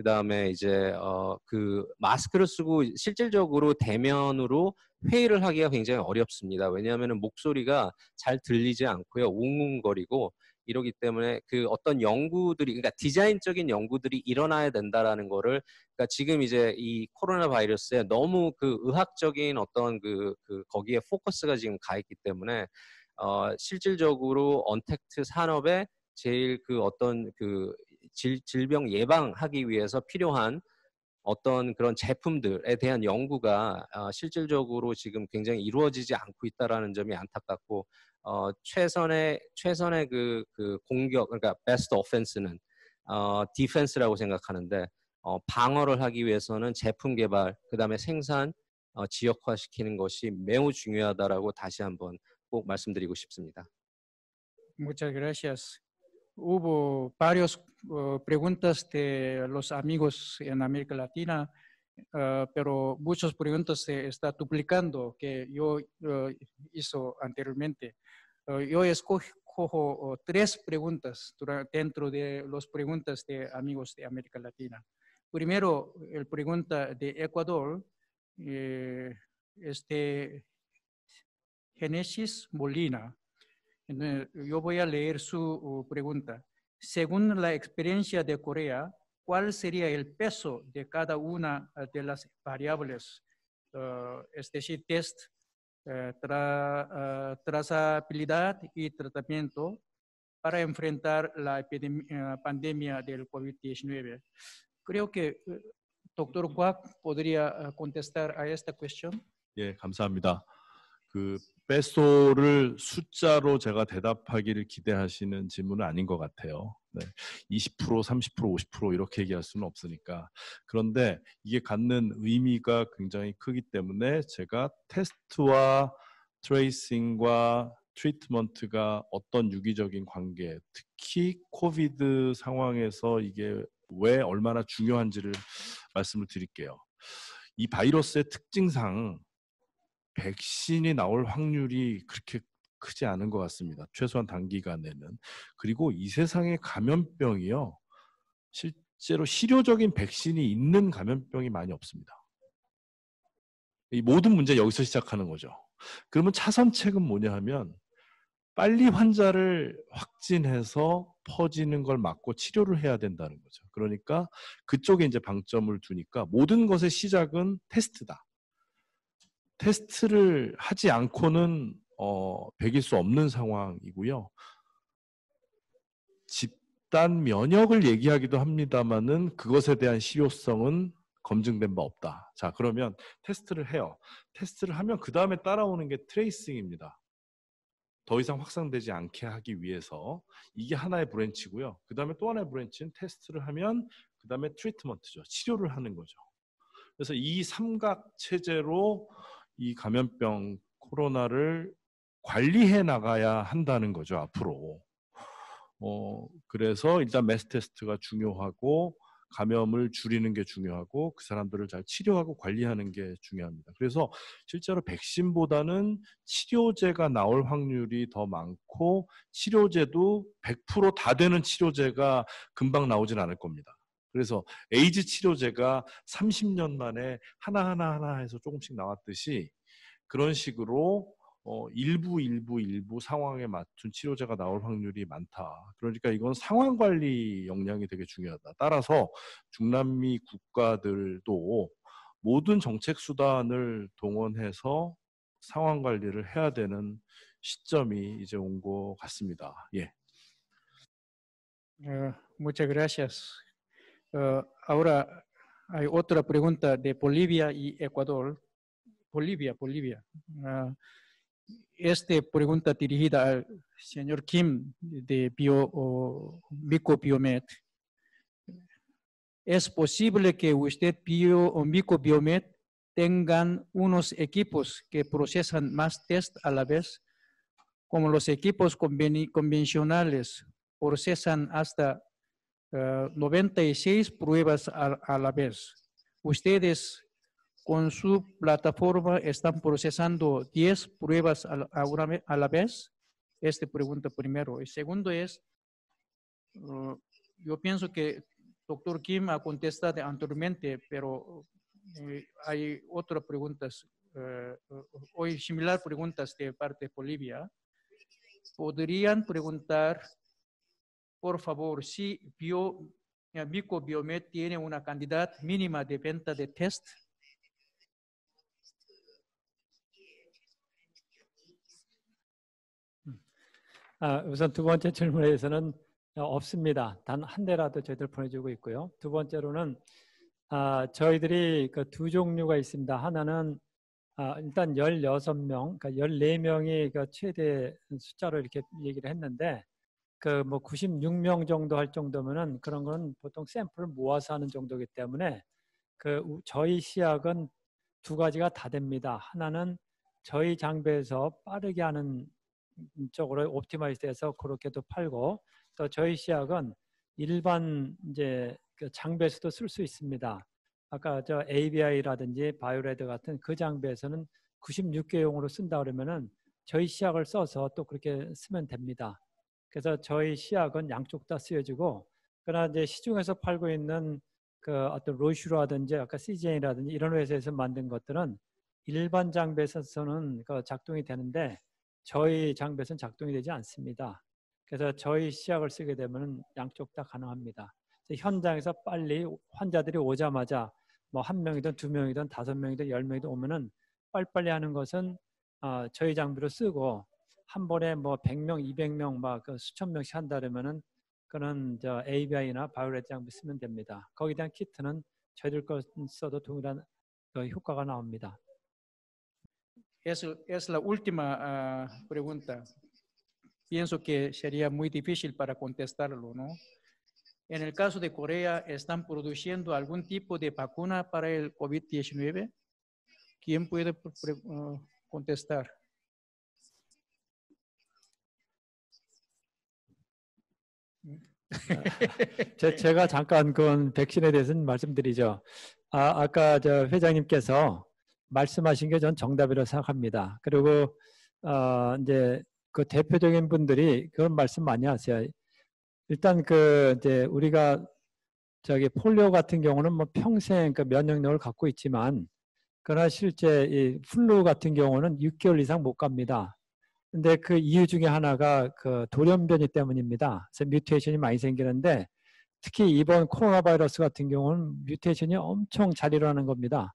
그 다음에 이제 어 그 마스크를 쓰고 실질적으로 대면으로 회의를 하기가 굉장히 어렵습니다. 왜냐하면 목소리가 잘 들리지 않고요, 웅웅거리고 이러기 때문에 그 어떤 연구들이 그러니까 디자인적인 연구들이 일어나야 된다라는 거를 그러니까 지금 이제 이 코로나 바이러스에 너무 그 의학적인 어떤 그, 그 거기에 포커스가 지금 가 있기 때문에 어 실질적으로 언택트 산업에 제일 그 어떤 그 질, 질병 예방하기 위해서 필요한 어떤 그런 제품들에 대한 연구가 어, 실질적으로 지금 굉장히 이루어지지 않고 있다라는 점이 안타깝고 어, 최선의 최선의 그, 그 공격 그러니까 베스트 오펜스는 어, 디펜스라고 생각하는데 어, 방어를 하기 위해서는 제품 개발 그다음에 생산 어, 지역화 시키는 것이 매우 중요하다라고 다시 한번 꼭 말씀드리고 싶습니다. Muchas gracias. Hubo varias uh, preguntas de los amigos en América Latina, uh, pero muchas preguntas se está duplicando que yo uh, hizo anteriormente. yo escojo tres preguntas dentro de las preguntas de amigos de América Latina. Primero, el pregunta de Ecuador, eh, este Genesis Molina. Yo voy a leer su uh, pregunta. Según la experiencia de Corea, ¿cuál sería el peso de cada una uh, de las variables, uh, es decir, test, trazabilidad y tratamiento para enfrentar la pandemia del COVID-19? Creo que doctor Kwak podría contestar a esta cuestión. 예, 감사합니다. 그 빼소를 숫자로 제가 대답하기를 기대하시는 질문은 아닌 것 같아요. 네. 20%, 30%, 50% 이렇게 얘기할 수는 없으니까. 그런데 이게 갖는 의미가 굉장히 크기 때문에 제가 테스트와 tracing과 treatment가 어떤 유기적인 관계, 특히 COVID 상황에서 이게 왜 얼마나 중요한지를 말씀을 드릴게요. 이 바이러스의 특징상 백신이 나올 확률이 그렇게 크지 않은 것 같습니다. 최소한 단기간에는. 그리고 이 세상의 감염병이요. 실제로 실효적인 백신이 있는 감염병이 많이 없습니다. 이 모든 문제 여기서 시작하는 거죠. 그러면 차선책은 뭐냐 하면 빨리 환자를 확진해서 퍼지는 걸 막고 치료를 해야 된다는 거죠. 그러니까 그쪽에 이제 방점을 두니까 모든 것의 시작은 테스트다. 테스트를 하지 않고는 어, 배길 수 없는 상황이고요. 집단 면역을 얘기하기도 합니다만은 그것에 대한 실효성은 검증된 바 없다. 자, 그러면 테스트를 해요. 테스트를 하면 그 다음에 따라오는 게 tracing입니다. 더 이상 확산되지 않게 하기 위해서 이게 하나의 branch고요. 그 다음에 또 하나의 branch는 테스트를 하면 그 다음에 treatment죠. 치료를 하는 거죠. 그래서 이 삼각 체제로 이 감염병 코로나를 관리해 나가야 한다는 거죠 앞으로. 어 그래서 일단 mass test가 중요하고 감염을 줄이는 게 중요하고 그 사람들을 잘 치료하고 관리하는 게 중요합니다. 그래서 실제로 백신보다는 치료제가 나올 확률이 더 많고 치료제도 100%다 되는 치료제가 금방 나오진 않을 겁니다. 그래서 에이즈 치료제가 30년 만에 하나하나 하나 해서 조금씩 나왔듯이 그런 식으로 어, 일부 일부 일부 상황에 맞춘 치료제가 나올 확률이 많다. 그러니까 이건 상황 관리 역량이 되게 중요하다. 따라서 중남미 국가들도 모든 정책 수단을 동원해서 상황 관리를 해야 되는 시점이 이제 온 것 같습니다. 예. Uh, muchas gracias. Uh, ahora hay otra pregunta de Bolivia y Ecuador. Bolivia, Bolivia. Uh, esta pregunta dirigida al señor Kim de Bio, o Mico Biomed. ¿Es posible que usted Bio o Mico Biomed tengan unos equipos que procesan más test a la vez? Como los equipos conveni- convencionales procesan hasta eh, 96 pruebas a, la vez. Ustedes con su plataforma están procesando 10 pruebas a la, vez? Esta pregunta primero. Y segundo es, uh, yo pienso que doctor Kim ha contestado anteriormente, pero eh, hay otras preguntas, eh, hoy similar preguntas de parte de Bolivia. ¿Podrían preguntar, por favor, si Bio, eh, Mico Biomed tiene una cantidad mínima de venta de test? 아, 우선 두 번째 질문에 대해서는 어, 없습니다. 단 한 대라도 저희들 보내주고 있고요. 두 번째로는 아, 저희들이 그 두 종류가 있습니다. 하나는 아, 일단 16명, 그러니까 14명이 그 최대 숫자로 이렇게 얘기를 했는데 그 뭐 96명 정도 할 정도면은 그런 거는 보통 샘플을 모아서 하는 정도이기 때문에 그 우- 저희 시약은 두 가지가 다 됩니다. 하나는 저희 장비에서 빠르게 하는 쪽으로 optimize 돼서 그렇게도 팔고 또 저희 시약은 일반 이제 그 장비에서도 쓸 수 있습니다. 아까 저 ABI라든지 바이오레드 같은 그 장비에서는 96개용으로 쓴다 그러면은 저희 시약을 써서 또 그렇게 쓰면 됩니다. 그래서 저희 시약은 양쪽 다 쓰여지고 그러나 이제 시중에서 팔고 있는 그 어떤 로슈라든지 아까 CJ라든지 이런 회사에서 만든 것들은 일반 장비에서는 그 작동이 되는데 저희 장비에서는 작동이 되지 않습니다. 그래서 저희 시약을 쓰게 되면 양쪽 다 가능합니다. 현장에서 빨리 환자들이 오자마자 뭐 한 명이든 두 명이든 다섯 명이든 열 명이든 오면은 빨리빨리 하는 것은 어, 저희 장비로 쓰고 한 번에 뭐 100명, 200명 막그 수천 명씩 한다 그러면은 그는 저 ABI나 바이오레드 장비 쓰면 됩니다. 거기에 대한 키트는 저희들 거 써도 동일한 그 효과가 나옵니다. es, es la última ah, pregunta. Pienso que sería muy difícil para contestarlo, ¿no? En el caso de Corea, ¿están produciendo algún tipo de vacuna para el COVID-19? ¿Quién puede ah, contestar? 제, 제가 잠깐 그 백신에 대해서는 말씀드리죠. 아, 아까 저 회장님께서 말씀하신 게 전 정답이라고 생각합니다. 그리고 어, 이제 그 대표적인 분들이 그런 말씀 많이 하세요. 일단 그 이제 우리가 저기 폴리오 같은 경우는 뭐 평생 그 면역력을 갖고 있지만 그러나 실제 이 flu 같은 경우는 6개월 이상 못 갑니다. 근데 그 이유 중에 하나가 그 돌연변이 때문입니다. 그래서 mutation이 많이 생기는데 특히 이번 코로나 바이러스 같은 경우는 mutation이 엄청 잘 일어나는 겁니다.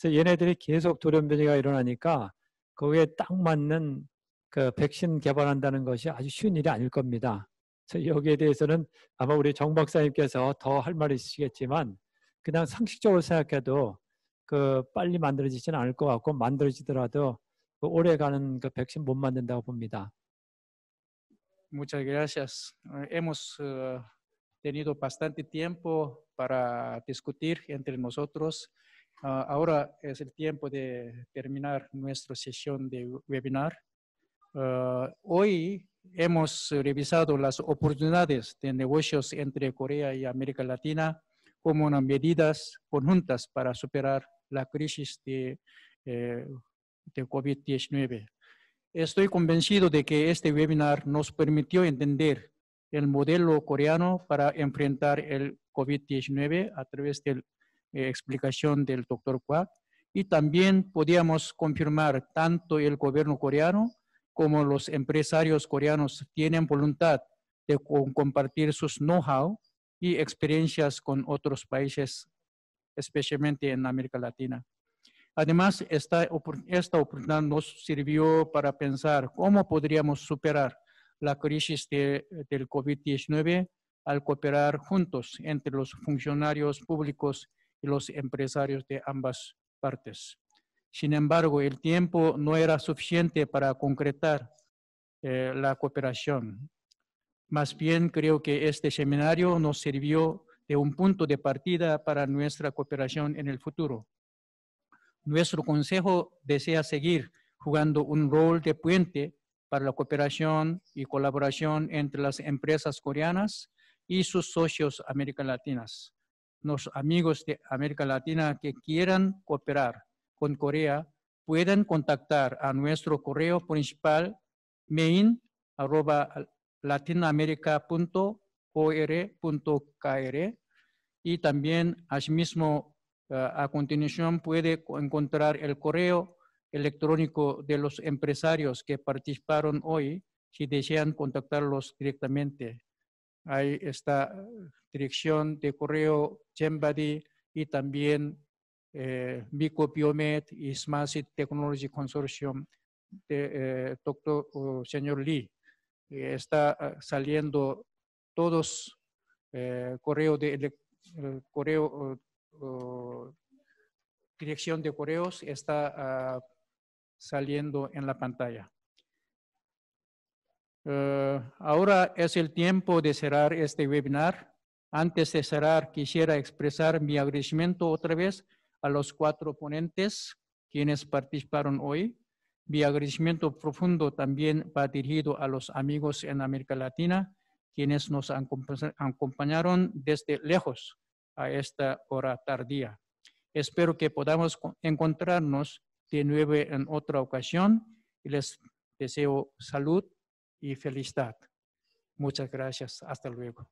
그래서 얘네들이 계속 돌연변이가 일어나니까 거기에 딱 맞는 그 백신 개발한다는 것이 아주 쉬운 일이 아닐 겁니다. 그래서 여기에 대해서는 아마 우리 정 박사님께서 더 할 말이 있으시겠지만 그냥 상식적으로 생각해도 그 빨리 만들어지지는 않을 것 같고 만들어지더라도 그 오래 가는 그 백신 못 만든다고 봅니다. Muchas gracias. Eh, Hemos eh, tenido bastante tiempo para discutir entre nosotros. Ah, ahora es el tiempo de terminar nuestra sesión de webinar. Ah, hoy hemos revisado las oportunidades de negocios entre Corea y América Latina como unas medidas conjuntas para superar la crisis de, eh, de COVID-19. Estoy convencido de que este webinar nos permitió entender el modelo coreano para enfrentar el COVID-19 a través de la explicación del doctor Kwak. Y también podíamos confirmar tanto el gobierno coreano como los empresarios coreanos tienen voluntad de co- compartir sus know-how y experiencias con otros países, especialmente en América Latina. Además, esta, opor- esta oportunidad nos sirvió para pensar cómo podríamos superar la crisis de- del COVID-19 al cooperar juntos entre los funcionarios públicos y los empresarios de ambas partes. Sin embargo, el tiempo no era suficiente para concretar eh, la cooperación. Más bien, creo que este seminario nos sirvió de un punto de partida para nuestra cooperación en el futuro. Nuestro consejo desea seguir jugando un rol de puente para la cooperación y colaboración entre las empresas coreanas y sus socios América Latinas. Los amigos de América Latina que quieran cooperar con Corea pueden contactar a nuestro correo principal main y también asimismo a continuación puede co- encontrar el correo electrónico de los empresarios que participaron hoy si desean contactarlos directamente. Ahí está eh, dirección de correo Gembody y también eh, Biomed y Smart City Technology Consortium de eh, doctor señor Lee. Eh, está ah, saliendo todos eh, correo de eh, correo dirección de correos está ah, saliendo en la pantalla. Eh, ahora es el tiempo de cerrar este webinar. Antes de cerrar, quisiera expresar mi agradecimiento otra vez a los cuatro ponentes quienes participaron hoy. Mi agradecimiento profundo también va dirigido a los amigos en América Latina, quienes nos acompa- acompañaron desde lejos a esta hora tardía. Espero que podamos co- encontrarnos de nuevo en otra ocasión y les deseo salud y felicidad. Muchas gracias. Hasta luego.